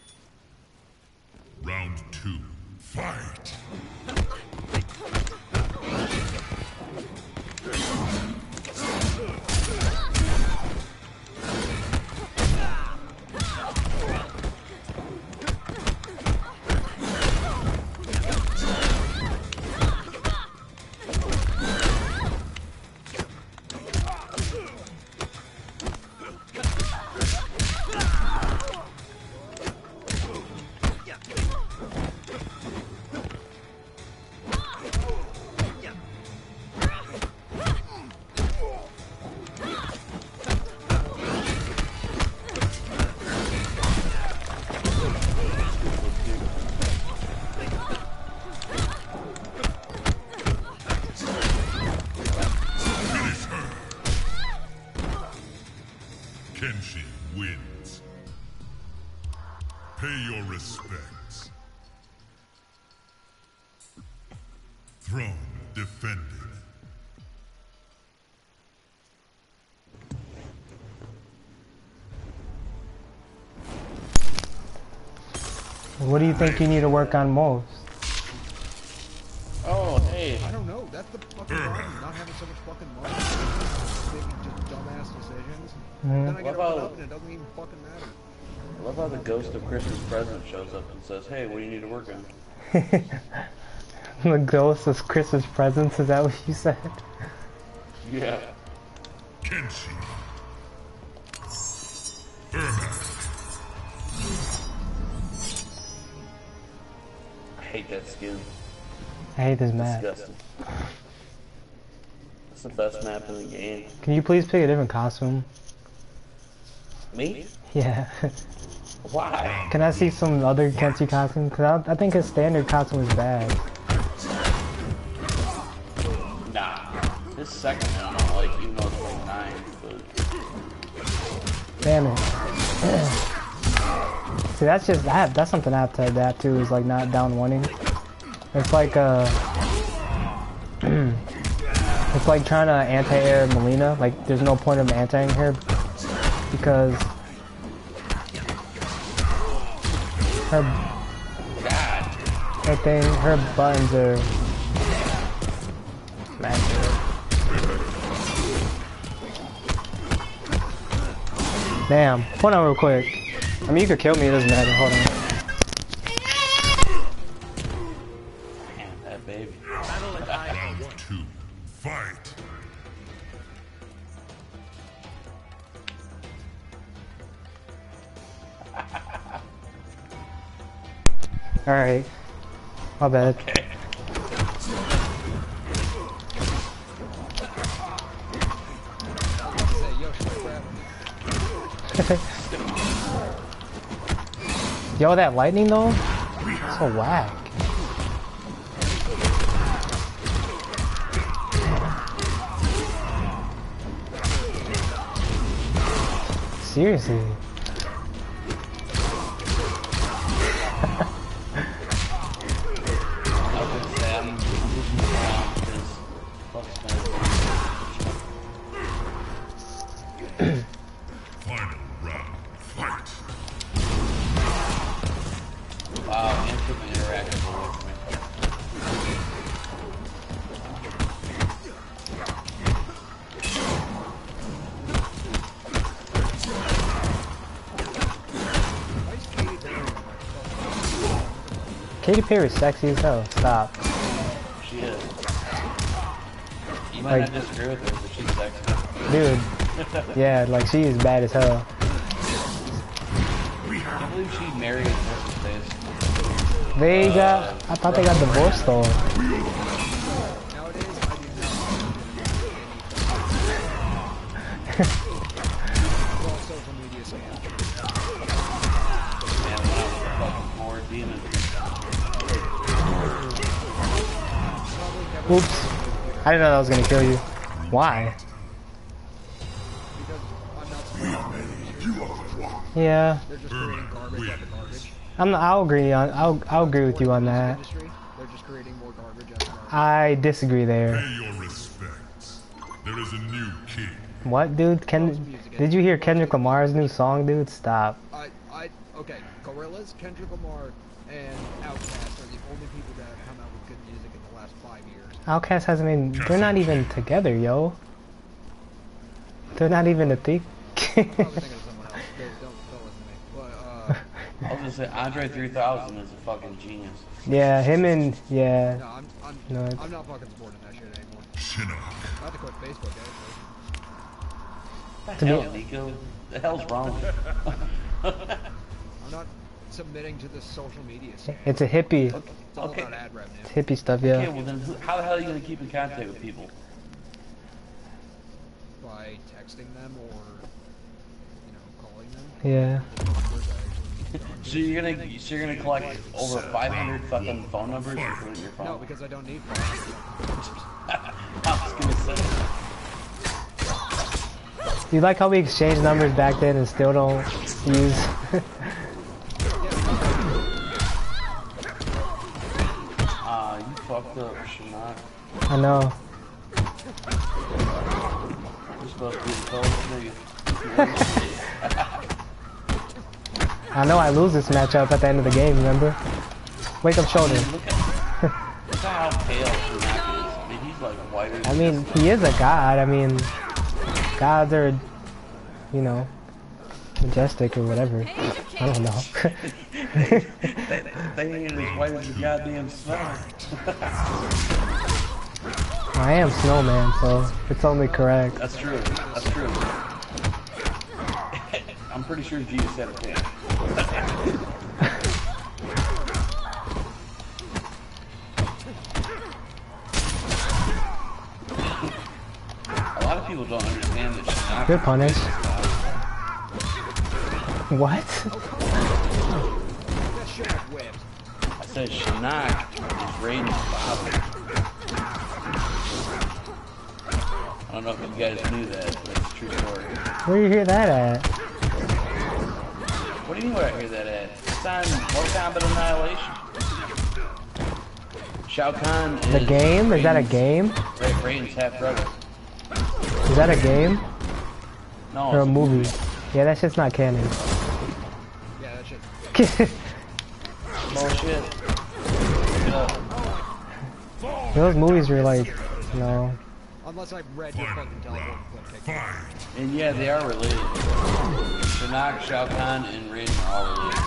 What do you think you need to work on most? Oh, hey. I don't know. That's the fucking problem. Not having so much fucking money. Making just dumbass decisions. Mhm. Then I get What it about- up and it doesn't even fucking matter. I love how the ghost of Christmas present shows up and says, hey, what do you need to work on? The ghost of Christmas presence, is that what you said? Yeah. Hate this map. Disgusting. It's the best map in the game. Can you please pick a different costume? Me? Yeah. Why? Can I see some other Kenshi costume? Cause I, I think his standard costume is bad. Nah. This second one I don't like, even though it's like nine, but Damn it. See, that's just that. That's something I have to adapt to. Is like not down wanting. It's like uh, it's like trying to anti-air Mileena. Like, there's no point of anti-ing her because her her thing, her buttons are. Damn. Hold on real quick. I mean, you could kill me, it doesn't matter. Hold on. My bad. Okay. Yo. That lightning though? So whack. Seriously. Katy Perry's sexy as hell. Stop. She is. You might Like- not disagree with her, but she's sexy. Dude. Yeah, like she is bad as hell. I can't believe she married what's. They got, uh, I thought they got divorced though. Oops. I didn't know that was gonna kill you. Why? because I'm not. Yeah, They're just creating garbage after garbage. I'm. I'll agree on. I'll. I'll agree with you on that. Industry, they're just creating more garbage after garbage. I disagree there. Pay your respects. There is a new king. What, dude? Ken, did you hear Kendrick Lamar's new song, dude? Stop. I, I, okay, Gorillaz, Kendrick Lamar, and Outkast are the only people that have come out with good music in the last five years. Outkast hasn't been. They're not even together, yo. They're not even a thing. I was just of someone else. They, don't, don't listen to me. But, uh, I was gonna say, Andre 3000 is a fucking genius. yeah, him and yeah. no, I'm, I'm, No, it's- I'm not fucking supporting that shit anymore. Shinnok. I have to quit Facebook, actually. What To the be- hell, Nico? The hell's wrong with you? I'm not submitting to this social media scam. It's a hippie. It's all Okay. about ad revenue. It's hippie stuff, yeah. Okay, yeah. well then, how the hell are you gonna keep in contact with people? By texting them or, you know, calling them. Yeah. Numbers I actually need to talk to. So you're gonna, so you're gonna collect over 500 fucking phone numbers and put it in your phone? No, because I don't need phone. I was gonna say. You like how we exchanged numbers back then and still don't use? Ah, you fucked up. I know. You're supposed to be the coldest nigga. I know I lose this matchup at the end of the game, remember? Wake up shoulder. Look at, look at how pale is. I mean, he's like whiter. I mean, he is a god. I mean, gods are, you know. Majestic or whatever. I don't know. they, they ain't as white as the goddamn snow. I am snowman, so it's only correct. That's true. That's true. I'm pretty sure Jesus said it too. A lot of people don't understand that she's not. Good punish. What? That shit was whipped. I said Shinnok is Raiden's father. I don't know if you guys knew that, but it's a true story. Where do you hear that at? What do you mean where I hear that at? It's on Mortal Kombat Annihilation. Shao Kahn The game? Is that a game? Ra- Raiden's half brother. Is that a game? No, Or a movie? Yeah, that shit's not canon. Yeah, that oh, shit. bullshit. Get up. Those movies were like, you know, Unless I've read your fucking teleport. And yeah, they are related. Shinnok, Shao Kahn, and Raiden are all related.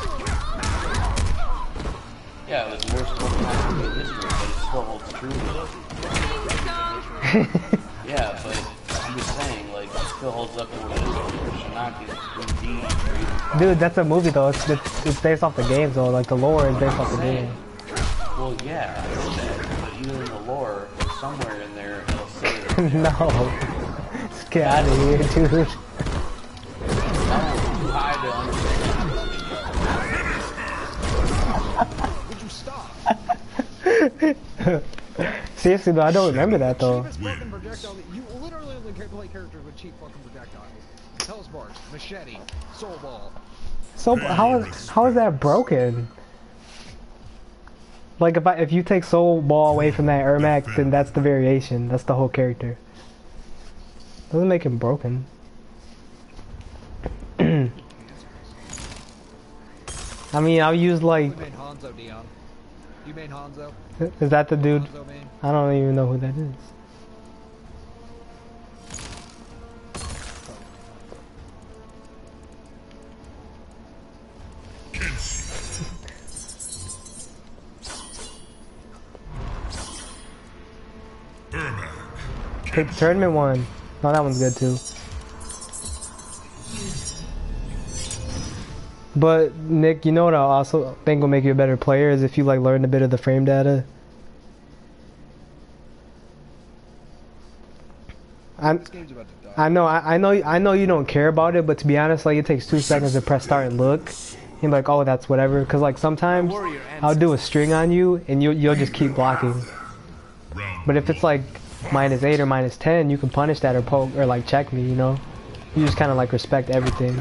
Yeah, it was the worst Pokemon movie in history, but it still holds true. yeah, but I'm just saying, like, it still holds up in what it is. Shinnok is indeed Raiden. dude, that's a movie though. It's it's, it's based off the games though. Like the lore is based off the game. Well, yeah, I know that, but even in the lore, somewhere in there, it'll say that. no, just get out of here, dude. Too high to understand. Would you stop? Seriously though, I don't remember that though. Machete, soul ball. So how is how is that broken? Like if I if you take Soul Ball away from that Ermac, then that's the variation. That's the whole character. Doesn't make him broken. I mean, I'll use like, Hanzo, Dion. You made Hanzo? is that the dude? I don't even know who that is. Pick tournament one. Oh, that one's good too. But Nick, you know what I also think will make you a better player is if you like learn a bit of the frame data. I'm, This game's about to die. I know, I, I know, I know you don't care about it, but to be honest, like it takes two seconds to press start and look, and like, oh, that's whatever. Cause like sometimes I'll do a string on you, and you you'll just keep blocking. But if it's like minus eight or minus ten, you can punish that or poke or like check me, you know. You just kind of like respect everything.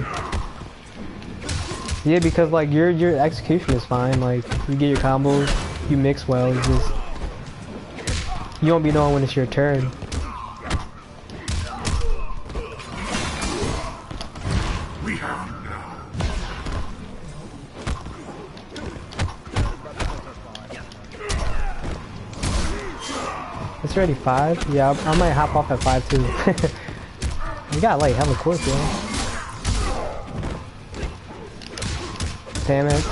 Yeah, because like your your execution is fine. Like you get your combos, you mix well. It's just you won't be knowing when it's your turn. It's already five. Yeah, I, might hop off at five too. you got like hella quick, yo. Damn it.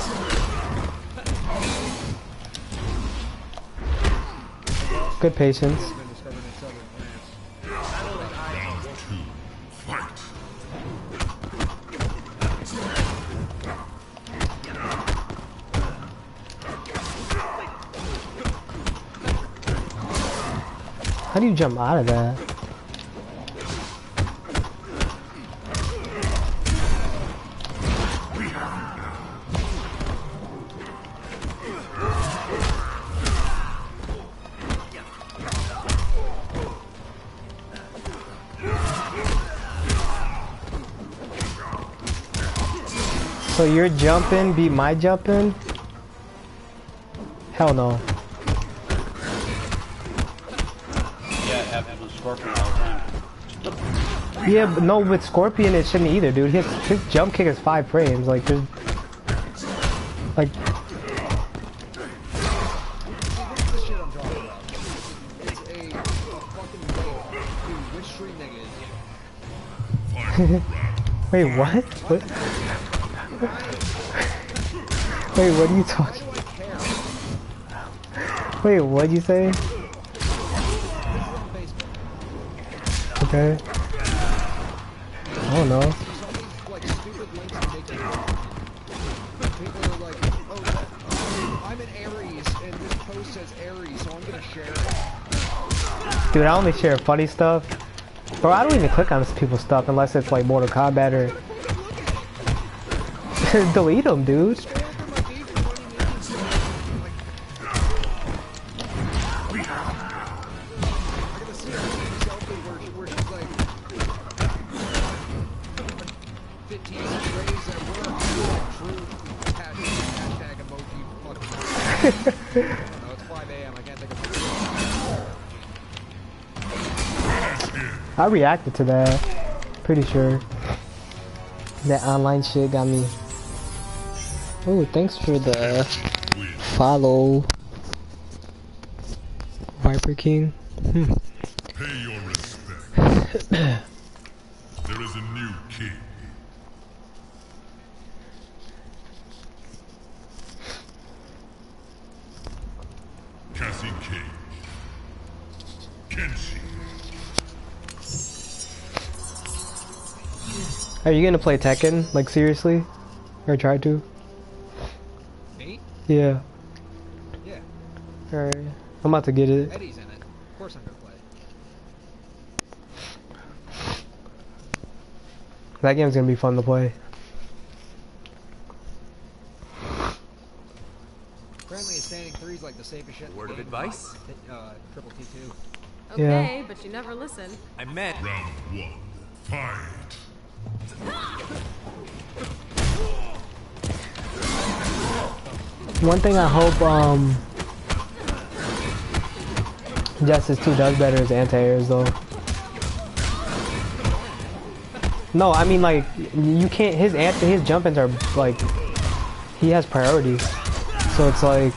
Good patience. Do you jump out of that? So your jumping beat my jumping? Hell no. Yeah, but no, with Scorpion it shouldn't either, dude. His, his jump kick is five frames. Like, like. Dude, round. Wait, what? what? Wait, what are you talking? Wait, what'd you say? Okay. Don't know. Dude, I only share funny stuff. Bro, I don't even click on people's stuff unless it's like Mortal Kombat or... Delete them, dude. I reacted to that. Pretty sure. That online shit got me. Oh, thanks for the follow. Viper King. Hmm. Are you gonna play Tekken? Like seriously? Or try to? Me? Yeah. Yeah. Alright. I'm about to get it. Eddie's in it. Of course I'm gonna play. That game's gonna be fun to play. Apparently, a standing three is like the safest shit. Word of advice? Uh, triple T two. Okay, but you never listen. I meant Round one. Fight. One thing I hope um Justice 2 does better is anti-airs though. No, I mean like you can't his anti his jump-ins are like he has priorities. So it's like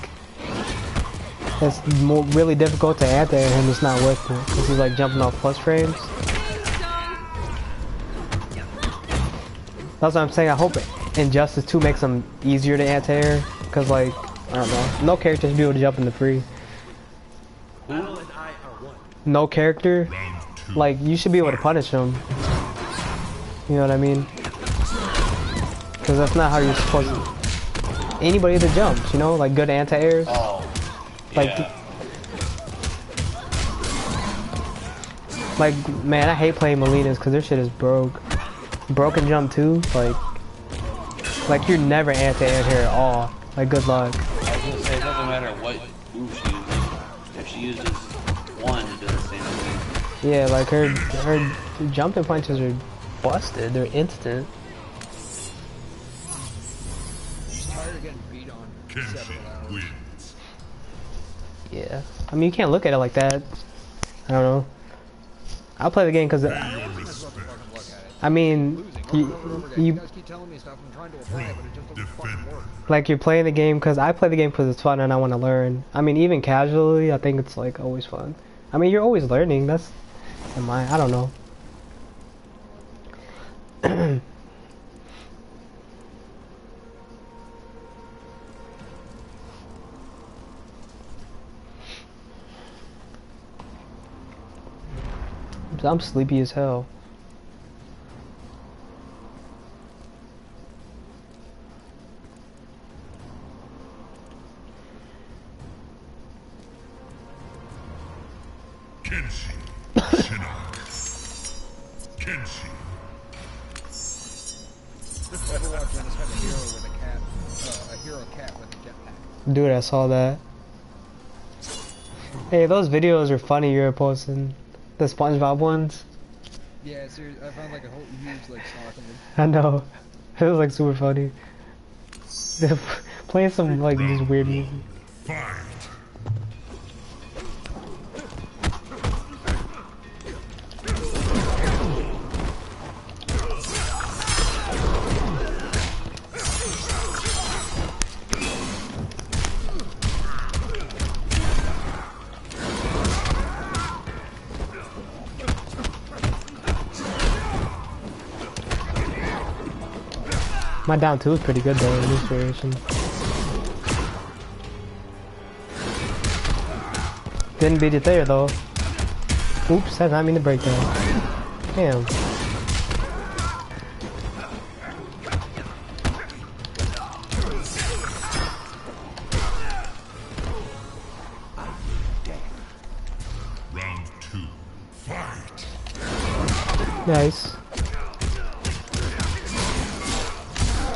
it's more, really difficult to anti-air him, it's not worth it. Cause he's like jumping off plus frames. That's what I'm saying. I hope Injustice 2 makes them easier to anti-air. Cause like, I don't know. No character should be able to jump in the free. Battle and I are one. No character. Like, you should be able to punish them. You know what I mean? Cause that's not how you're supposed to... Anybody that jumps, you know? Like, good anti-airs. Oh. Like, yeah. like, man, I hate playing Mileenas because their shit is broke. Broken jump too, like, like you're never anti-air here at all. Like, good luck. I was gonna say, it doesn't matter what move she uses. If she uses one, it does the same thing. Yeah, like her, her jumping punches are busted. They're instant. Just tired of getting beat on several hours. Yeah. I mean, you can't look at it like that. I don't know. I'll play the game because, I mean, you. You like you're playing the game because I play the game because it's fun and I want to learn. I mean, even casually, I think it's like always fun. I mean, you're always learning. That's, in my, I don't know. I'm sleepy as hell. Kenshi. Shinnok. Kenshi. Overwatch, I just had a hero with a cat, uh, a hero cat with a jetpack. Dude, I saw that. Hey, those videos are funny you're posting. The SpongeBob ones. Yeah, seriously, I found like a whole huge like stock of them. I know. It was like super funny. Playing some like just weird music. Fight. My down two is pretty good though in this variation. Didn't beat it there though. Oops, that's not mean to break that. Damn. Nice.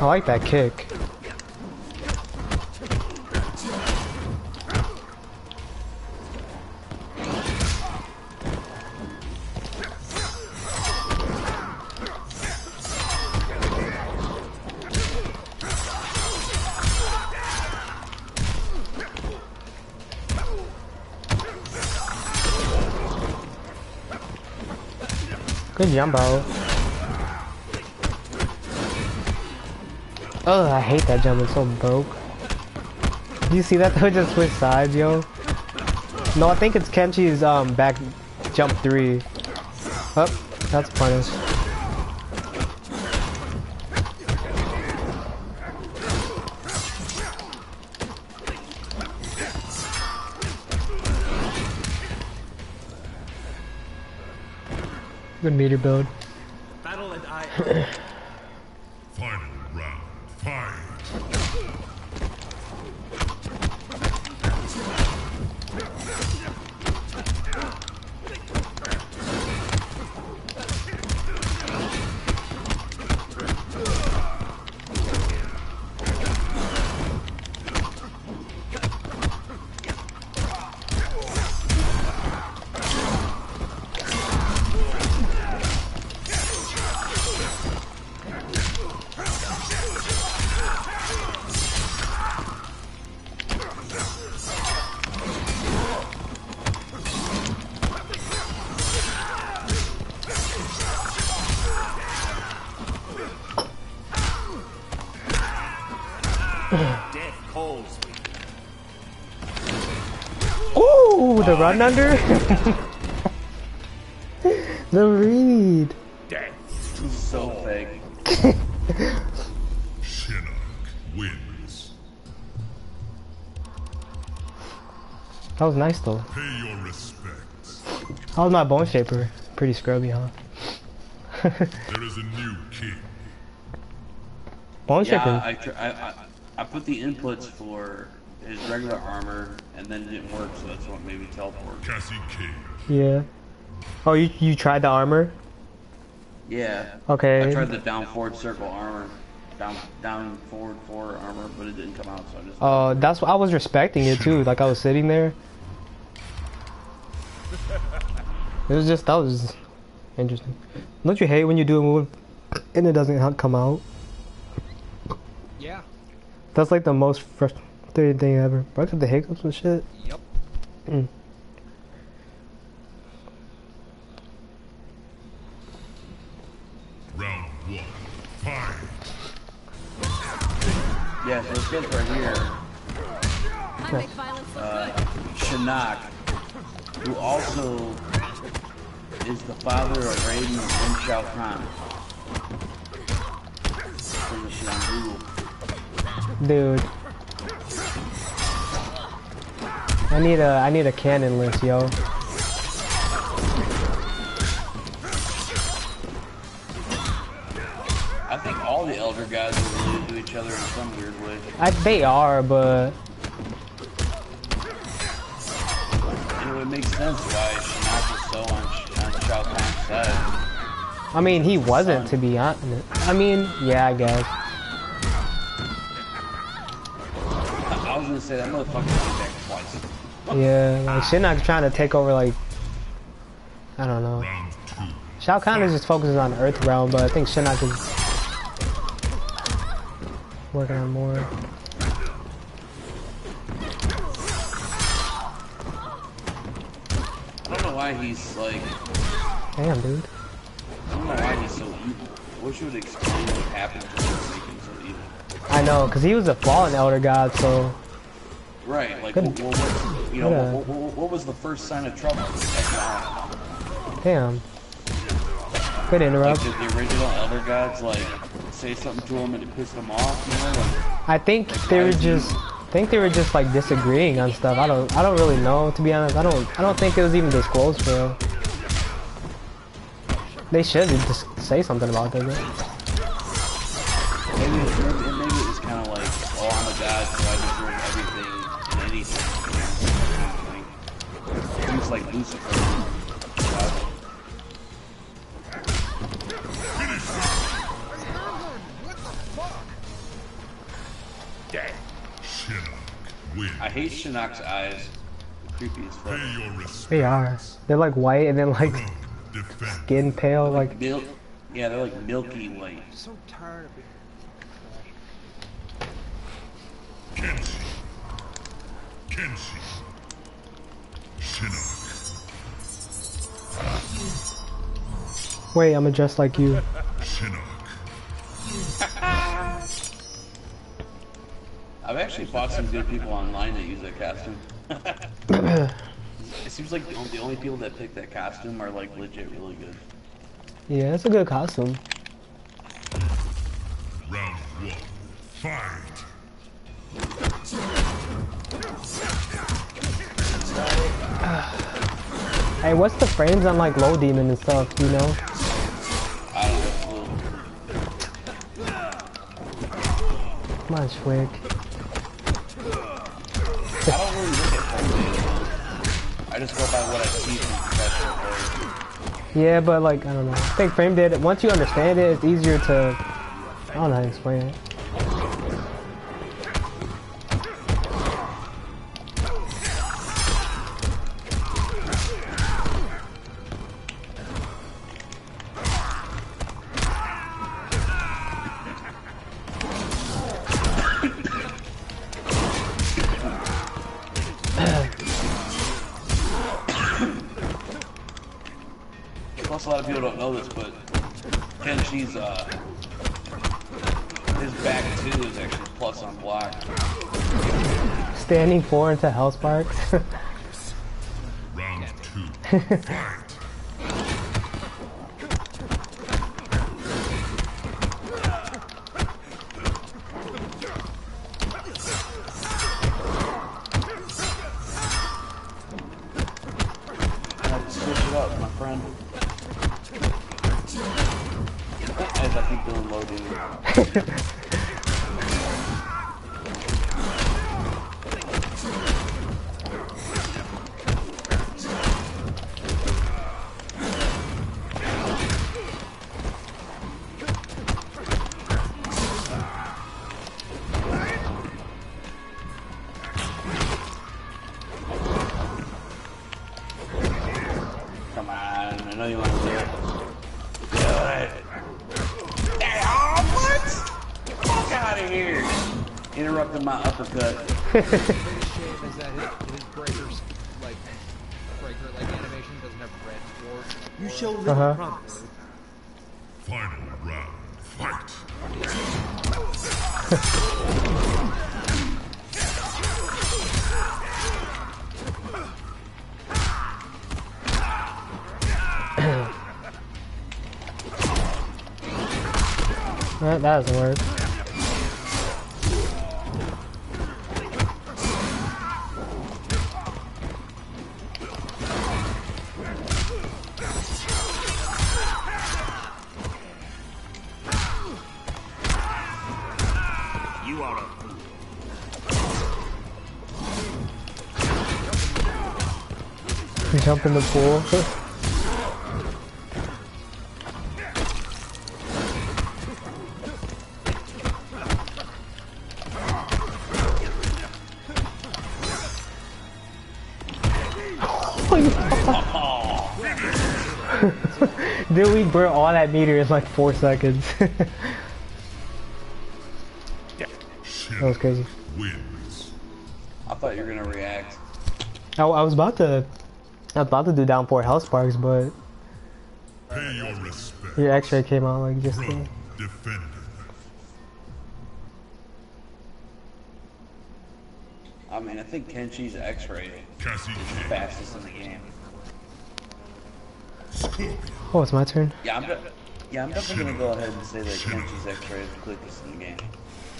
Like that kick. Good jumbo. Oh, I hate that jump. It's so broke. Do you see that though? Just switch sides, yo. No, I think it's Kenshi's um back jump three. Oh, that's punish. Good meter build. Run under. the read. Death. So fake. Shinnok wins. That was nice though. Pay your respects. How was my bone shaper? Pretty scrubby, huh? There is a new king. Bone Yeah, shaper. I, I, I, I put the inputs for his regular armor, and then it didn't work, so that's what made me teleport. Cassie Cage. Yeah. Oh, you you tried the armor? Yeah. Okay. I tried the down forward circle armor, down down forward four armor, but it didn't come out, so I just. Oh, that's what I was respecting it too. Like I was sitting there. It was just that was interesting. Don't you hate when you do a move and it doesn't come out? Yeah. That's like the most frustrating thing ever. Back to the hiccups and shit. Yep. Mm. Round one. Fight. Yeah, so this guy's right here, I make violence uh, good. Shinnok, who also is the father of Raiden and Shao Kahn. From the shit on Google. Dude. I need a I need a canon list, yo. I think all the Elder guys are related to each other in some weird way. I they are, but And it would make sense why was so on, on Shao Kahn's side. I mean he wasn't to be honest. I mean, yeah, I guess. I, was gonna say that motherfucker came back twice. Yeah, like Shinnok's trying to take over like I don't know. Shao Kahn is just focuses on Earth Realm, but I think Shinnok is working on more. I don't know why he's like, Damn, dude. I don't know why he's so evil. I wish you would explain what happened to him so evil. I know, cause he was a fallen Elder God, so Right, like, what, what, you know, what, what, was the first sign of trouble? Like, damn. Good Like, interrupt. did the original Elder Gods like say something to him and it pissed him off? You know, like, I think they were just, I think they were just like disagreeing on stuff. I don't, I don't really know to be honest. I don't, I don't think it was even disclosed for real. They should just say something about that. maybe, Like, Things like Lucifer. God. Shinnok win. I hate Shinnok's eyes. They're Creepy as fuck. Pay your respect. They are. They're like white and then like skin pale. Like Mil- yeah, they're like milky white. I'm so tired of being Kenshi. Kenshi. Shinnok. Wait, I'm a just like you. I've actually fought some good people online that use that costume. it seems like the only, the only people that pick that costume are like legit really good. Yeah, it's a good costume. Round one. Fight. Hey, what's the frames on like low demon and stuff? You know? On. I don't really look at. I just go by what I see from. Yeah, but like I don't know. I think frame data. Once you understand it, it's easier to. I don't know how to explain it. Four into Hellspark. Round two. in the pool. Dude, we burnt all that meter in like four seconds. yeah. that was crazy. wins. I thought you were gonna react. I, I was about to, I was about to do downpour hell sparks, but Pay your respect. your X-ray came out like just. Throne. I mean, I think Kenshi's X-ray Cassie is the fastest in the game. Scorpion. oh, it's my turn. Yeah, I'm, Yeah, I'm definitely gonna go ahead and say that Kenshi's X-ray is the quickest in the game.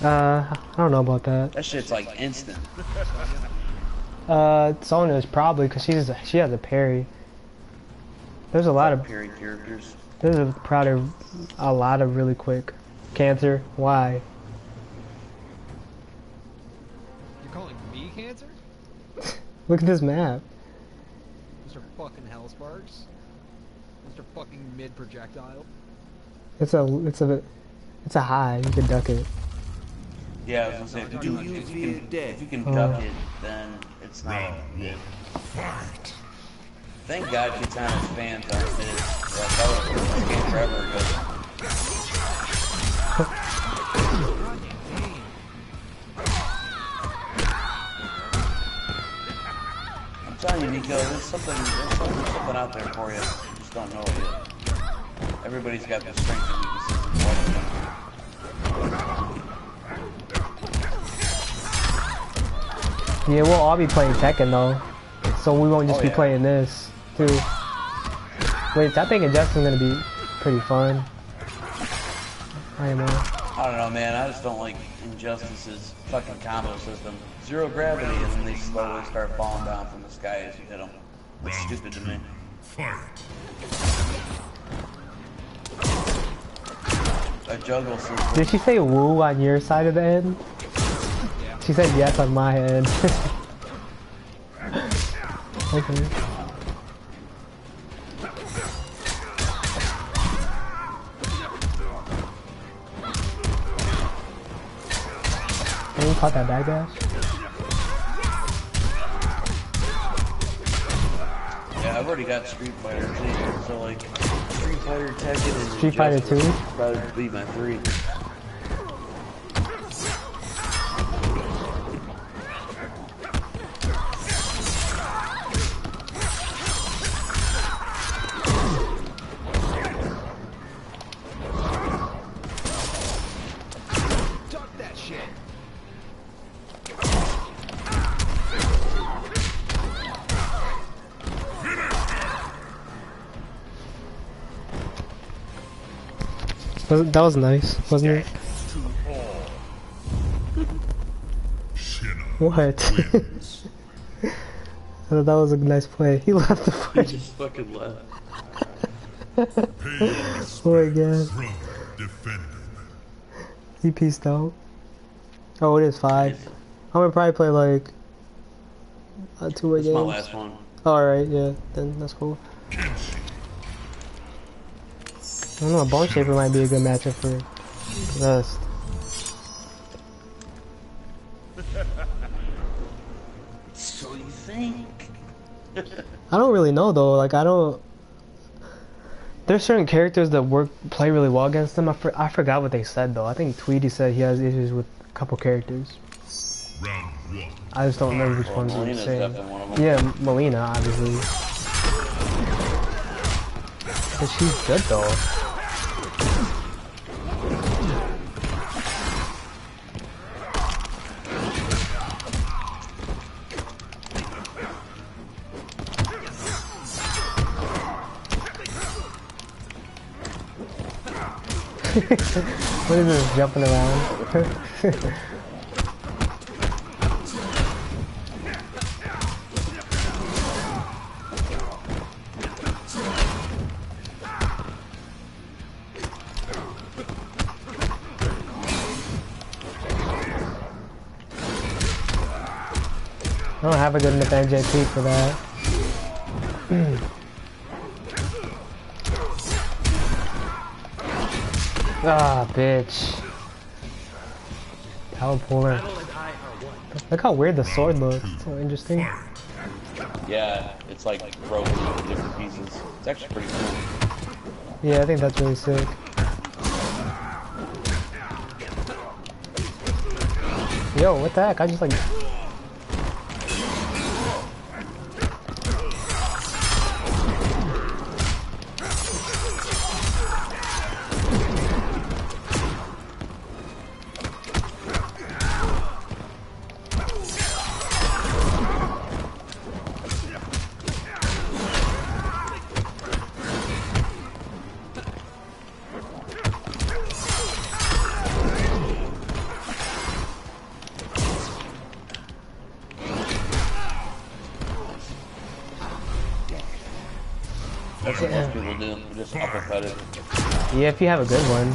Uh, I don't know about that. That shit's like instant. Uh, Sonya's probably because she's she has a parry. There's a lot of Parry characters. there's a probably a lot of really quick. Cancer, why? You're calling me cancer? Look at this map. Mr. fucking Hellsparks? Mr. fucking mid projectile? It's a it's a it's a high. You can duck it. Yeah, I was gonna say, if you can, if you can, if you can Oh. duck it, then it's not. Round one. Fight. Thank God Kitana's fans aren't this. Like, that was a game forever ago. I'm telling you, Nico, there's something, there's something, something out there for you. You just don't know it yet. Everybody's got their strengths and weaknesses. Yeah, we'll all be playing Tekken though, so we won't just Oh, be yeah. playing this too. Wait, I think Injustice is gonna be pretty fun. I don't know. Uh, I don't know, man. I just don't like Injustice's fucking combo system. Zero gravity, and then they slowly start falling down from the sky as you hit them. It's stupid to me. Fight. A juggle system. Did she say woo on your side of the end? she said yes on my end. okay. Anyone caught that bad guy? Yeah, I've already got Street Fighter, so like Street Fighter Tekken is Street Fighter 2? Probably be my 3. Was- That was nice, wasn't it? What? wins. I thought that was a nice play. He left the He fight. just fucking left. Pay your respects. Oh my god. He pieced out. Oh, it is five. I'm gonna probably play like uh, two way That's my last one. Alright, yeah, then that's cool. Kenshi. I don't know, Bone Shaper might be a good matchup for Rust. So you think? I don't really know though, like I don't... There's certain characters that work play really well against them. I, for, I forgot what they said though. I think Tweety said he has issues with a couple characters. I just don't remember which Well, ones he was saying. one. Yeah, Mileena, obviously. But she's good though. What is this, jumping around? I don't have a good enough NJP for that. ah, bitch. Teleporter. Battle and I are one. Look how weird the sword looks. It's so interesting. Yeah, it's like broken into different pieces. It's actually pretty cool. Yeah, I think that's really sick. Yo, what the heck? I just like... If you have a good one.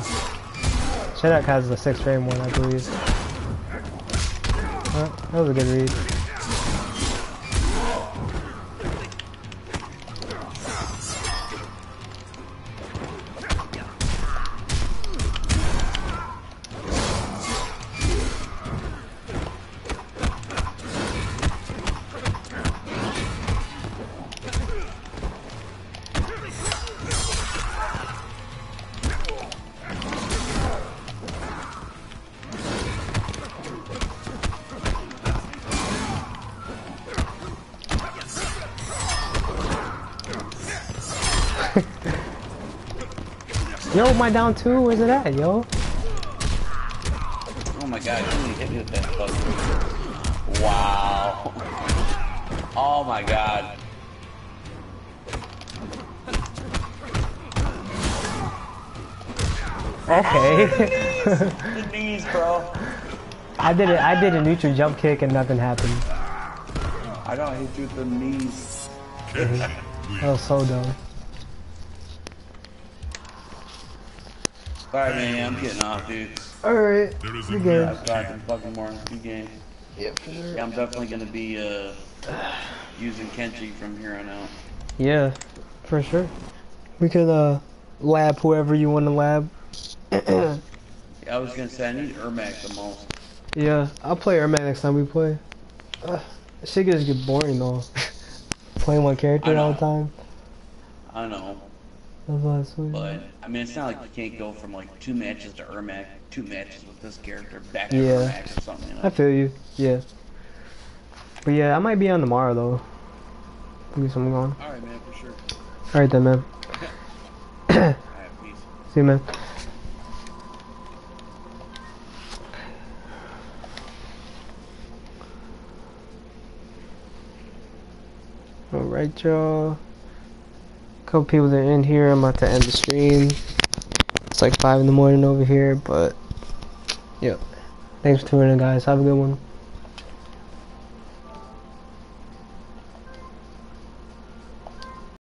Shedok has the six frame one, I believe. That was a good read. My down two? Where's it at, yo? Oh my god, you hit me with that fucking. Wow. Oh my god. Okay. The knees, bro. I did it. I did a neutral jump kick and nothing happened. I don't hit you with the knees. That was so dumb. Alright, man, I'm getting off, dude. Alright, There is a you new good. I've got some fucking more good game. Yep, for sure. Yeah, I'm definitely gonna be uh, using Kenshi from here on out. Yeah, for sure. We could uh lab whoever you want to lab. Yeah, I was gonna say I need Ermac the most. yeah, I'll play Ermac next time we play. Uh, shit gets get boring though. Playing one character all the time. I know, That's why it's sweet. But I mean it's not like you can't go from like two matches to Ermac, two matches with this character back to Yeah. Ermac or something. You I feel you. Yeah. But yeah, I might be on tomorrow though. Give me something going. All right, man, for sure. Alright then, man. All right, peace. See you, man. Alright, y'all. Couple people that are in here. I'm about to end the stream. It's like 5 in the morning over here, but... Yep. Thanks for tuning in, guys. Have a good one.